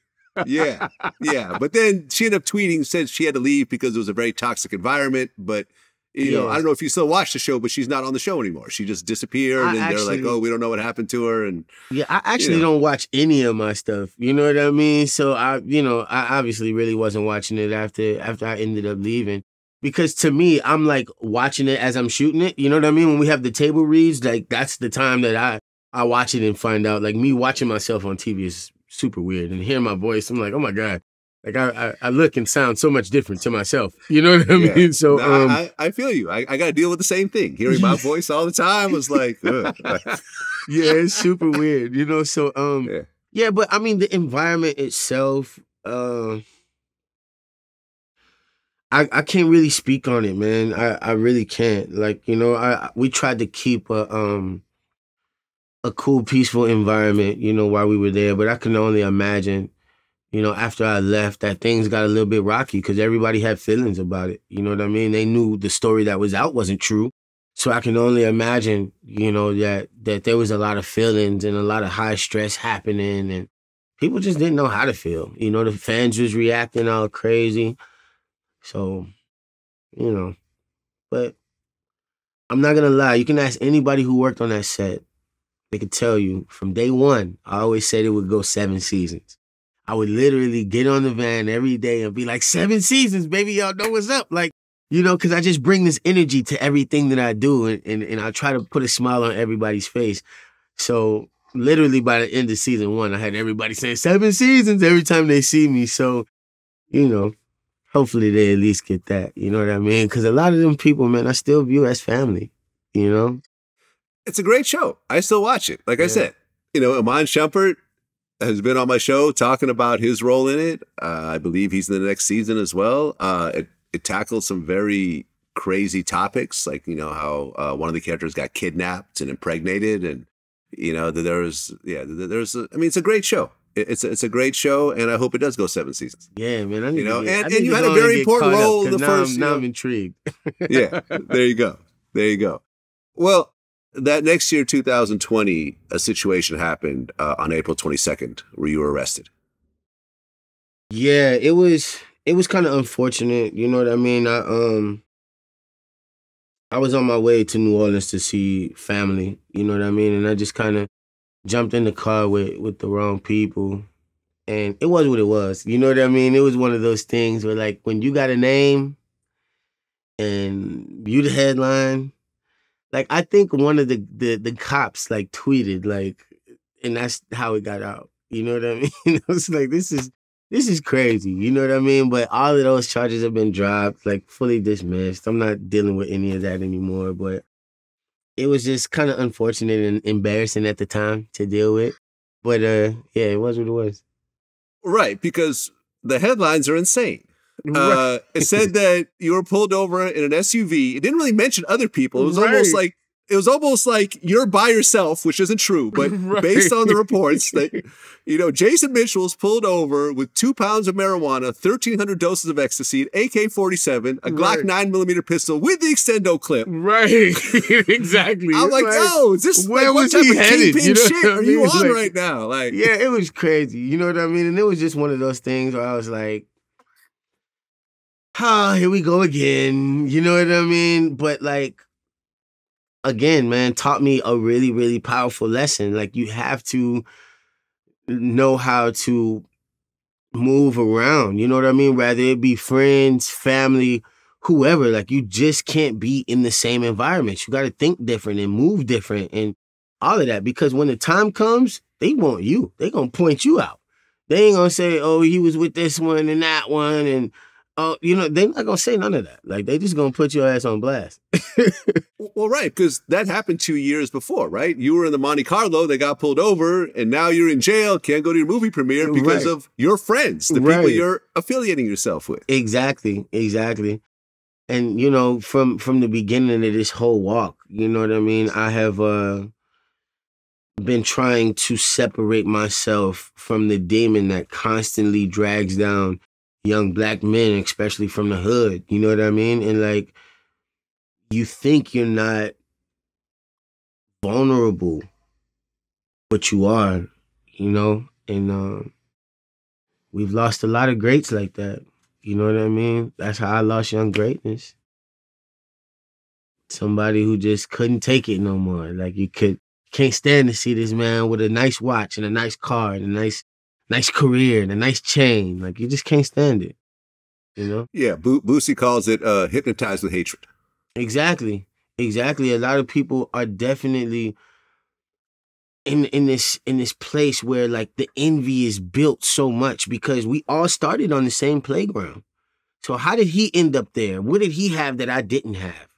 Yeah, yeah. But then she ended up tweeting, said she had to leave because it was a very toxic environment. But you know, I don't know if you still watch the show, but she's not on the show anymore. She just disappeared, I and they're like, "Oh, we don't know what happened to her." And Yeah, I actually know. don't watch any of my stuff. You know what I mean? So I, you know, I obviously really wasn't watching it after after I ended up leaving. Because to me, I'm like watching it as I'm shooting it. You know what I mean? When we have the table reads, like that's the time that I I watch it and find out. Like me watching myself on TV is super weird, and hearing my voice, I'm like, oh my god, like I I, look and sound so much different to myself. You know what I Yeah. mean? So No, um, I, I feel you. I, I got to deal with the same thing. Hearing my voice all the time was like, yeah, it's super weird, you know. So um, Yeah. yeah, but I mean the environment itself, uh, I I can't really speak on it, man. I I really can't. Like you know, I- we tried to keep a um a cool, peaceful environment, you know, while we were there, but I can only imagine. You know, after I left, that things got a little bit rocky because everybody had feelings about it. You know what I mean? They knew the story that was out wasn't true. So I can only imagine, you know, that that there was a lot of feelings and a lot of high stress happening and people just didn't know how to feel. You know, the fans was reacting all crazy. So, you know, but I'm not gonna lie, you can ask anybody who worked on that set. They could tell you from day one, I always said it would go seven seasons. I would literally get on the van every day and be like, seven seasons, baby, y'all know what's up. Like, you know, because I just bring this energy to everything that I do and, and, and I try to put a smile on everybody's face. So literally by the end of season one, I had everybody saying seven seasons every time they see me. So, you know, hopefully they at least get that. You know what I mean? Because a lot of them people, man, I still view as family, you know? It's a great show. I still watch it. Like I said, you know, Iman Shumpert has been on my show talking about his role in it. Uh, I believe he's in the next season as well. Uh, it, it tackles some very crazy topics, like you know how uh, one of the characters got kidnapped and impregnated, and you know there's yeah there- there's a, I mean it's a great show. It- It's a, it's a great show, and I hope it does go seven seasons. Yeah, man. I need You know, get, and- and you had a very important up, role in the now first, I'm, now I'm intrigued. yeah, there you go. There you go. Well, that next year, 2020, a situation happened uh, on April 22nd where you were arrested. Yeah, it was it was kind of unfortunate. You know what I mean? I um I was on my way to New Orleans to see family. You know what I mean? And I just kind of jumped in the car with with the wrong people, and it was what it was. You know what I mean? It was one of those things where like when you got a name and you the headline. Like I think one of the the the cops like tweeted like, and that's how it got out. You know what I mean? I was like, this is this is crazy. You know what I mean? But all of those charges have been dropped, like fully dismissed. I'm not dealing with any of that anymore. But it was just kind of unfortunate and embarrassing at the time to deal with. But uh yeah, it was what it was. Right, because the headlines are insane. Uh, it said that you were pulled over in an SUV. It didn't really mention other people. It was almost like it was almost like you're by yourself, which isn't true. But Right. based on the reports that you know, Jason Mitchell was pulled over with two pounds of marijuana, thirteen hundred doses of ecstasy, an AK-47, a Glock Right. nine millimeter pistol with the extendo clip. Right. exactly. I'm It's like, yo, is this where like, what was type he of headed? You know shit what are you on like- right now? Like, yeah, it was crazy. You know what I mean? And it was just one of those things where I was like, ah, here we go again. You know what I mean? But like, again, man, taught me a really, really powerful lesson. Like, you have to know how to move around. You know what I mean? Whether it be friends, family, whoever. Like, you just can't be in the same environment. You got to think different and move different and all of that. Because when the time comes, they want you. They gonna point you out. They ain't gonna say, "Oh, he was with this one and that one," and oh, you know, they're not gonna say none of that. Like they just gonna put your ass on blast. Well, right, because that happened two years before, right? You were in the Monte Carlo, they got pulled over, and now you're in jail, can't go to your movie premiere because Right. of your friends, the people you're affiliating yourself with. Exactly, exactly. And you know, from from the beginning of this whole walk, you know what I mean. I have uh been trying to separate myself from the demon that constantly drags down young black men, especially from the hood. You know what I mean? And like, you think you're not vulnerable, but you are. You know, and um, we've lost a lot of greats like that. You know what I mean? That's how I lost young greatness. Somebody who just couldn't take it no more. Like you could can't stand to see this man with a nice watch and a nice car and a nice nice career and a nice chain. Like you just can't stand it. You know? Yeah, Bo- Boosie calls it uh, hypnotized with hatred. Exactly. Exactly. A lot of people are definitely in in this in this place where like the envy is built so much because we all started on the same playground. So how did he end up there? What did he have that I didn't have?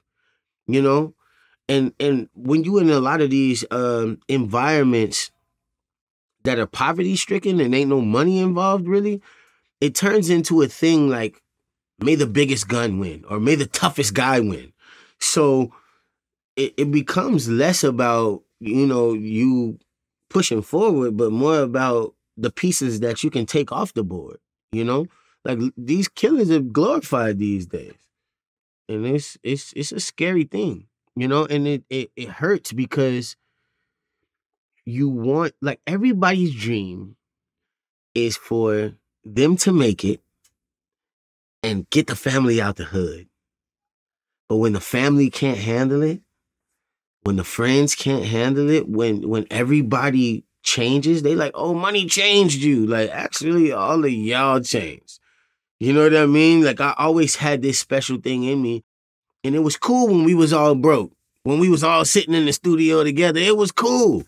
You know? and and when you in a lot of these um environments that are poverty stricken and ain't no money involved really, it turns into a thing like may the biggest gun win or may the toughest guy win. So it, it becomes less about, you know, you pushing forward, but more about the pieces that you can take off the board, you know? Like these killers are glorified these days. And it's it's it's a scary thing, you know, and it it, it hurts because you want like everybody's dream is for them to make it and get the family out the hood. But when the family can't handle it, when the friends can't handle it, when when everybody changes, they like, oh, money changed you. Like actually, all of y'all changed. You know what I mean? Like I always had this special thing in me, and it was cool when we was all broke. When we was all sitting in the studio together, it was cool.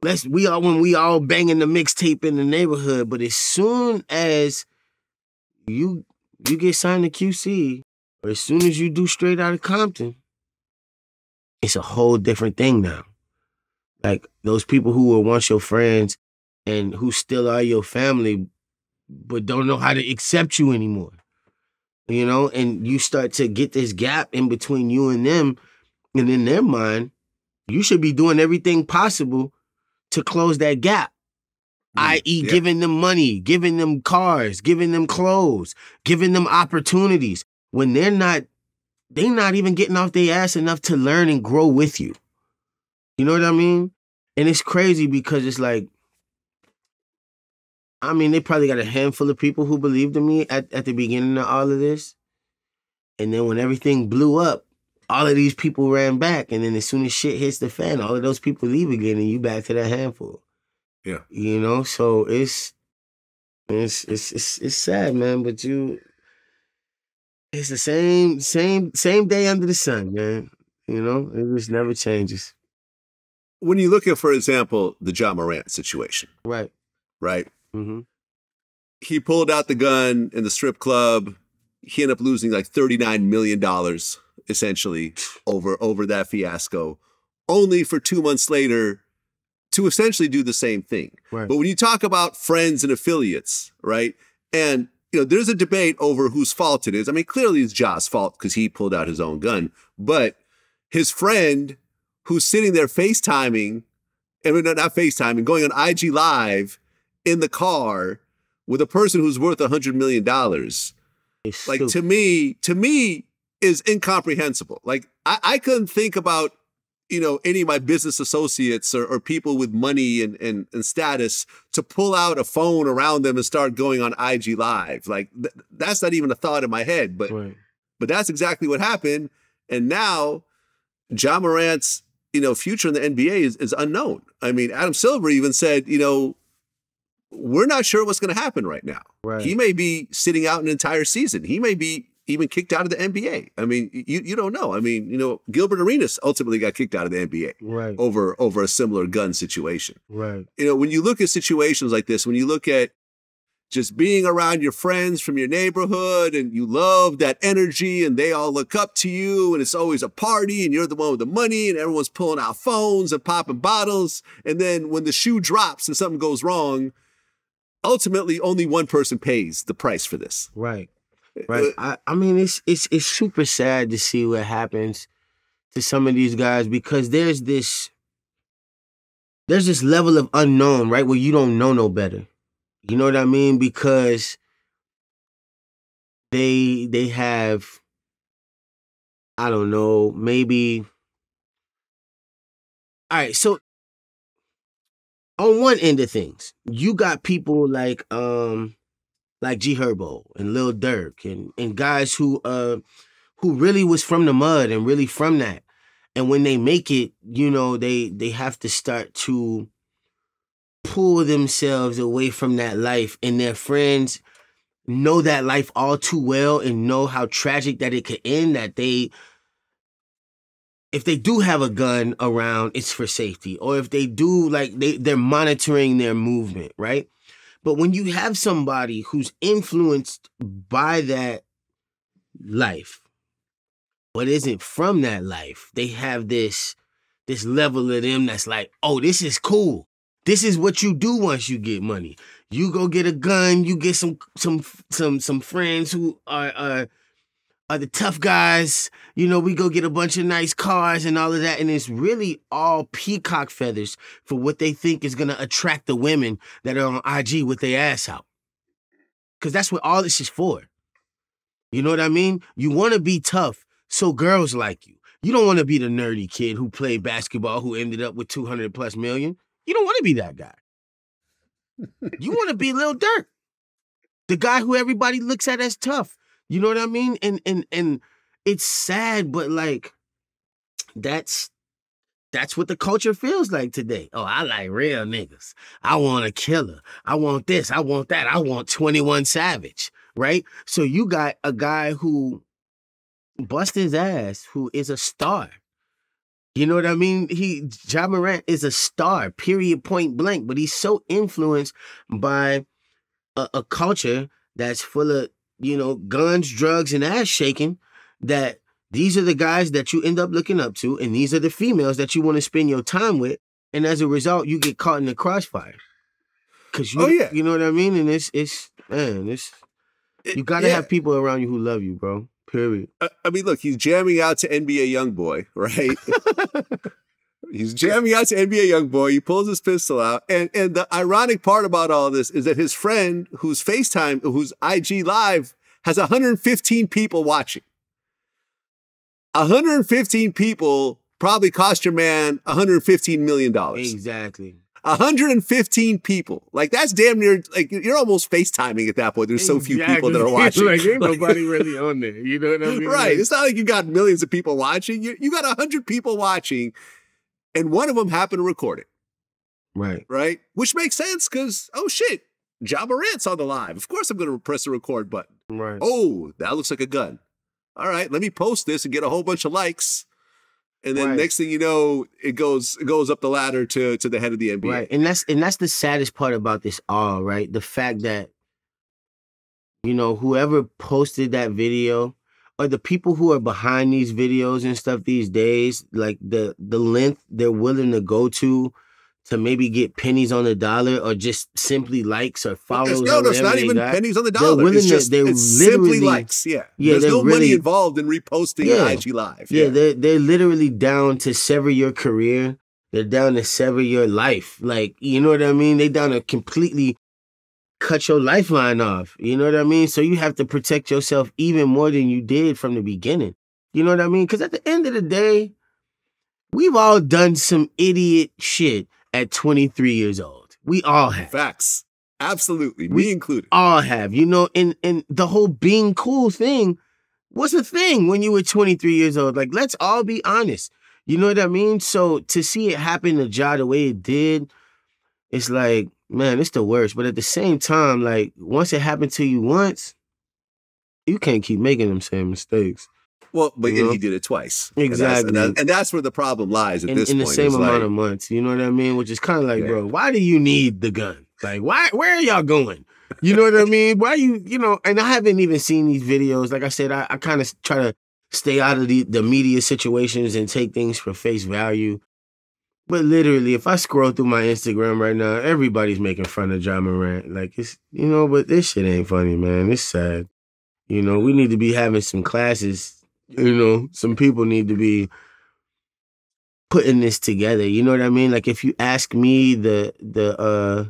Let's we all when we all banging the mixtape in the neighborhood. But as soon as you you get signed to QC, or as soon as you do straight out of Compton, it's a whole different thing now. Like those people who were once your friends and who still are your family, but don't know how to accept you anymore. You know, and you start to get this gap in between you and them, and in their mind, you should be doing everything possible to close that gap. Mm, i.e., yeah. giving them money, giving them cars, giving them clothes, giving them opportunities when they're not they're not even getting off their ass enough to learn and grow with you. You know what I mean? And it's crazy because it's like, I mean, they probably got a handful of people who believed in me at, at the beginning of all of this. And then when everything blew up, all of these people ran back. And then as soon as shit hits the fan, all of those people leave again and you back to that handful. Yeah. You know, so it's it's it's it's, it's sad, man, but you it's the same, same, same day under the sun, man. You know, it just never changes. When you look at, for example, the Ja Morant situation, Right. right? Mm-hmm. He pulled out the gun in the strip club. He ended up losing like $39 million essentially over over that fiasco, only for two months later to essentially do the same thing. Right. But when you talk about friends and affiliates, right? And you know, there's a debate over whose fault it is. I mean, clearly it's Ja's fault because he pulled out his own gun. But his friend who's sitting there FaceTiming, I mean, not FaceTiming, going on IG Live in the car with a person who's worth a hundred million dollars. Like to me, to me, is incomprehensible. Like I, I couldn't think about, you know, any of my business associates or, or people with money and, and, and status to pull out a phone around them and start going on IG Live. Like th- that's not even a thought in my head. But Right. but that's exactly what happened. And now Ja Morant's, you know, future in the NBA is, is unknown. I mean, Adam Silver even said, you know, we're not sure what's going to happen right now. Right. He may be sitting out an entire season. He may be even kicked out of the NBA. I mean, you you don't know. I mean, you know, Gilbert Arenas ultimately got kicked out of the NBA Right. over over a similar gun situation Right. you know, when you look at situations like this, when you look at just being around your friends from your neighborhood and you love that energy and they all look up to you and it's always a party and you're the one with the money and everyone's pulling out phones and popping bottles. And then when the shoe drops and something goes wrong, ultimately only one person pays the price for this. Right. Right. I, I mean, it's it's it's super sad to see what happens to some of these guys because there's this there's this level of unknown, right, where you don't know no better. You know what I mean? Because they they have I don't know, maybe all right, so on one end of things, you got people like um like G Herbo and Lil Durk and and guys who uh who really was from the mud and really from that. And when they make it, you know, they they have to start to pull themselves away from that life. And their friends know that life all too well and know how tragic that it could end that they if they do have a gun around it's for safety. Or if they do like they they're monitoring their movement right but when you have somebody who's influenced by that life but isn't from that life. They have this this level of them that's like, oh, this is cool. This is what you do once you get money. You go get a gun. You get some some some some friends who are are are the tough guys. You know, we go get a bunch of nice cars and all of that, and it's really all peacock feathers for what they think is gonna attract the women that are on IG with their ass out. Cause that's what all this is for. You know what I mean? You want to be tough so girls like you. You don't want to be the nerdy kid who played basketball who ended up with 200 plus million. You don't want to be that guy. you want to be Lil Durk. The guy who everybody looks at as tough. You know what I mean? And and and it's sad, but like that's that's what the culture feels like today. Oh, I like real niggas. I want a killer. I want this. I want that. I want 21 Savage, right? So you got a guy who bust his ass, who is a star. You know what I mean? He Ja Morant is a star, period, point blank. But he's so influenced by a, a culture that's full of you know guns, drugs, and ass shaking. That these are the guys that you end up looking up to, and these are the females that you want to spend your time with. And as a result, you get caught in the crossfire. Cause you, Oh, yeah. you know what I mean. And it's it's man, it's you gotta Yeah. have people around you who love you, bro. Period. I I mean, look, he's jamming out to NBA YoungBoy, right? he's jamming out to NBA YoungBoy. He pulls his pistol out, and and the ironic part about all this is that his friend, whose FaceTime, whose IG Live, has 115 people watching. 115 people probably cost your man 115 million dollars. Exactly. 115 people, like that's damn near like you're almost FaceTiming at that point. There's so few people that are watching. like ain't Like- nobody really on there. You know what I mean? Right. Like, It's not like you got millions of people watching. You, you got a hundred people watching, and one of them happened to record it, right. right? Which makes sense because oh shit, Ja Morant's on the live. Of course I'm going to press the record button. Right. Oh, that looks like a gun. All right, let me post this and get a whole bunch of likes, and then Right. next thing you know, it goes it goes up the ladder to to the head of the NBA. Right. And that's and that's the saddest part about this all, right? The fact that you know, whoever posted that video or the people who are behind these videos and stuff these days, like the the length they're willing to go to to maybe get pennies on the dollar or just simply likes or follows. no, no, it's not even got. pennies on the They're dollar. willing It's to- just they're it's simply likes. Yeah, Yeah, There's they're no money involved in reposting Yeah. IG live. Yeah, they're they're literally down to sever your career. They're down to sever your life. Like, you know what I mean? They down to completely cut your lifeline off. You know what I mean? So you have to protect yourself even more than you did from the beginning. You know what I mean? Because at the end of the day, we've all done some idiot shit at 23 years old. We all have. Facts. Absolutely. We- Me included. all have, you know, and and the whole being cool thing was a thing when you were 23 years old. Like, let's all be honest. You know what I mean? So to see it happen to Ja the way it did, it's like, man, it's the worst. But at the same time, like, once it happened to you once, you can't keep making them same mistakes. Well, but You know? he did it twice. And that's- Exactly. And, that- and that's where the problem lies at In, this in the point. same It's amount like, of months. You know what I mean? Which is kind of like, Yeah. bro, why do you need the gun? Like, why where are y'all going? You know what I mean? Why you, you know, and I haven't even seen these videos. Like I said, I, I kind of try to stay out of the, the media situations and take things for face value. But literally, if I scroll through my Instagram right now, everybody's making fun of Ja Morant. Like it's you know, but this shit ain't funny, man. It's sad. You know, we need to be having some classes. You know, some people need to be putting this together. You know what I mean? Like if you ask me the the uh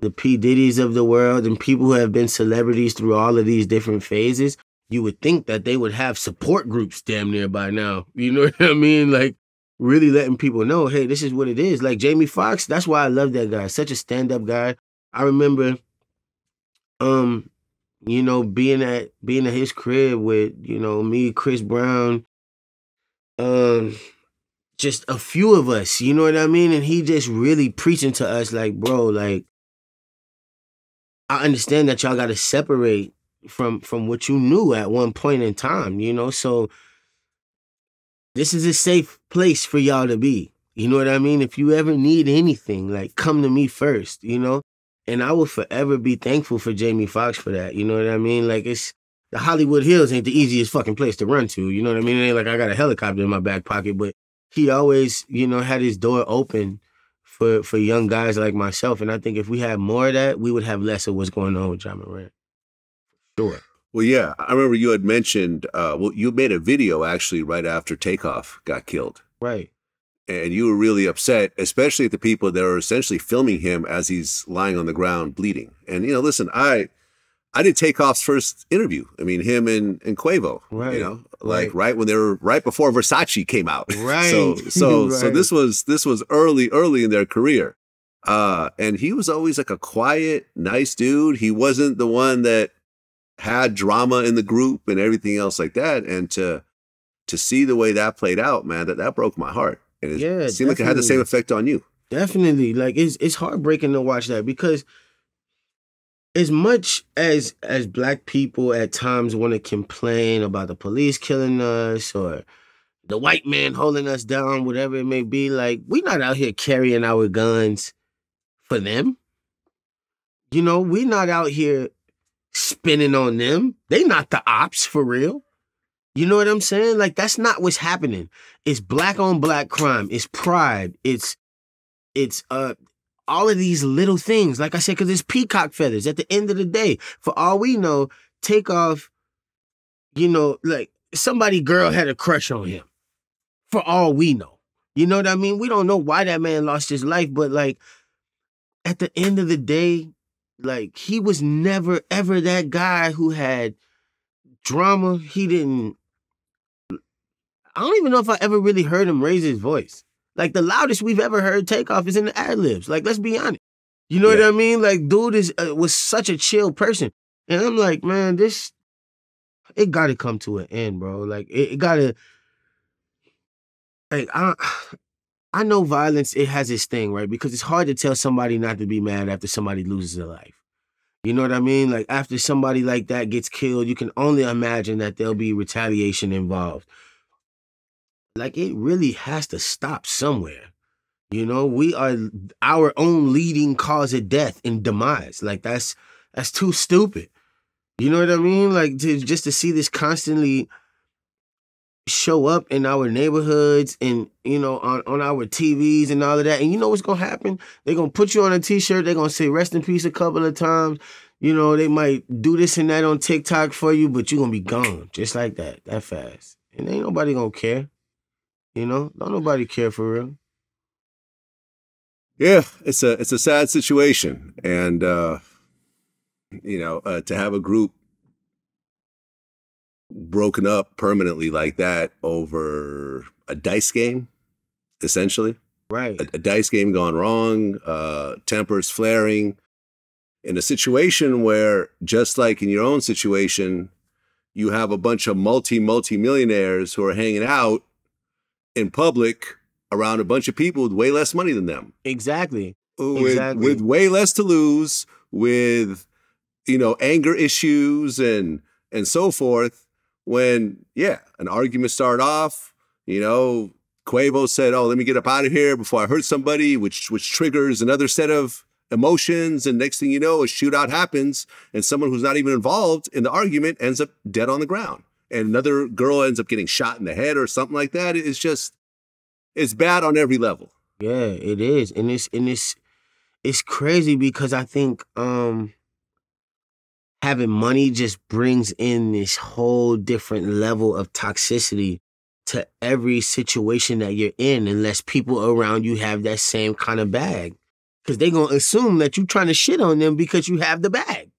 the P. Diddy's of the world and people who have been celebrities through all of these different phases, you would think that they would have support groups damn near by now. You know what I mean? Like really letting people know, hey, this is what it is. Like Jamie Foxx, that's why I love that guy. Such a stand-up guy. I remember um, you know, being at being at his crib with, you know, me, Chris Brown, um, just a few of us, you know what I mean? And he just really preaching to us like, bro, like I understand that y'all gotta separate from from what you knew at one point in time, you know. So this is a safe place for y'all to be. You know what I mean? If you ever need anything, like come to me first, you know? And I will forever be thankful for Jamie Foxx for that. You know what I mean? Like it's the Hollywood Hills ain't the easiest fucking place to run to. You know what I mean? It ain't like I got a helicopter in my back pocket, but he always, you know, had his door open for for young guys like myself. And I think if we had more of that, we would have less of what's going on with Ja Morant. Sure. Well, yeah, I remember you had mentioned. Uh, well, you made a video actually right after Takeoff got killed, Right. and you were really upset, especially at the people that are essentially filming him as he's lying on the ground bleeding. And you know, listen, I, I did Takeoff's first interview. I mean, him and and Quavo. Right, You know, like right. right when they were right before Versace came out. Right, So so so this was this was early early in their career. Uh, and he was always like a quiet, nice dude. He wasn't the one that had drama in the group and everything else like that. And to to see the way that played out, man, that, that broke my heart. And it Yeah, seemed like it had the same effect on you. Definitely. Like it's it's heartbreaking to watch that because as much as as black people at times want to complain about the police killing us or the white man holding us down, whatever it may be, like we not out here carrying our guns for them. You know, we not out here spinning on them. They not the ops for real. You know what I'm saying? Like that's not what's happening. It's black on black crime. It's pride. It's it's uh all of these little things. Like I said, because it's peacock feathers. At the end of the day, for all we know, Takeoff. You know, like somebody girl had a crush on him. For all we know, you know what I mean. We don't know why that man lost his life, but like at the end of the day, like he was never ever that guy who had drama. He didn't. I don't even know if I ever really heard him raise his voice. Like the loudest we've ever heard Takeoff is in the ad libs. Like let's be honest. You know what I mean? Like dude is uh, was such a chill person, and I'm like, man, this it got to come to an end, bro. Like it, it got to. Like I, I know violence. It has its thing, right? Because it's hard to tell somebody not to be mad after somebody loses their life. You know what I mean? Like after somebody like that gets killed, you can only imagine that there'll be retaliation involved. Like it really has to stop somewhere. You know, we are our own leading cause of death and demise. Like that's that's too stupid. You know what I mean? Like to just to see this constantly show up in our neighborhoods and you know on, on our TVs and all of that. And you know what's gonna happen? They're gonna put you on a t-shirt, they're gonna say rest in peace a couple of times. You know, they might do this and that on TikTok for you, but you're gonna be gone just like that, that fast. And ain't nobody gonna care. You know, don't nobody care for real. Yeah, it's a it's a sad situation, and uh, you know, uh, to have a group broken up permanently like that over a dice game, essentially Right. a, a dice game gone wrong, uh, tempers flaring, in a situation where just like in your own situation, you have a bunch of multi multi millionaires who are hanging out in public around a bunch of people with way less money than them Exactly. with, Exactly. with way less to lose, with you know anger issues and and so forth. When yeah, an argument started off, you know, Quavo said, "Oh, let me get up out of here before I hurt somebody," which which triggers another set of emotions, and next thing you know, a shootout happens, and someone who's not even involved in the argument ends up dead on the ground, and another girl ends up getting shot in the head or something like that. It's just it's bad on every level. Yeah, it is. And it's and it's it's crazy because I think um having money just brings in this whole different level of toxicity to every situation that you're in unless people around you have that same kind of bag. Cause they're gonna assume that you're trying to shit on them because you have the bag.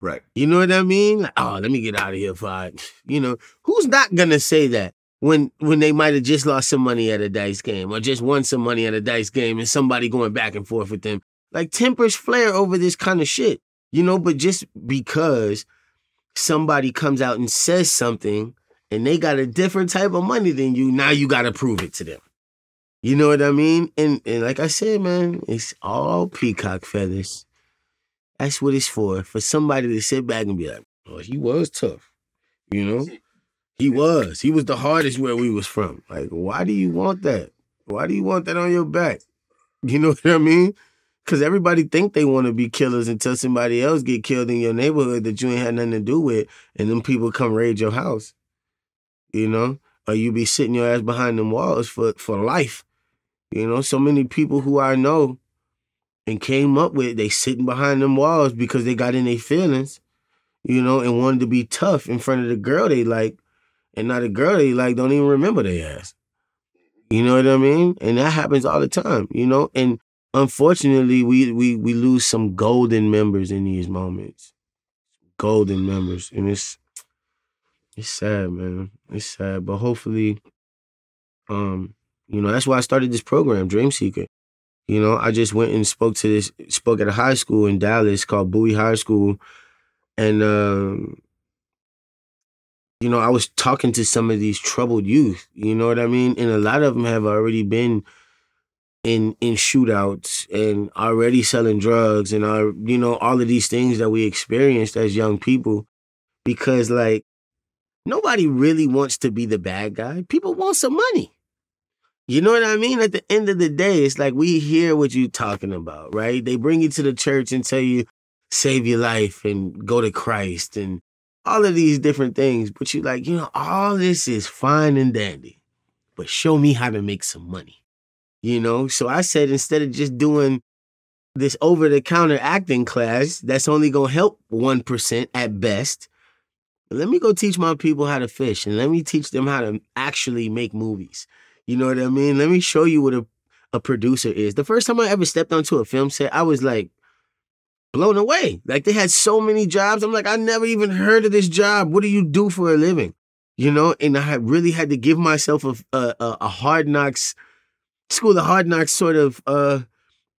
Right. You know what I mean? Like, oh, let me get out of here I, you know, who's not gonna say that when when they might have just lost some money at a dice game or just won some money at a dice game and somebody going back and forth with them. Like tempers flare over this kind of shit. You know, but just because somebody comes out and says something and they got a different type of money than you, now you gotta prove it to them. You know what I mean? And and like I said, man, it's all peacock feathers. That's what it's for. For somebody to sit back and be like, oh, he was tough. You know? He was. He was the hardest where we was from. Like, why do you want that? Why do you want that on your back? You know what I mean? Cause everybody think they want to be killers until somebody else get killed in your neighborhood that you ain't had nothing to do with, and then people come raid your house. You know, or you be sitting your ass behind them walls for for life. You know, so many people who I know and came up with they sitting behind them walls because they got in their feelings, you know, and wanted to be tough in front of the girl they like, and not a girl they like don't even remember their ass. You know what I mean? And that happens all the time, you know? And unfortunately, we we we lose some golden members in these moments. Golden members. And it's it's sad, man. It's sad. But hopefully, um, you know, that's why I started this program, Dream Seeker. You know, I just went and spoke to this spoke at a high school in Dallas called Bowie High School. And um you know, I was talking to some of these troubled youth, you know what I mean? And a lot of them have already been in in shootouts and already selling drugs and are you know all of these things that we experienced as young people because like nobody really wants to be the bad guy. People want some money. You know what I mean? At the end of the day, it's like we hear what you're talking about, right? They bring you to the church and tell you save your life and go to Christ and all of these different things. But you're like, you know, all this is fine and dandy, but show me how to make some money. You know? So I said, instead of just doing this over the counter acting class that's only going to help 1% at best, let me go teach my people how to fish and let me teach them how to actually make movies. You know what I mean? Let me show you what a, a producer is. The first time I ever stepped onto a film set, I was like, blown away. Like they had so many jobs. I'm like, I never even heard of this job. What do you do for a living? You know, and I really had to give myself a a, a hard knocks school of hard knocks sort of uh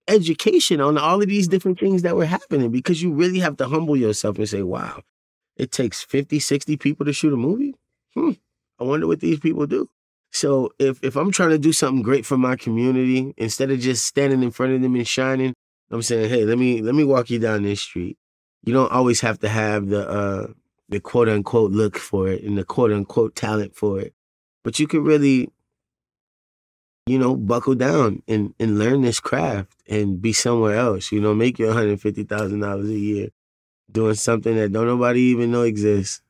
education on all of these different things that were happening because you really have to humble yourself and say, wow, it takes 50, 60 people to shoot a movie? Hmm. I wonder what these people do. So if if I'm trying to do something great for my community, instead of just standing in front of them and shining, I'm saying, hey, let me let me walk you down this street. You don't always have to have the uh the quote unquote look for it and the quote unquote talent for it. But you could really, you know, buckle down and, and learn this craft and be somewhere else. You know, make your hundred fifty thousand dollars a year doing something that don't nobody even know exists.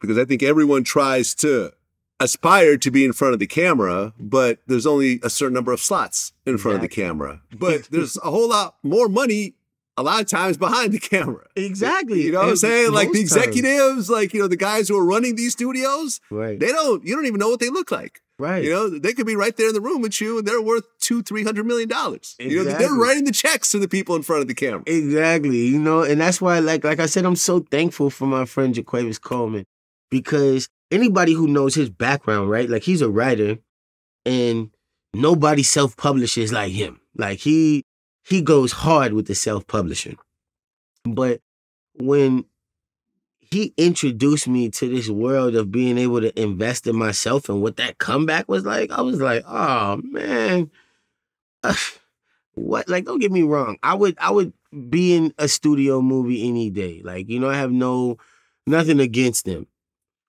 Because I think everyone tries to aspire to be in front of the camera, but there's only a certain number of slots in front exactly. of the camera. But there's a whole lot more money a lot of times behind the camera. Exactly. You know what I'm saying? Like the executives, times. like, you know, the guys who are running these studios, right. they don't, you don't even know what they look like. Right. You know, they could be right there in the room with you and they're worth two, three hundred million dollars. Exactly. You know, they're writing the checks to the people in front of the camera. Exactly. You know, and that's why, like, like I said, I'm so thankful for my friend Jaquavis Coleman because anybody who knows his background, right? Like he's a writer and nobody self-publishes like him. Like he he goes hard with the self-publishing. But when he introduced me to this world of being able to invest in myself and what that comeback was like, I was like, oh man. What like don't get me wrong. I would I would be in a studio movie any day. Like, you know, I have no nothing against them.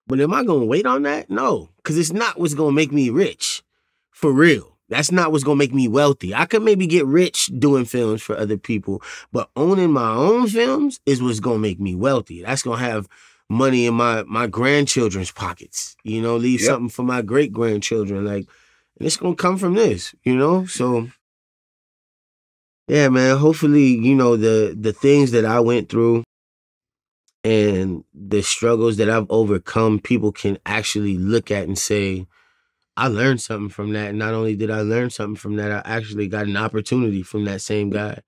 But am I gonna wait on that? No, because it's not what's gonna make me rich. For real. That's not what's gonna make me wealthy. I could maybe get rich doing films for other people, but owning my own films is what's gonna make me wealthy. That's gonna have money in my my grandchildren's pockets. You know, leave yep. something for my great grandchildren. Like, and it's gonna come from this. You know, so yeah, man. Hopefully, you know the the things that I went through and the struggles that I've overcome, people can actually look at and say, I learned something from that. Not only did I learn something from that, I actually got an opportunity from that same guy.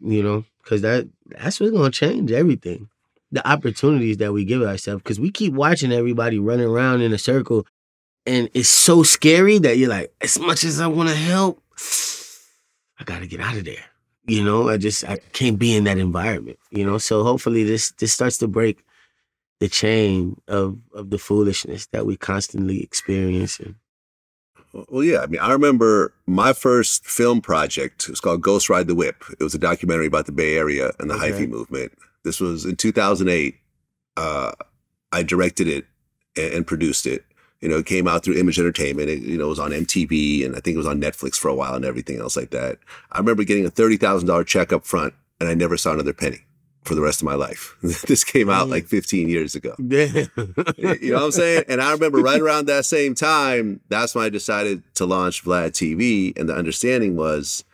You know, because that that's what's gonna change everything. The opportunities that we give ourselves. Because we keep watching everybody running around in a circle and it's so scary that you're like, as much as I wanna help, I gotta get out of there. You know, I just I can't be in that environment. You know, so hopefully this this starts to break the chain of of the foolishness that we constantly experiencing. Well, yeah. I mean, I remember my first film project. It was called Ghost Ride the Whip. It was a documentary about the Bay Area and the okay. hyphy movement. This was in 2008. Uh, I directed it and, and produced it. You know, it came out through Image Entertainment. It, you know, it was on MTV and I think it was on Netflix for a while and everything else like that. I remember getting a $30,000 check up front and I never saw another penny for the rest of my life. this came out like 15 years ago. Yeah. you know what I'm saying? And I remember right around that same time, that's when I decided to launch VladTV. And the understanding was,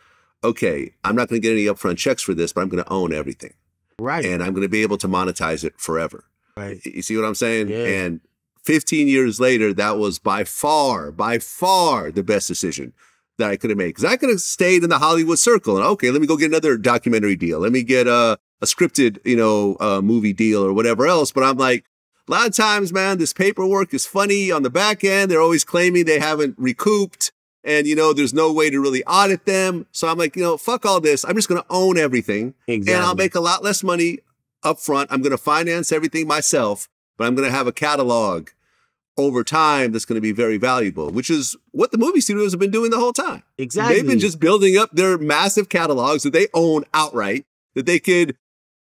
okay, I'm not going to get any upfront checks for this, but I'm going to own everything. right. And I'm going to be able to monetize it forever. right. You see what I'm saying? Yeah. And 15 years later, that was by far, by far the best decision that I could have made. Because I could have stayed in the Hollywood circle and okay, let me go get another documentary deal. Let me get a, a scripted, you know, uh, movie deal or whatever else. But I'm like, a lot of times, man, this paperwork is funny on the back end. They're always claiming they haven't recouped. And, you know, there's no way to really audit them. So I'm like, you know, fuck all this. I'm just going to own everything Exactly. and I'll make a lot less money up front. I'm going to finance everything myself, but I'm going to have a catalog over time that's going to be very valuable, which is what the movie studios have been doing the whole time. exactly. They've been just building up their massive catalogs that they own outright, that they could,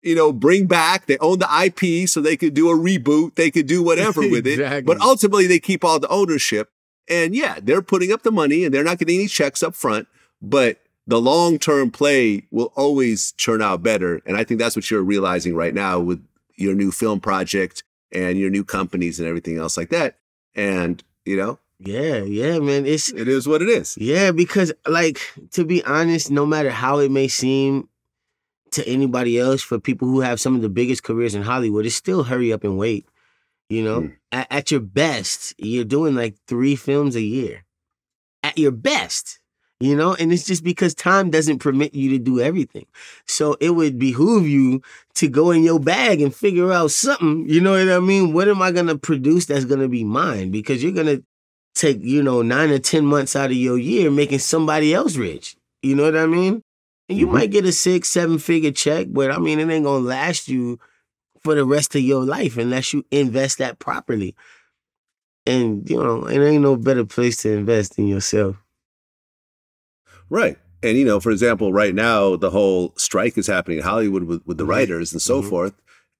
you know, bring back. They own the IP, so they could do a reboot. They could do whatever with it. But ultimately, they keep all the ownership. And yeah, they're putting up the money and they're not getting any checks up front, but the long term play will always churn out better. And I think that's what you're realizing right now with your new film project and your new companies and everything else like that. And, you know, yeah, yeah, man. It's it is what it is. Yeah, because like to be honest, no matter how it may seem to anybody else, for people who have some of the biggest careers in Hollywood, it's still hurry up and wait. You know, Mm. at, at your best, you're doing like three films a year. At your best, you know, and it's just because time doesn't permit you to do everything. So it would behoove you to go in your bag and figure out something. You know what I mean? What am I gonna produce that's gonna be mine? Because you're gonna take, you know, nine or 10 months out of your year making somebody else rich. You know what I mean? And you Mhm. might get a six, seven figure check, but I mean, it ain't gonna last you for the rest of your life unless you invest that properly. And, you know, it ain't no better place to invest than yourself. Right. And, you know, for example, right now, the whole strike is happening in Hollywood with, with the Mhm. writers and so Mhm. forth.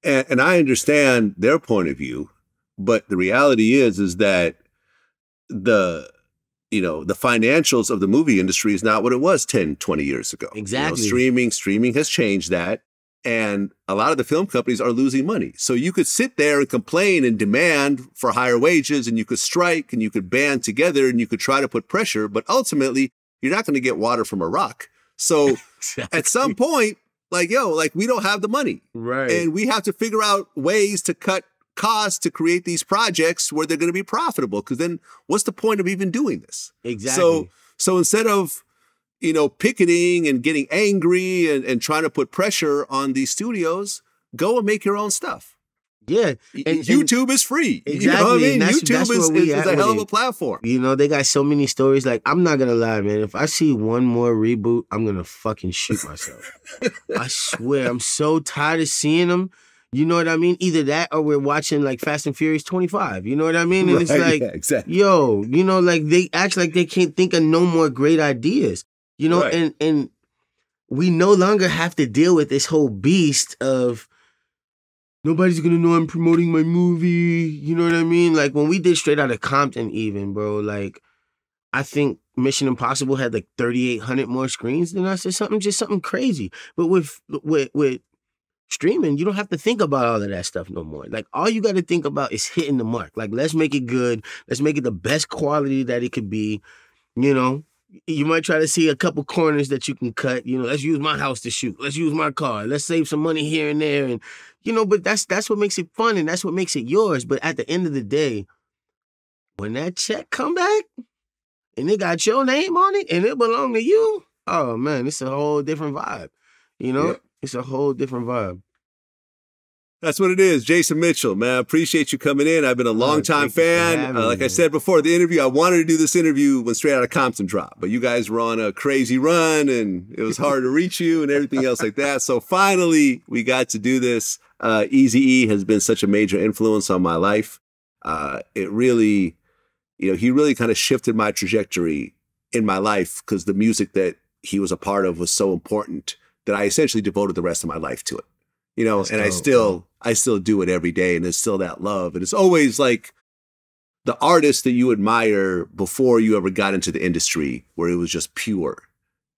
And, and I understand their point of view, but the reality is, is that the, you know, the financials of the movie industry is not what it was 10, 20 years ago. You know, Exactly. streaming, streaming has changed that. And a lot of the film companies are losing money. So you could sit there and complain and demand for higher wages and you could strike and you could band together and you could try to put pressure, but ultimately you're not going to get water from a rock. So at some point, like, yo, like we don't have the money right. and we have to figure out ways to cut costs to create these projects where they're going to be profitable. Cause then what's the point of even doing this? exactly. So, so instead of, you know, picketing and getting angry and, and trying to put pressure on these studios, go and make your own stuff. yeah. And- YouTube is free. You know what I Exactly, mean? that's- YouTube that's is, is, is a hell of a platform. You know, they got so many stories. Like, I'm not gonna lie, man. If I see one more reboot, I'm gonna fucking shoot myself. I swear, I'm so tired of seeing them. You know what I mean? Either that or we're watching like Fast and Furious 25. You know what I mean? And it's like, yeah, exactly. yo, you know, like they act like they can't think of no more great ideas. You know, Right. and and we no longer have to deal with this whole beast of nobody's gonna know I'm promoting my movie. You know what I mean? Like when we did Straight Outta Compton, even bro, like I think Mission Impossible had like 3,800 more screens than us or something, just something crazy. But with with with streaming, you don't have to think about all of that stuff no more. Like all you got to think about is hitting the mark. Like let's make it good. Let's make it the best quality that it could be. You know, you might try to see a couple corners that you can cut. You know, let's use my house to shoot. Let's use my car. Let's save some money here and there. And you know, but that's that's what makes it fun and that's what makes it yours. But at the end of the day, when that check come back and it got your name on it and it belong to you, oh man, it's a whole different vibe. You know. It's a whole different vibe. That's what it is. Jason Mitchell, man, I appreciate you coming in. I've been a long time thank you for fan. Uh, like I said before the interview, I wanted to do this interview when Straight Outta Compton dropped, but you guys were on a crazy run and it was hard to reach you and everything else like that. So finally, we got to do this. Uh, Easy E has been such a major influence on my life. Uh, it really, you know, he really kind of shifted my trajectory in my life because the music that he was a part of was so important that I essentially devoted the rest of my life to it. You know, That's and I still I still do it every day and there's still that love. And it's always like the artist that you admire before you ever got into the industry, where it was just pure.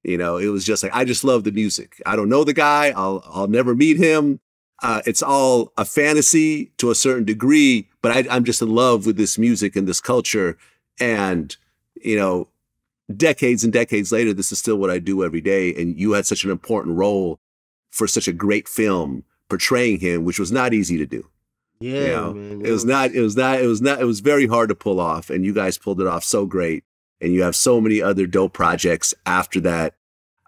You know, it was just like I just love the music. I don't know the guy. I'll I'll never meet him. Uh, it's all a fantasy to a certain degree, but I, I'm just in love with this music and this culture. And you know, decades and decades later, this is still what I do every day. And you had such an important role for such a great film portraying him, which was not easy to do. Yeah, You know, man. it was not, it was not, it was not, it was very hard to pull off. And you guys pulled it off so great. And you have so many other dope projects after that.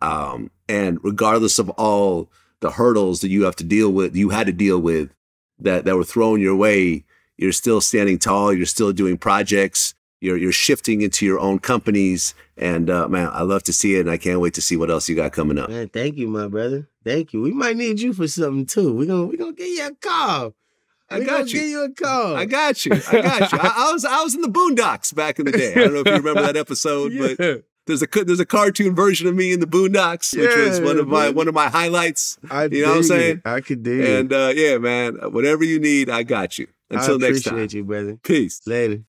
Um, and regardless of all the hurdles that you have to deal with, you had to deal with that, that were thrown your way, you're still standing tall. You're still doing projects. You're, you're shifting into your own companies. And, uh, man, I love to see it. And I can't wait to see what else you got coming up. Man, thank you, my brother. Thank you. We might need you for something too. We're gonna we gonna give you a call. I we got you. give you a call. I got you. I got you. I, I was I was in the Boondocks back in the day. I don't know if you remember that episode, but there's a there's a cartoon version of me in the Boondocks, which was one of my man. one of my highlights. I You know what I'm saying? it. I could dig And uh, yeah, man, whatever you need, I got you. Until I next appreciate time, you, brother. peace. Later.